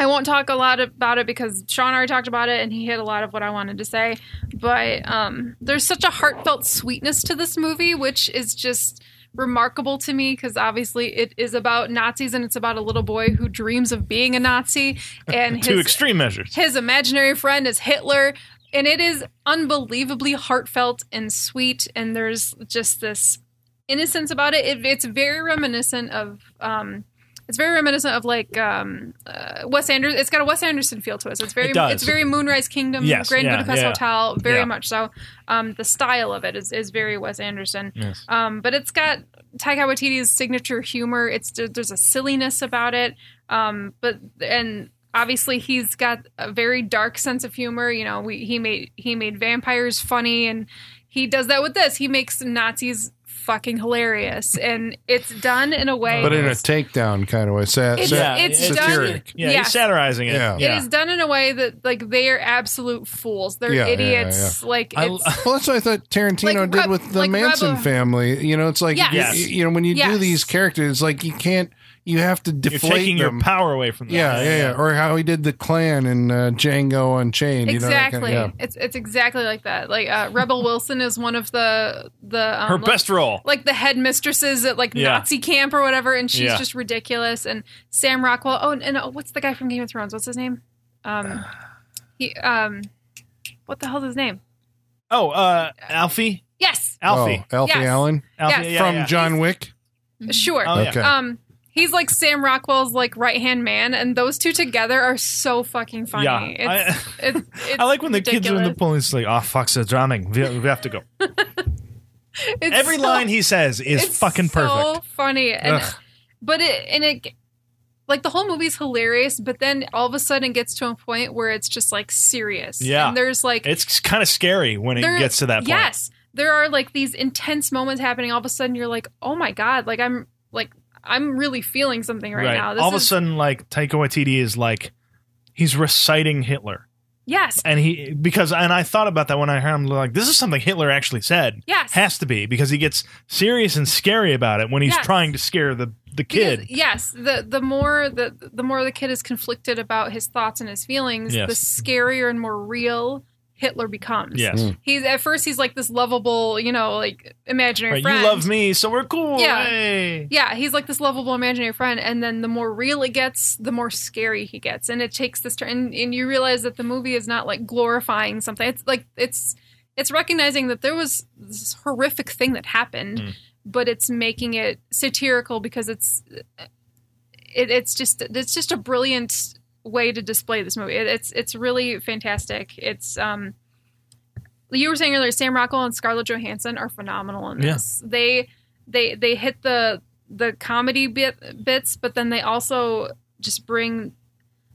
I won't talk a lot about it because Sean already talked about it and he hit a lot of what I wanted to say. But um, there's such a heartfelt sweetness to this movie, which is just remarkable to me because obviously it is about Nazis and it's about a little boy who dreams of being a Nazi and Two his extreme measures. his imaginary friend is Hitler. And it is unbelievably heartfelt and sweet. And there's just this innocence about it. it it's very reminiscent of. Um, it's very reminiscent of like um, uh, Wes Anderson. It's got a Wes Anderson feel to it. So it's very, It does. it's very Moonrise Kingdom, Yes, Grand yeah, Budapest yeah. Hotel, very Yeah. much so. Um, the style of it is, is very Wes Anderson. Yes. Um, but it's got Taika Waititi's signature humor. It's there's a silliness about it. Um, but and obviously he's got a very dark sense of humor. You know, we, he made he made vampires funny, and he does that with this. He makes Nazis fucking hilarious, and it's done in a way. but in a takedown kind of way. Sat, It's- sat, it's done- satiric. Yeah, Yes. he's satirizing it. Yeah. it is done in a way that like they are absolute fools. They're Yeah, yeah, idiots. Like I- Well, that's what I thought Tarantino Like did with the like Manson Rebel- family. You know, it's like Yes. you, you know when you do these characters, like you can't. You have to You're deflate taking them. your power away from them. yeah, yeah, yeah, Or how he did the Klan in uh, Django Unchained. You know, kind exactly. of- yeah. It's it's exactly like that. Like uh, Rebel Wilson is one of the the um, Her like- best role. like the headmistresses at like Yeah. Nazi camp or whatever, and she's Yeah. just ridiculous. And Sam Rockwell. Oh, and, and oh, what's the guy from Game of Thrones? What's his name? Um, he um, what the hell's his name? Oh, uh, Alfie. Yes, Alfie. Oh, Alfie Yes. Allen Alfie yes. yeah, from yeah. John Wick. sure. Oh, yeah. Okay. Um, he's like Sam Rockwell's like right hand man, and those two together are so fucking funny. Yeah. It's, I- it's, it's I like when the kids are in the ridiculous. police, like, oh, fuck, they're drowning. We, we have to go. Every so- line he says is fucking So perfect. funny, and Ugh. but it and it like the whole movie's hilarious, but then all of a sudden it gets to a point where it's just like serious. Yeah. and there's like It's kind of scary when it gets to that point. Yes, there are like these intense moments happening. All of a sudden, you're like, oh my god, like I'm like I'm really feeling something right, now. This All of a is- sudden, like, Taika Waititi is like, he's reciting Hitler. yes, And he, because, and I thought about that when I heard him, like, this is something Hitler actually said. yes, Has to be, because he gets serious and scary about it when he's Yes. trying to scare the, the Because, kid. yes, the the more the the more the kid is conflicted about his thoughts and his feelings, Yes. the scarier and more real Hitler becomes. Yes. Mm. He's at first he's like this lovable, you know, like imaginary Right, friend. you love me, so we're cool. Yeah. Hey. Yeah, he's like this lovable imaginary friend, and then the more real it gets, the more scary he gets, and it takes this turn. And, and you realize that the movie is not like glorifying something. It's like it's it's recognizing that there was this horrific thing that happened, Mm. but it's making it satirical because it's it, it's just it's just a brilliant way to display this movie. It, it's it's really fantastic. It's um you were saying earlier, Sam Rockwell and Scarlett Johansson are phenomenal in Yeah. this. They they they hit the the comedy bit bits, but then they also just bring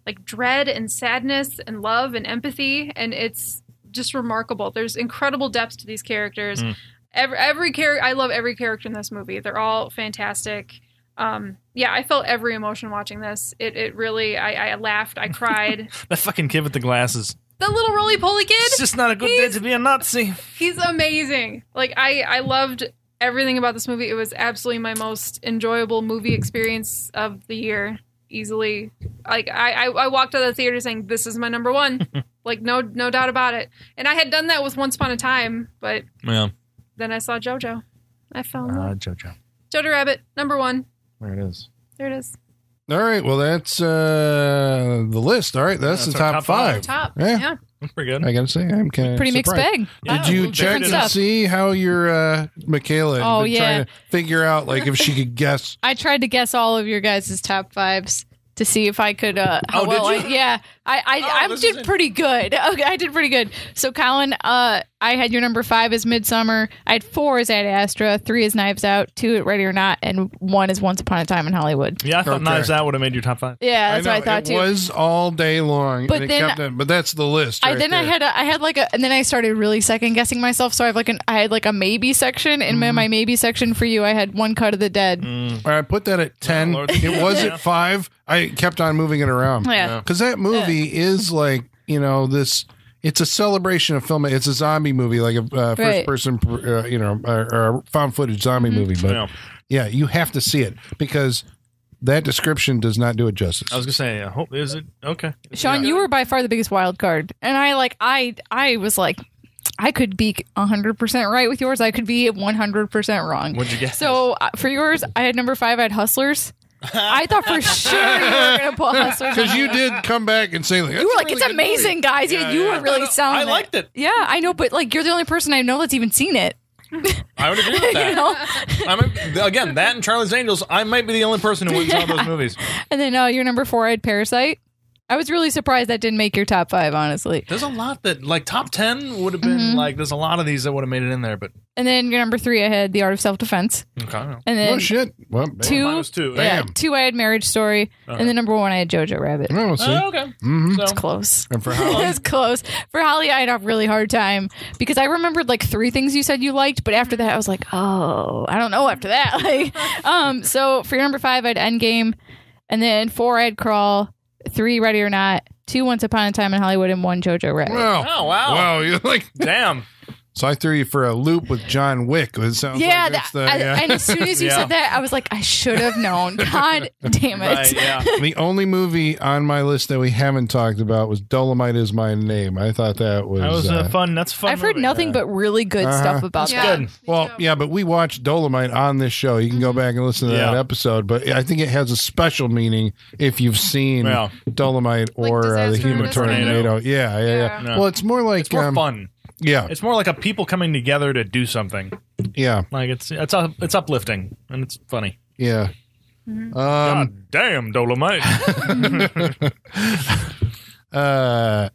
like dread and sadness and love and empathy, and it's just remarkable. There's incredible depth to these characters. Mm. Every every character, I love every character in this movie. They're all fantastic. Um, yeah, I felt every emotion watching this. It it really, I, I laughed, I cried. That fucking kid with the glasses. the little roly poly kid. It's just not a good day to be a Nazi. He's amazing. Like I, I loved everything about this movie. It was absolutely my most enjoyable movie experience of the year, easily. Like I, I, I walked out of the theater saying, "This is my number one." like no, no doubt about it. And I had done that with Once Upon a Time, but Yeah. then I saw JoJo. I fell in Uh, love. JoJo. Jojo Rabbit, number one. There it is. There it is. All right. Well, that's uh, the list. All right. That's, That's the top, top five. five. Top. Yeah. Yeah. That's pretty good. I gotta say, I'm kind of Pretty mixed bag. Did you check and see how your uh, Michaela Oh, been yeah. trying to figure out like if she could guess? I tried to guess all of your guys' top fives to see if I could. Uh, how Oh, did well you? I, yeah, I I, Oh, I this did pretty good. Okay, I did pretty good. So, Colin, uh, I had your number five as Midsommar. I had four as Ad Astra, three as Knives Out, two at Ready or Not, and one is Once Upon a Time in Hollywood. Yeah, I thought Okay. Knives Out would have made your top five. Yeah, that's I know, what I thought it too. It was all day long, But and it then- kept but that's the list. I right then I had a, I had like a and then I started really second guessing myself. So I have like an I had like a maybe section in Mm-hmm. my, my maybe section for you. I had one cut of the dead. All right, I put that at ten. Lord. it was Yeah. at five. I kept on moving it around. Yeah. because that movie is like you know this. It's a celebration of film. It's a zombie movie, like a uh, first Right. person, uh, you know, or, or found footage zombie movie. But Yeah. yeah, you have to see it because that description does not do it justice. I was gonna say, I hope is it okay? Sean, you were by far the biggest wild card, and I like I I was like. I could be 100% right with yours. I could be 100% wrong. What'd you guess? So uh, for yours, I had number five. I had Hustlers. I thought for sure you were going to put Hustlers. Because you did come back and say, like, You were like, it's amazing, guys. Yeah, you were really selling I liked it. Yeah, I know, but like you're the only person I know that's even seen it. I would agree with You that. know? I might, again, that and Charlie's Angels. I might be the only person who wouldn't saw those movies. And then uh, your number four, I had Parasite. I was really surprised that didn't make your top five, honestly. There's a lot that like top ten would have been Mm-hmm. like. There's a lot of these that would have made it in there, but And then your number three, I had The Art of Self Defense. okay. And Oh shit! Well, bam. two, Mine two. yeah, Bam. two, I had Marriage Story. Okay. And then number one, I had Jojo Rabbit. Oh, see. Oh, okay. Mhm. So It's close. And for how it was close. For Holly, I had a really hard time because I remembered like three things you said you liked, but after that, I was like, oh, I don't know after that. Like, um, so for your number five, I had Endgame, and then four, I had Crawl, three, Ready or Not, two, Once Upon a Time in Hollywood, and one, Jojo Rabbit. Wow. Oh, wow. Wow. You're like damn. so. I threw you for a loop with John Wick. It sounds Yeah, like that, the, I- yeah. and as soon as you Yeah. said that, I was like, I should have known. God damn it! Right. Yeah. the only movie on my list that we haven't talked about was Dolomite is my name. I thought that was, That was uh, a fun. That's a fun. I've heard movie. nothing but really good Uh-huh. stuff about Yeah. that. good. Well, yeah, but we watched Dolomite on this show. You can go back and listen to that episode. But I think it has a special meaning if you've seen Yeah. Dolomite Like or uh, the Human Tornado. Tornado. Yeah, yeah, yeah, Yeah. Yeah. Well, it's more like It's more um, fun. Yeah, It's more like a people coming together to do something. yeah, Like it's it's up, it's uplifting and it's funny. yeah. Um, God damn, Dolomite. uh,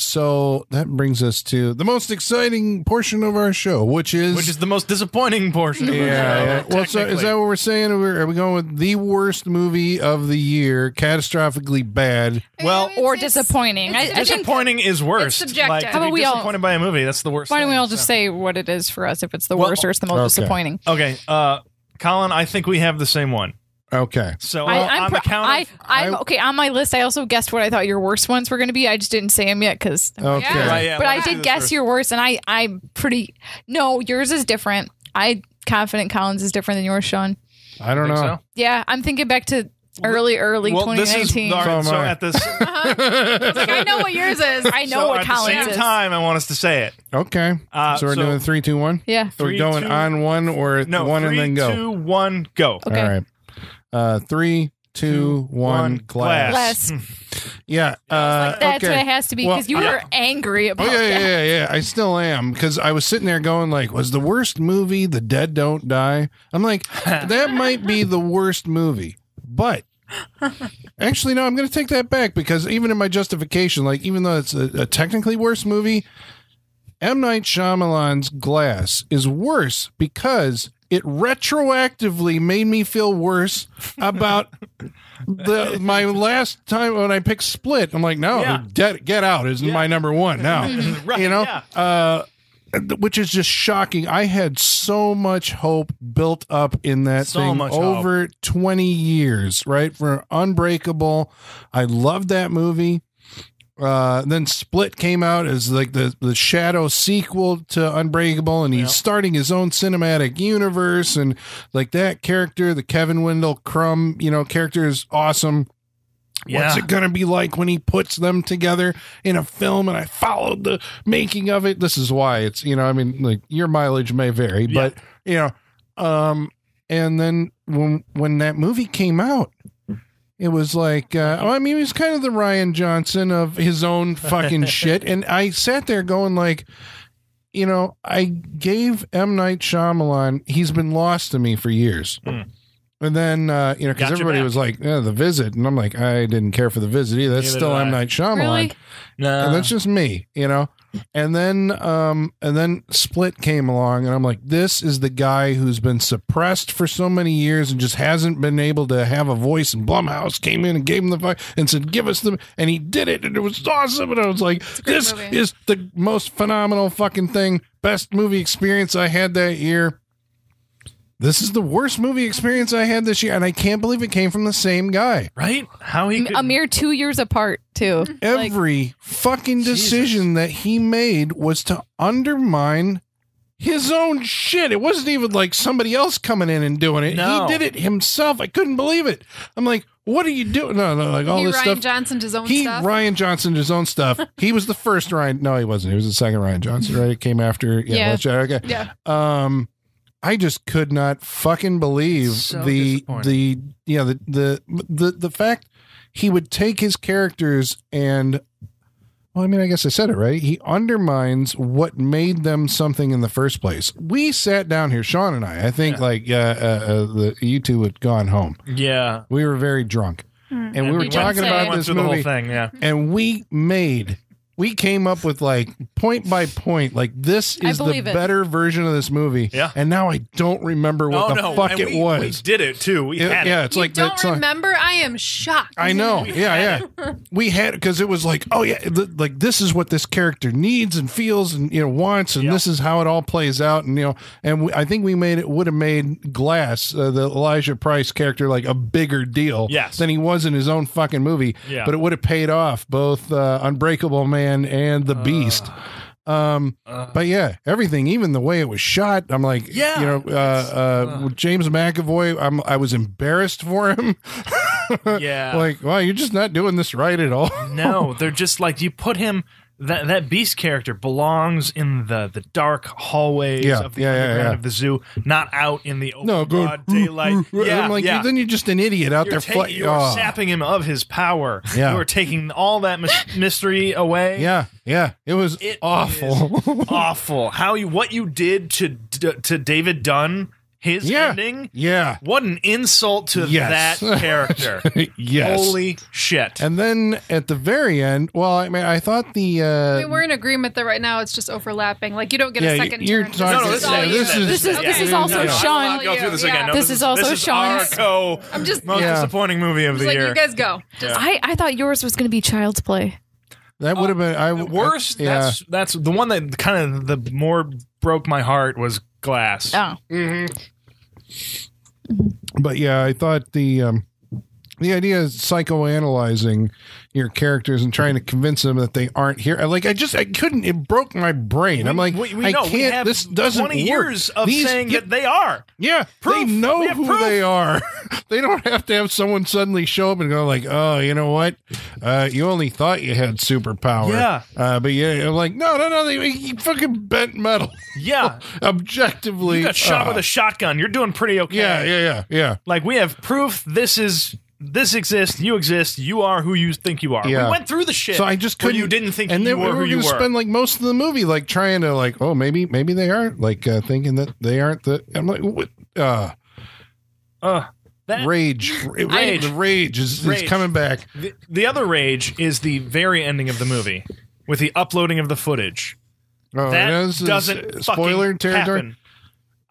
so that brings us to the most exciting portion of our show, which is Which is the most disappointing portion. Of yeah, show, yeah. Well, so is that what we're saying? Are we, are we going with the worst movie of the year, catastrophically bad? well, Or it's- disappointing. I, I think disappointing is worse. subjective. Like, How about be we all- disappointed by a movie? That's the worst. Why don't we all just so. say what it is for us if it's the Well, worst or it's the most okay. disappointing? Okay, uh, Colin, I think we have the same one. Okay. So I, I'm, on the pro- count I, I'm okay on my list. I also guessed what I thought your worst ones were going to be. I just didn't say them yet because. Okay. Yeah. Right, yeah, but I did guess first. your worst, and I I'm pretty. No, yours is different. I confident Colin's is different than yours, Sean. I don't know. So? Yeah, I'm thinking back to early, early Well, this is 2019. all right, So so am I. at this. Like, I know what yours is. I know so what at Colin's the same is. time, I want us to say it. Okay. Uh, so we're so- doing three, two, one. Yeah. Are we're going two- on one or No, one three, and then go? two, one, go. Okay. All right. Uh, three, two, one. glass. Glass. Yeah. Uh, That's okay. what it has to be Well, because you I- were angry Oh about yeah, yeah, that. yeah, yeah. I still am because I was sitting there going like, was the worst movie "The Dead Don't Die"? I'm like, that might be the worst movie, but actually, no. I'm going to take that back because even in my justification, like, even though it's a, a technically worse movie, M Night Shyamalan's Glass is worse because it retroactively made me feel worse about the my last time when I picked Split. I'm like, no, Yeah. Get Get Out is my number one now. Right, you know, yeah. uh, which is just shocking. I had so much hope built up in that So thing much hope. over 20 years, right? For Unbreakable. I loved that movie. Uh, then Split came out as like the, the shadow sequel to Unbreakable, and he's Yep. starting his own cinematic universe. And like that character, the Kevin Wendell Crumb, you know, character is awesome. What's it going to be like when he puts them together in a film? And I followed the making of it. This is why it's, you know, I mean, like your mileage may vary, but, you know, um, and then when, when that movie came out, it was like, uh, I mean, he was kind of the Rian Johnson of his own fucking shit. And I sat there going, like, you know, I gave M. Night Shyamalan, he's been lost to me for years. And then, uh, you know, because everybody back. was like, yeah, the visit. And I'm like, I didn't care for the visit either. That's Neither still did M. I. Night Shyamalan. Really? No. And that's just me, you know. And then um and then Split came along and I'm like this is the guy who's been suppressed for so many years and just hasn't been able to have a voice and Blumhouse came in and gave him the fight and said give us the and he did it and it was awesome and I was like this movie. is the most phenomenal fucking thing best movie experience I had that year. This is the worst movie experience I had this year and I can't believe it came from the same guy. right? How he could, A mere two years apart too. Like, every fucking decision that he made was to undermine his own shit. It wasn't even like somebody else coming in and doing it. No. He did it himself. I couldn't believe it. I'm like, what are you doing? No, no, like all he this Rian stuff. Johnson his own he stuff. Rian Johnson his own stuff. he was the first Rian. No, he wasn't. He was the second Rian Johnson. Right? It came after. Yeah. Yeah. Okay. yeah. Um, I just could not fucking believe So the disappointing. the yeah the, the the the fact he would take his characters and well, I mean, I guess I said it right. He undermines what made them something in the first place. We sat down here, Sean and I. I think Yeah. like uh, uh, uh, the you two had gone home. yeah. We were very drunk, and we were We talking about this through the whole movie, thing. Yeah. and we made we came up with like point by point like this is the it. better version of this movie Yeah. and now i don't remember what oh the no! fuck and it we, was We did it too. We It- had yeah it. it's you like don't that remember? I am shocked. I know, yeah, yeah. We had because it was like, oh yeah, th- like this is what this character needs and feels and you know wants, and Yeah. this is how it all plays out, and you know, and we, I think we made it would have made Glass, uh, the Elijah Price character, like a bigger deal, Yes. than he was in his own fucking movie. Yeah. but it would have paid off both uh, Unbreakable Man and The Beast. Um, but yeah, everything, even the way it was shot, I'm like, Yeah. you know, uh, uh, James McAvoy, I'm, I was embarrassed for him. Yeah. like, wow, you're just not doing this right at all. no, they're just like you put him. That that beast character belongs in the the dark hallways Yeah, of the yeah, underground yeah. of the zoo, not out in the open No, go broad daylight. yeah, I'm like, yeah. then you're just an idiot out You're, there. taking, you're oh. Ah. sapping him of his power. Yeah. You are taking all that mys- mystery away. Yeah, yeah, it was It awful. awful. How you what you did to to David Dunn, his yeah, ending. yeah, What an insult to Yes. that character. yes. Holy shit. and then at the very end, well, I mean, I thought the uh, I mean, we're in agreement that right now it's just overlapping. Like you don't get Yeah, a second you're turn. talking- no, no, is this, all yeah, this is- This is this is also no, no, Sean. Go through this again. No, This is also this Sean's. Our co I'm just, most Yeah. disappointing movie of the like year. you guys go. Just I, I thought yours was going to be Child's Play. that would have been I Worst. Yeah, That's that's the one that kind of the more broke my heart was Glass. Oh, but yeah, I thought the um, the idea of psychoanalyzing your characters and trying to convince them that they aren't here. Like I just I couldn't. It broke my brain. I'm like, we, we I know can't. this doesn't 20 work. years of These- saying yeah, that they are. Yeah, Proof. they know who proof. they are. they don't have to have someone suddenly show up and go like, "Oh, you know what? Uh, you only thought you had superpower." Yeah. Uh, but yeah, I'm like, no, no, no. They he fucking bent metal. Yeah. Objectively, You got shot uh, with a shotgun. You're doing pretty okay. Yeah, yeah, yeah, yeah. Like we have proof. This is this exists. You exist. You are who you think you are. Yeah. We went through the shit. So I just couldn't. you didn't think and you were we who were you were. spend like most of the movie like trying to like, oh, maybe, maybe they are like uh, thinking that they aren't the. I'm like, what? Uh, uh, that, rage, Rage. The rage is, Rage. is coming back. the, the other rage is the very ending of the movie with the uploading of the footage. Oh, That it is- is doesn't spoiler territory. happen.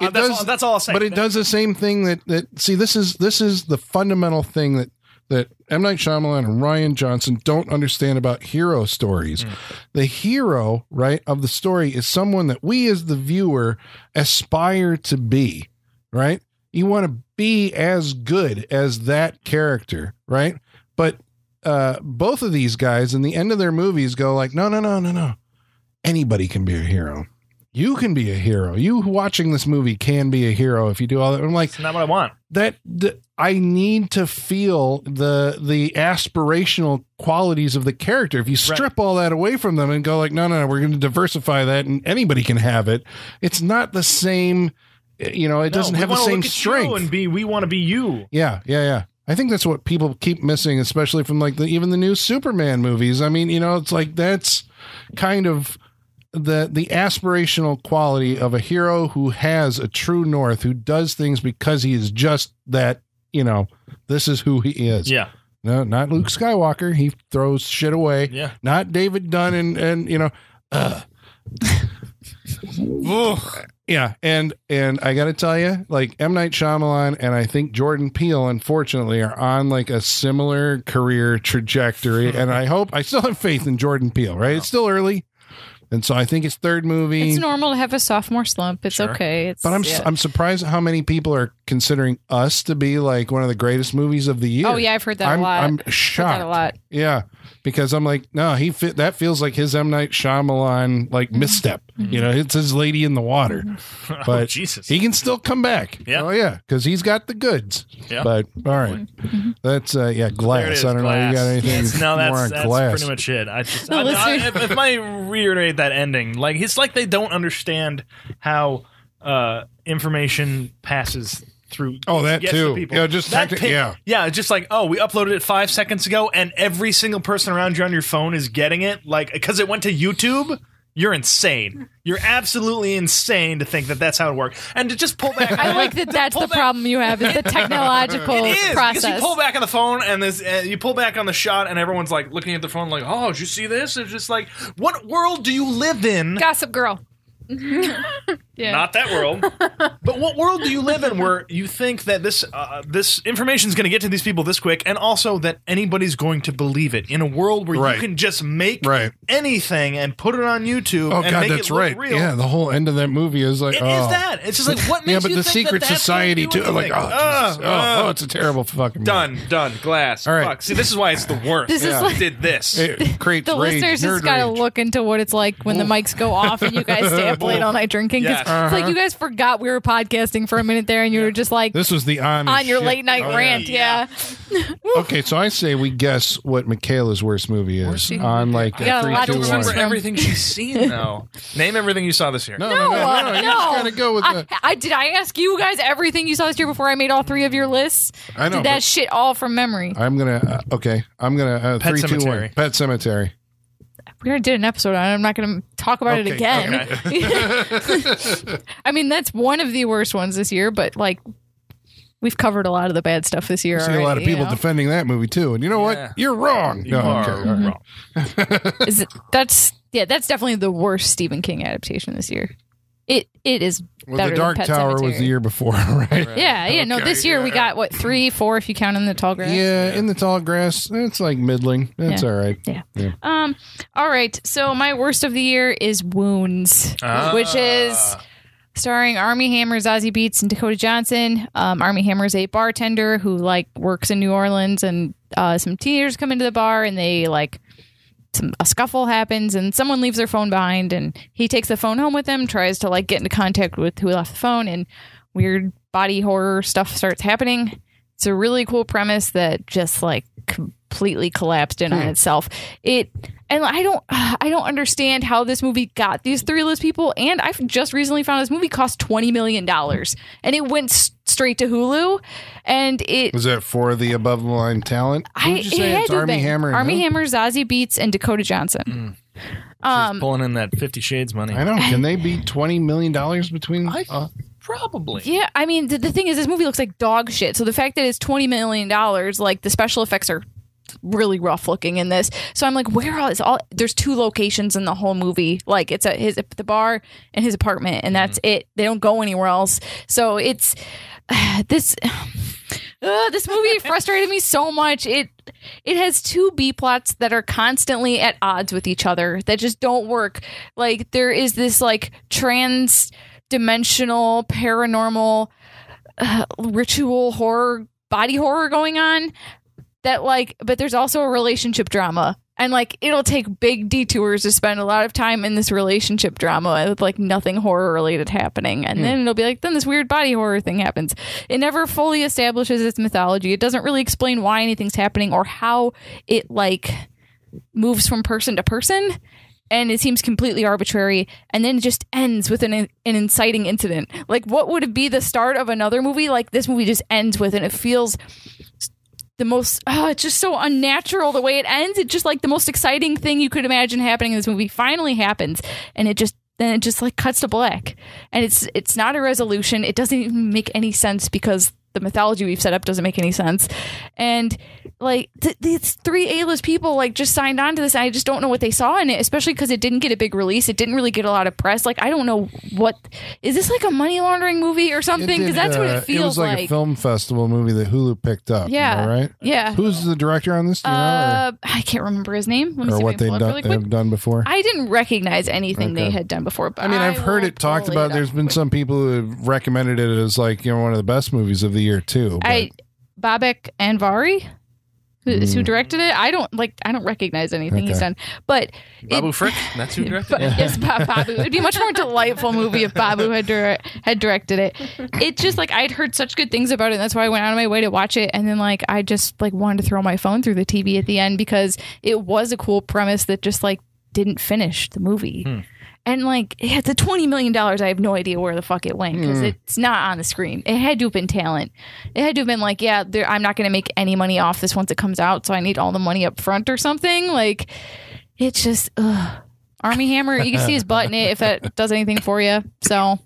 Uh, It that's, does- all, that's all I'll say. But it does the same thing that that see this is this is the fundamental thing that that M Night Shyamalan and Rian Johnson don't understand about hero stories. Hmm. The hero, right, of the story is someone that we as the viewer aspire to be, right? You want to be as good as that character, right? But uh both of these guys in the end of their movies go like, no, no, no, no, no. Anybody can be a hero. You can be a hero. You watching this movie can be a hero if you do all that. I'm like It's not what I want. that. th- I need to feel the the aspirational qualities of the character. If you strip all that away from them and go like, no, no, no, we're going to diversify that, and anybody can have it. It's not the same. You know, it No, doesn't have the same look at you strength. And be we want to be you. Yeah, yeah, yeah. I think that's what people keep missing, especially from like the even the new Superman movies. I mean, you know, it's like that's kind of the the aspirational quality of a hero who has a true north, who does things because he is just that. You know, this is who he is. Yeah. No, not Luke Skywalker. He throws shit away. Yeah. Not David Dunn and and you know, uh, yeah, and and I got to tell you, like M Night Shyamalan and I think Jordan Peele, unfortunately, are on like a similar career trajectory, and I hope I still have faith in Jordan Peele. Right, it's still early, and so I think his third movie. it's normal to have a sophomore slump. It's Sure. okay. It's, but I'm yeah. I'm surprised at how many people are considering us to be like one of the greatest movies of the year. Oh yeah, I've heard that I'm, a lot. I'm I've heard shocked. that a lot. Yeah, because I'm like, no, he fit. That feels like his M Night Shyamalan like Mm-hmm. misstep. You know, it's his Lady in the Water, oh but Jesus. he can still come back. Yeah. Oh yeah, because he's got the goods. Yeah. But all right, Mm-hmm. that's uh, yeah, glass. is, I don't know. You got anything Yes, no, more that's, on that's glass? pretty much it. I just, No, I, I, listen. if, if I reiterate that ending, like it's like they don't understand how uh, information passes through. Oh, that gets to too. people. Yeah, just that techni- pi- yeah. yeah. It's just like oh, we uploaded it five seconds ago, and every single person around you on your phone is getting it, like because it went to YouTube. You're insane. You're absolutely insane to think that that's how it works. And to just pull back. I like that. That's the back- problem you have is the technological It is because you pull back on the phone and this, uh, you pull back on the shot, and everyone's like looking at the phone, like, "Oh, did you see this?" It's just like, what world do you live in? Gossip Girl. yeah. Not that world. but what world do you live in where you think that this uh, this information is going to get to these people this quick, and also that anybody's going to believe it in a world where Right. you can just make Right. anything and put it on YouTube? Oh and God, make that's it look right. Real. Yeah, the whole end of that movie is like, It is oh. that. It's just like what makes Yeah, but you the think secret that that's society gonna too. Like, oh. Uh, oh, uh, oh, it's a terrible fucking movie. done, done, glass. All right. Fuck. See, this is why it's the worst. This is yeah. like- did this. It creates the rage, listeners just gotta look into what it's like when the mics go off and you guys stay up late all night drinking. 'cause Yes. It's like you guys forgot we were podcasting for a minute there, and you were just like This was the on on your shit. late night Oh, yeah. rant. Yeah, Okay, so I say we guess what Michaela's worst movie is on like You got three, lot two, to one. Remember everything she's seen now. Name everything you saw this year. No, no, no, no, uh, no. You just gotta go with I, the. I did. I ask you guys everything you saw this year before I made all three of your lists. I know. Did that but shit all from memory. I'm gonna. Uh, okay, I'm gonna. Uh, Pet three, two, one. Sematary. Pet Sematary. We already did an episode on it. I'm not going to talk about it Okay, again. I mean, that's one of the worst ones this year, but like we've covered a lot of the bad stuff this year. I see a lot of people you know? defending that movie too, and you know Yeah. what? You're wrong. You No, are okay, all right. wrong. Is it, that's yeah, that's definitely the worst Stephen King adaptation this year. It it is Well, better the Dark than Pet Tower was the year before, right? Yeah, yeah. No, this year we got what three, four if you count in the tall grass. Yeah, in the tall grass, it's like middling. That's Yeah. all right. Yeah. Um. All right. So my worst of the year is Wounds, Ah. which is starring Armie Hammer, Zazie Beetz, and Dakota Johnson. Um, Armie Hammer is a bartender who like works in New Orleans, and uh, some teenagers come into the bar, and they like some a scuffle happens, and someone leaves their phone behind, and he takes the phone home with him, tries to like get into contact with who left the phone, and weird body horror stuff starts happening. It's a really cool premise that just like completely collapsed in on hmm. itself. It and I don't I don't understand how this movie got these three list people. And I've just recently found this movie cost twenty million dollars, and it went straight to Hulu, and it. Was that for the above the line talent? I, Who'd you say it had it's to Armie been. Hammer? and Armie who? Hammer, Zazie Beetz, and Dakota Johnson. She's pulling in that Fifty Shades money. I know. Can they be twenty million dollars between? I- uh, Probably. Yeah, I mean the, the thing is, this movie looks like dog shit. So the fact that it's twenty million dollars, like the special effects are really rough looking in this. So I'm like, where is all? There's two locations in the whole movie. Like it's a his the bar and his apartment, and that's it. They don't go anywhere else. So it's this. Uh, this movie frustrated me so much. It it has two B plots that are constantly at odds with each other that just don't work. Like there is this like trans dimensional paranormal uh, ritual horror body horror going on that like but there's also a relationship drama. And like it'll take big detours to spend a lot of time in this relationship drama with like nothing horror related happening. And hmm. then it'll be like then this weird body horror thing happens. It never fully establishes its mythology. It doesn't really explain why anything's happening or how it like moves from person to person. And it seems completely arbitrary. And then it just ends with an, an inciting incident. Like what would be the start of another movie? Like this movie just ends with and it feels the most oh it's just so unnatural the way it ends. It's just like the most exciting thing you could imagine happening in this movie finally happens. And it just then it just like cuts to black. And it's it's not a resolution. It doesn't even make any sense because the mythology we've set up doesn't make any sense and like th- these three a-list people like just signed on to this and i just don't know what they saw in it especially because it didn't get a big release it didn't really get a lot of press like i don't know what is this like a money laundering movie or something because that's what uh, it feels It was like, a film festival movie that Hulu picked up. Yeah. you know, right. yeah Who's the director on this? Do you know, uh, I can't remember his name. Let me or, see or if I what they've it done, really have done before? I didn't recognize anything they had done before. But I mean, I've heard it talked about. up There's been quick. some people who have recommended it as like you know one of the best movies of the year too. but- I Babak Anvari, who, is who Mm. directed it. I don't like. I don't recognize anything he's done. But Babu it- Frick. That's who directed. But it? yes, Ba- Babu. It'd be a much more delightful movie if Babu had dir- had directed it. It just like I'd heard such good things about it, and that's why I went out of my way to watch it. And then like I just like wanted to throw my phone through the TV at the end because it was a cool premise that just like didn't finish the movie. And like yeah, the twenty million dollars, I have no idea where the fuck it went because hmm. it's not on the screen. It had to have been talent. It had to have been like, yeah, I'm not going to make any money off this once it comes out, so I need all the money up front or something. Like, it's just, ugh, Armie Hammer. You can see his butt in it if that does anything for you. So,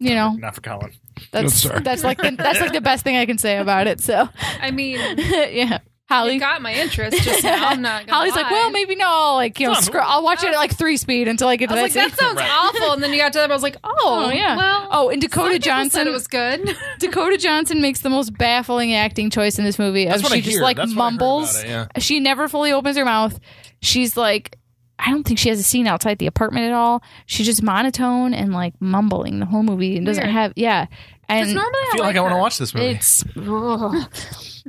you know, Not for Colin. that's sorry. that's like the, that's like the best thing I can say about it. So, I mean, yeah, Holly. it got my interest just now. I'm not gonna Holly's like, well, maybe no. Like, you know, It's scroll, I'll watch it at like three speed until I get to I was that like, that scene. sounds awful. And then you got to that, I was like, oh, Oh yeah. Well, oh, and Dakota some Johnson. said it was good. Dakota Johnson makes the most baffling acting choice in this movie. That's Of what she I just hear. like That's what I heard mumbles. about it, yeah. She never fully opens her mouth. She's like, I don't think she has a scene outside the apartment at all. She's just monotone and like mumbling the whole movie and doesn't Weird. have yeah. Because And normally I feel like I want to watch this movie. it's. ugh.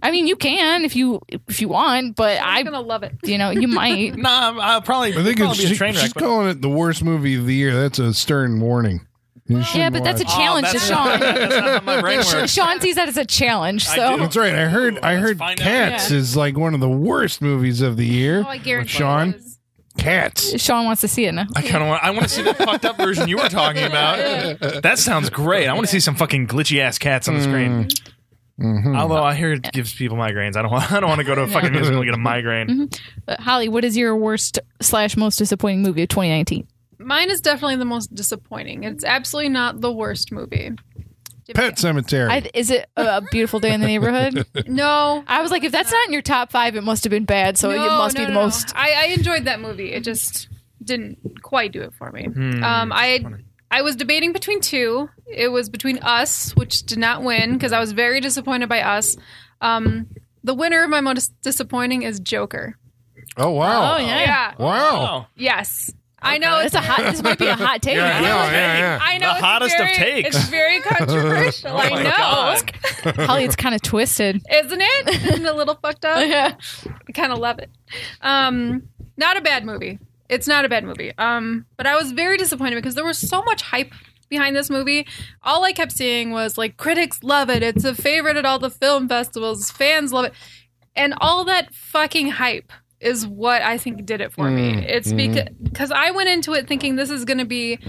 I mean, you can if you if you want, but I, I'm gonna love it. you know, you might. Nah, I'll probably. I think probably it's, be a she- train wreck. she's but- calling it the worst movie of the year. That's a stern warning. You Yeah, shouldn't but that's a watch. challenge Oh, to that's Sean. That's not how my brain works. Sean sees that as a challenge. I So do. That's right. I heard. I Let's heard find out. Cats Yeah. is like one of the worst movies of the year. Oh, I guarantee Sean? it is. Cats. Sean wants to see it now. I kind of want. I want to see the fucked up version you were talking about. That sounds great. I want to see some fucking glitchy ass cats on the screen. Mhm. Although I hear it gives people migraines. I don't want. I don't want to go to a fucking musical and get a migraine. Uh, Holly, what is your worst slash most disappointing movie of 2019? Mine is definitely the most disappointing. It's absolutely not the worst movie. Pet Sematary. I, is it a beautiful day in the neighborhood? No. I was like, if that's not in your top five, it must have been bad. So it must no, be the no, no. most. I, I enjoyed that movie. It just didn't quite do it for me. Hmm. Um, I I was debating between two. It was between Us, which did not win because I was very disappointed by Us. Um, the winner of my most disappointing is Joker. oh wow. Oh, yeah. Yeah. Wow. Yes. I know It's a hot. This might be a hot take. Yeah, yeah, yeah, yeah. I know The it's hottest of very, takes. It's very controversial. Oh I know, God. Holly, it's kind of twisted. isn't it? Isn't it a little fucked up? yeah. I kind of love it. Um, not a bad movie. It's not a bad movie. Um, but I was very disappointed because there was so much hype behind this movie. All I kept seeing was like critics love it. It's a favorite at all the film festivals. Fans love it, and all that fucking hype is what I think did it for me. Mm, It's because because I went into it thinking this is going to be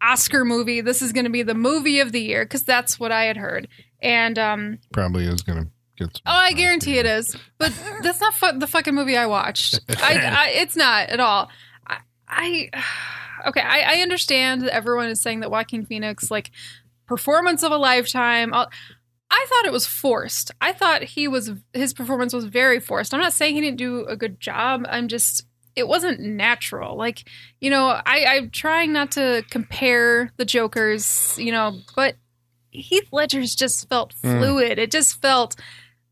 Oscar movie. This is going to be the movie of the year because that's what I had heard. And um, Probably is gonna get. Some Oh, I guarantee it is. But that's not fu- the fucking movie I watched. I, I, it's not at all. I, I okay. I, I understand that everyone is saying that Joaquin Phoenix, like, performance of a lifetime. I'll, I thought it was forced. I thought he was his performance was very forced. I'm not saying he didn't do a good job. I'm just it wasn't natural. Like you know, I, I'm trying not to compare the Jokers. You know, but Heath Ledger's just felt Mm. fluid. It just felt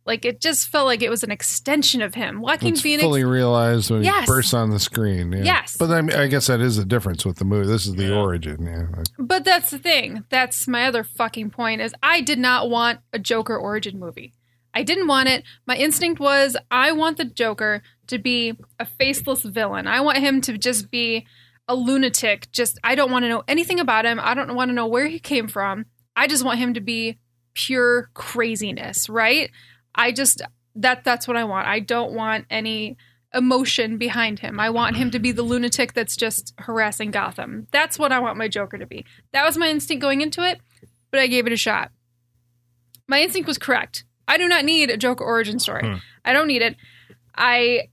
like it just felt like it was an extension of him. Joaquin It's Phoenix. fully realized when Yes. he bursts on the screen. Yeah. Yes. but I, mean, I guess that is the difference with the movie. This is the Yeah. origin. Yeah, But that's the thing. That's my other fucking point is I did not want a Joker origin movie. I didn't want it. My instinct was I want the Joker to be a faceless villain. I want him to just be a lunatic. Just I don't want to know anything about him. I don't want to know where he came from. I just want him to be pure craziness, right? I just that that's what I want. I don't want any emotion behind him. I want him to be the lunatic that's just harassing Gotham. That's what I want my Joker to be. That was my instinct going into it, but I gave it a shot. My instinct was correct. I do not need a Joker origin story. Hmm. I don't need it. I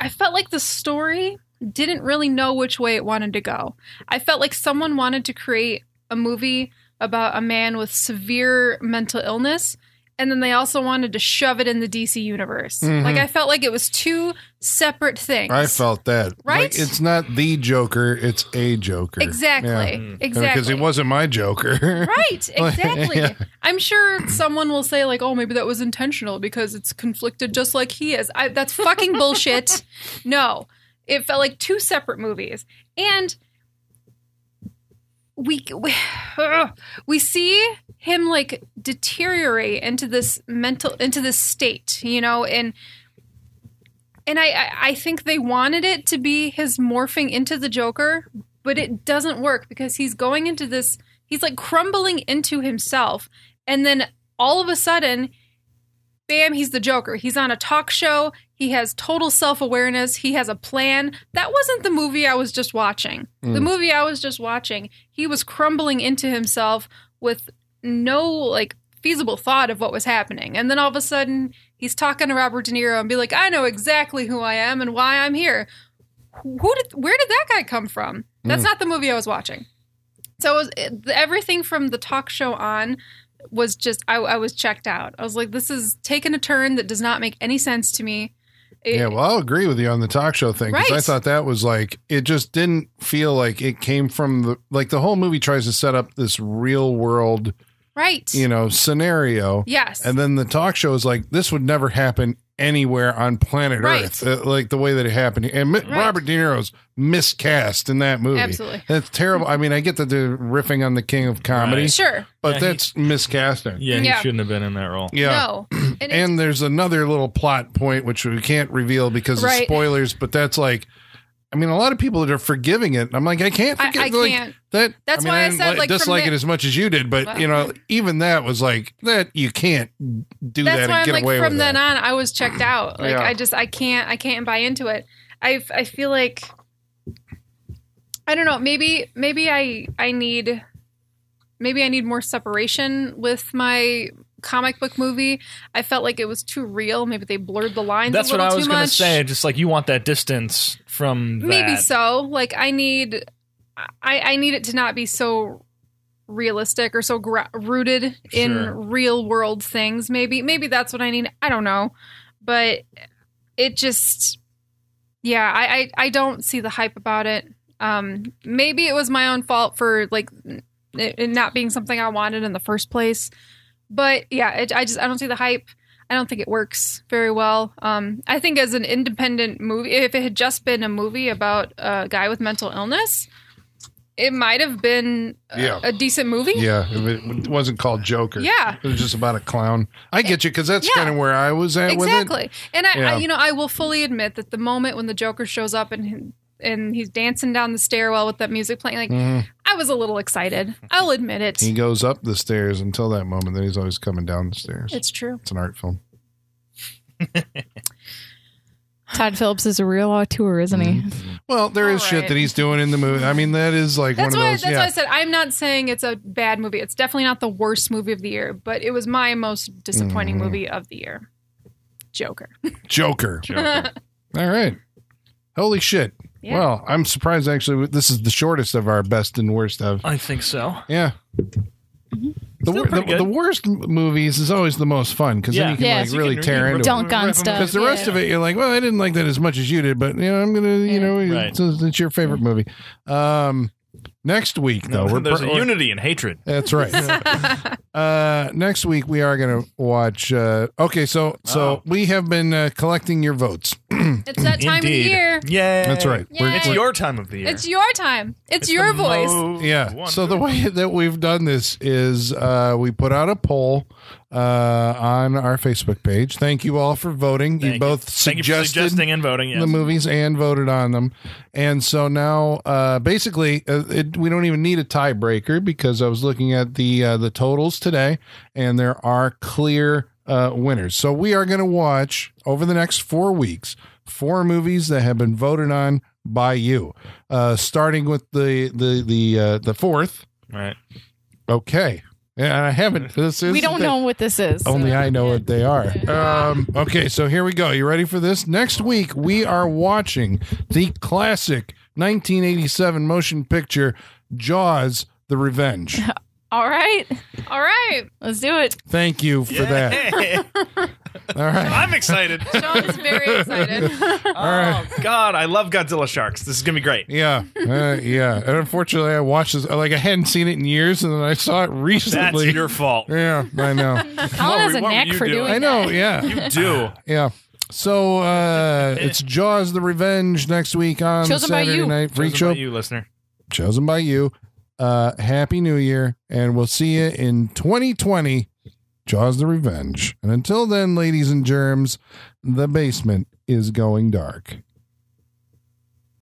I felt like the story didn't really know which way it wanted to go. I felt like someone wanted to create a movie about a man with severe mental illness and then they also wanted to shove it in the DC universe. Mhm. Like I felt like it was two separate things. I felt that. Right? Like, it's not the Joker. It's a Joker. exactly. Mm. Exactly. Because it wasn't my Joker. Right, exactly. yeah. I'm sure someone will say like, "Oh, maybe that was intentional because it's conflicted just like he is." I, that's fucking bullshit. No, it felt like two separate movies, and we we, ugh, we see him like deteriorate into this mental into this state, you know, and and I- I think they wanted it to be his morphing into the Joker, but it doesn't work because he's going into this he's like crumbling into himself and then all of a sudden bam he's the joker. He's on a talk show he has total self-awareness he has a plan that wasn't the movie i was just watching the Mm. movie i was just watching he was crumbling into himself with no like feasible thought of what was happening and then all of a sudden he's talking to robert de niro and be like i know exactly who i am and why i'm here who did where did that guy come from? That's not the movie I was watching. So it was, it, everything from the talk show on was just I, I was checked out. I was like, this is taking a turn that does not make any sense to me. It- Yeah, well, I'll agree with you on the talk show thing because I thought that was like it just didn't feel like it came from the like the whole movie tries to set up this real world right. you know scenario, yes. and then the talk show is like this would never happen anywhere on planet Right. Earth, uh, like the way that it happened. And Mi- Right. Robert De Niro's miscast in that movie. Absolutely. that's terrible. I mean, I get that they're riffing on the king of comedy, Right. sure. but Yeah, he- that's miscasting. Yeah, he Yeah. shouldn't have been in that role. Yeah. No. And, And there's another little plot point which we can't reveal because Right. of spoilers, but that's like I mean, a lot of people that are forgiving it. I'm like, I can't I- forget I like, can't. that. That's I mean, why I didn't said, li- like, from dislike the- it as much as you did, but you know, even that was like that. You can't do that's that why and I'm get like away from with then that. on I was checked out. Like Yeah. I just I can't I can't buy into it. I I feel like I don't know, maybe maybe I I need maybe I need more separation with my comic book movie. I felt like it was too real. Maybe they blurred the lines That's a what I was too gonna say. Just like you want that distance from that. Maybe so. Like I need, I I need it to not be so realistic or so gra- rooted in real world things. Maybe maybe that's what I need. I don't know, but it just, yeah, I I, I don't see the hype about it. Um, maybe it was my own fault for like it, it not being something I wanted in the first place. But yeah, it, I just I don't see the hype. I don't think it works very well. Um, I think as an independent movie, if it had just been a movie about a guy with mental illness, it might have been a, Yeah. a decent movie. Yeah, it wasn't called Joker. Yeah. it was just about a clown. I get you because that's Yeah. kind of where I was at with it. exactly. And I, Yeah. I, you know, I will fully admit that the moment when the Joker shows up and and he's dancing down the stairwell with that music playing, like Mhm. I was a little excited. I'll admit it. He goes up the stairs until that moment. Then he's always coming down the stairs. It's true. It's an art film. Todd Phillips is a real auteur, isn't he? Well, there is All shit that he's doing in the movie. I mean, that is like That's one of why. those. That's yeah. why I said I'm not saying it's a bad movie. It's definitely not the worst movie of the year, but it was my most disappointing Mhm. movie of the year. Joker. Joker. Joker. All right. Holy shit. Yeah. Well, I'm surprised actually. This is the shortest of our best and worst of. I think so. Yeah. The, Still wor- the, the worst movies is always the most fun because Yeah. then you can Yeah, like so really can tear really into Dunk on Rip 'em stuff. Because the rest of it, you're like, well, I didn't like that as much as you did, but you know, I'm gonna, you know, Right. it's, it's your favorite movie. Um, next week though, No, we're there's a we're- unity and hatred. That's right. uh, next week we are going to watch. Uh, okay, so so Oh. we have been uh, collecting your votes. It's that time Indeed. of the year. Yeah, That's right. Yay. We're- It's your time of the year. It's your time. It's, your voice. most yeah. So the way that we've done this is uh, we put out a poll uh, on our Facebook page. Thank you all for voting. Thank you both Thank you suggested suggesting and voting. Yes. the movies and voted on them. And so now, uh, basically, uh, it, we don't even need a tiebreaker because I was looking at the uh, the totals today, and there are clear uh, winners. So we are going to watch over the next four weeks four movies that have been voted on by you, uh, starting with the the the uh, the fourth. Right. Okay, and I haven't. This is We don't know what this is. only I know what they are. Um, okay, so here we go. You ready for this? Next week, we are watching the classic 1987 motion picture Jaws the Revenge. All right, All right. let's do it. Thank you for that. All right. I'm excited. Sean is very excited. oh God, I love Godzilla sharks. This is gonna be great. Yeah, uh, yeah. And unfortunately, I watched this. Like I hadn't seen it in years, and then I saw it That's recently. your fault. yeah, I know. Colin has a what were knack you for doing? doing I know. that. Yeah, You do. yeah. So uh, it's Jaws the Revenge next week on Chosen by Saturday you. night. Freak Chosen show by you, listener. chosen by you. Uh, happy New Year, and we'll see you in 2020. Jaws the Revenge. And until then, ladies and germs, the basement is going dark.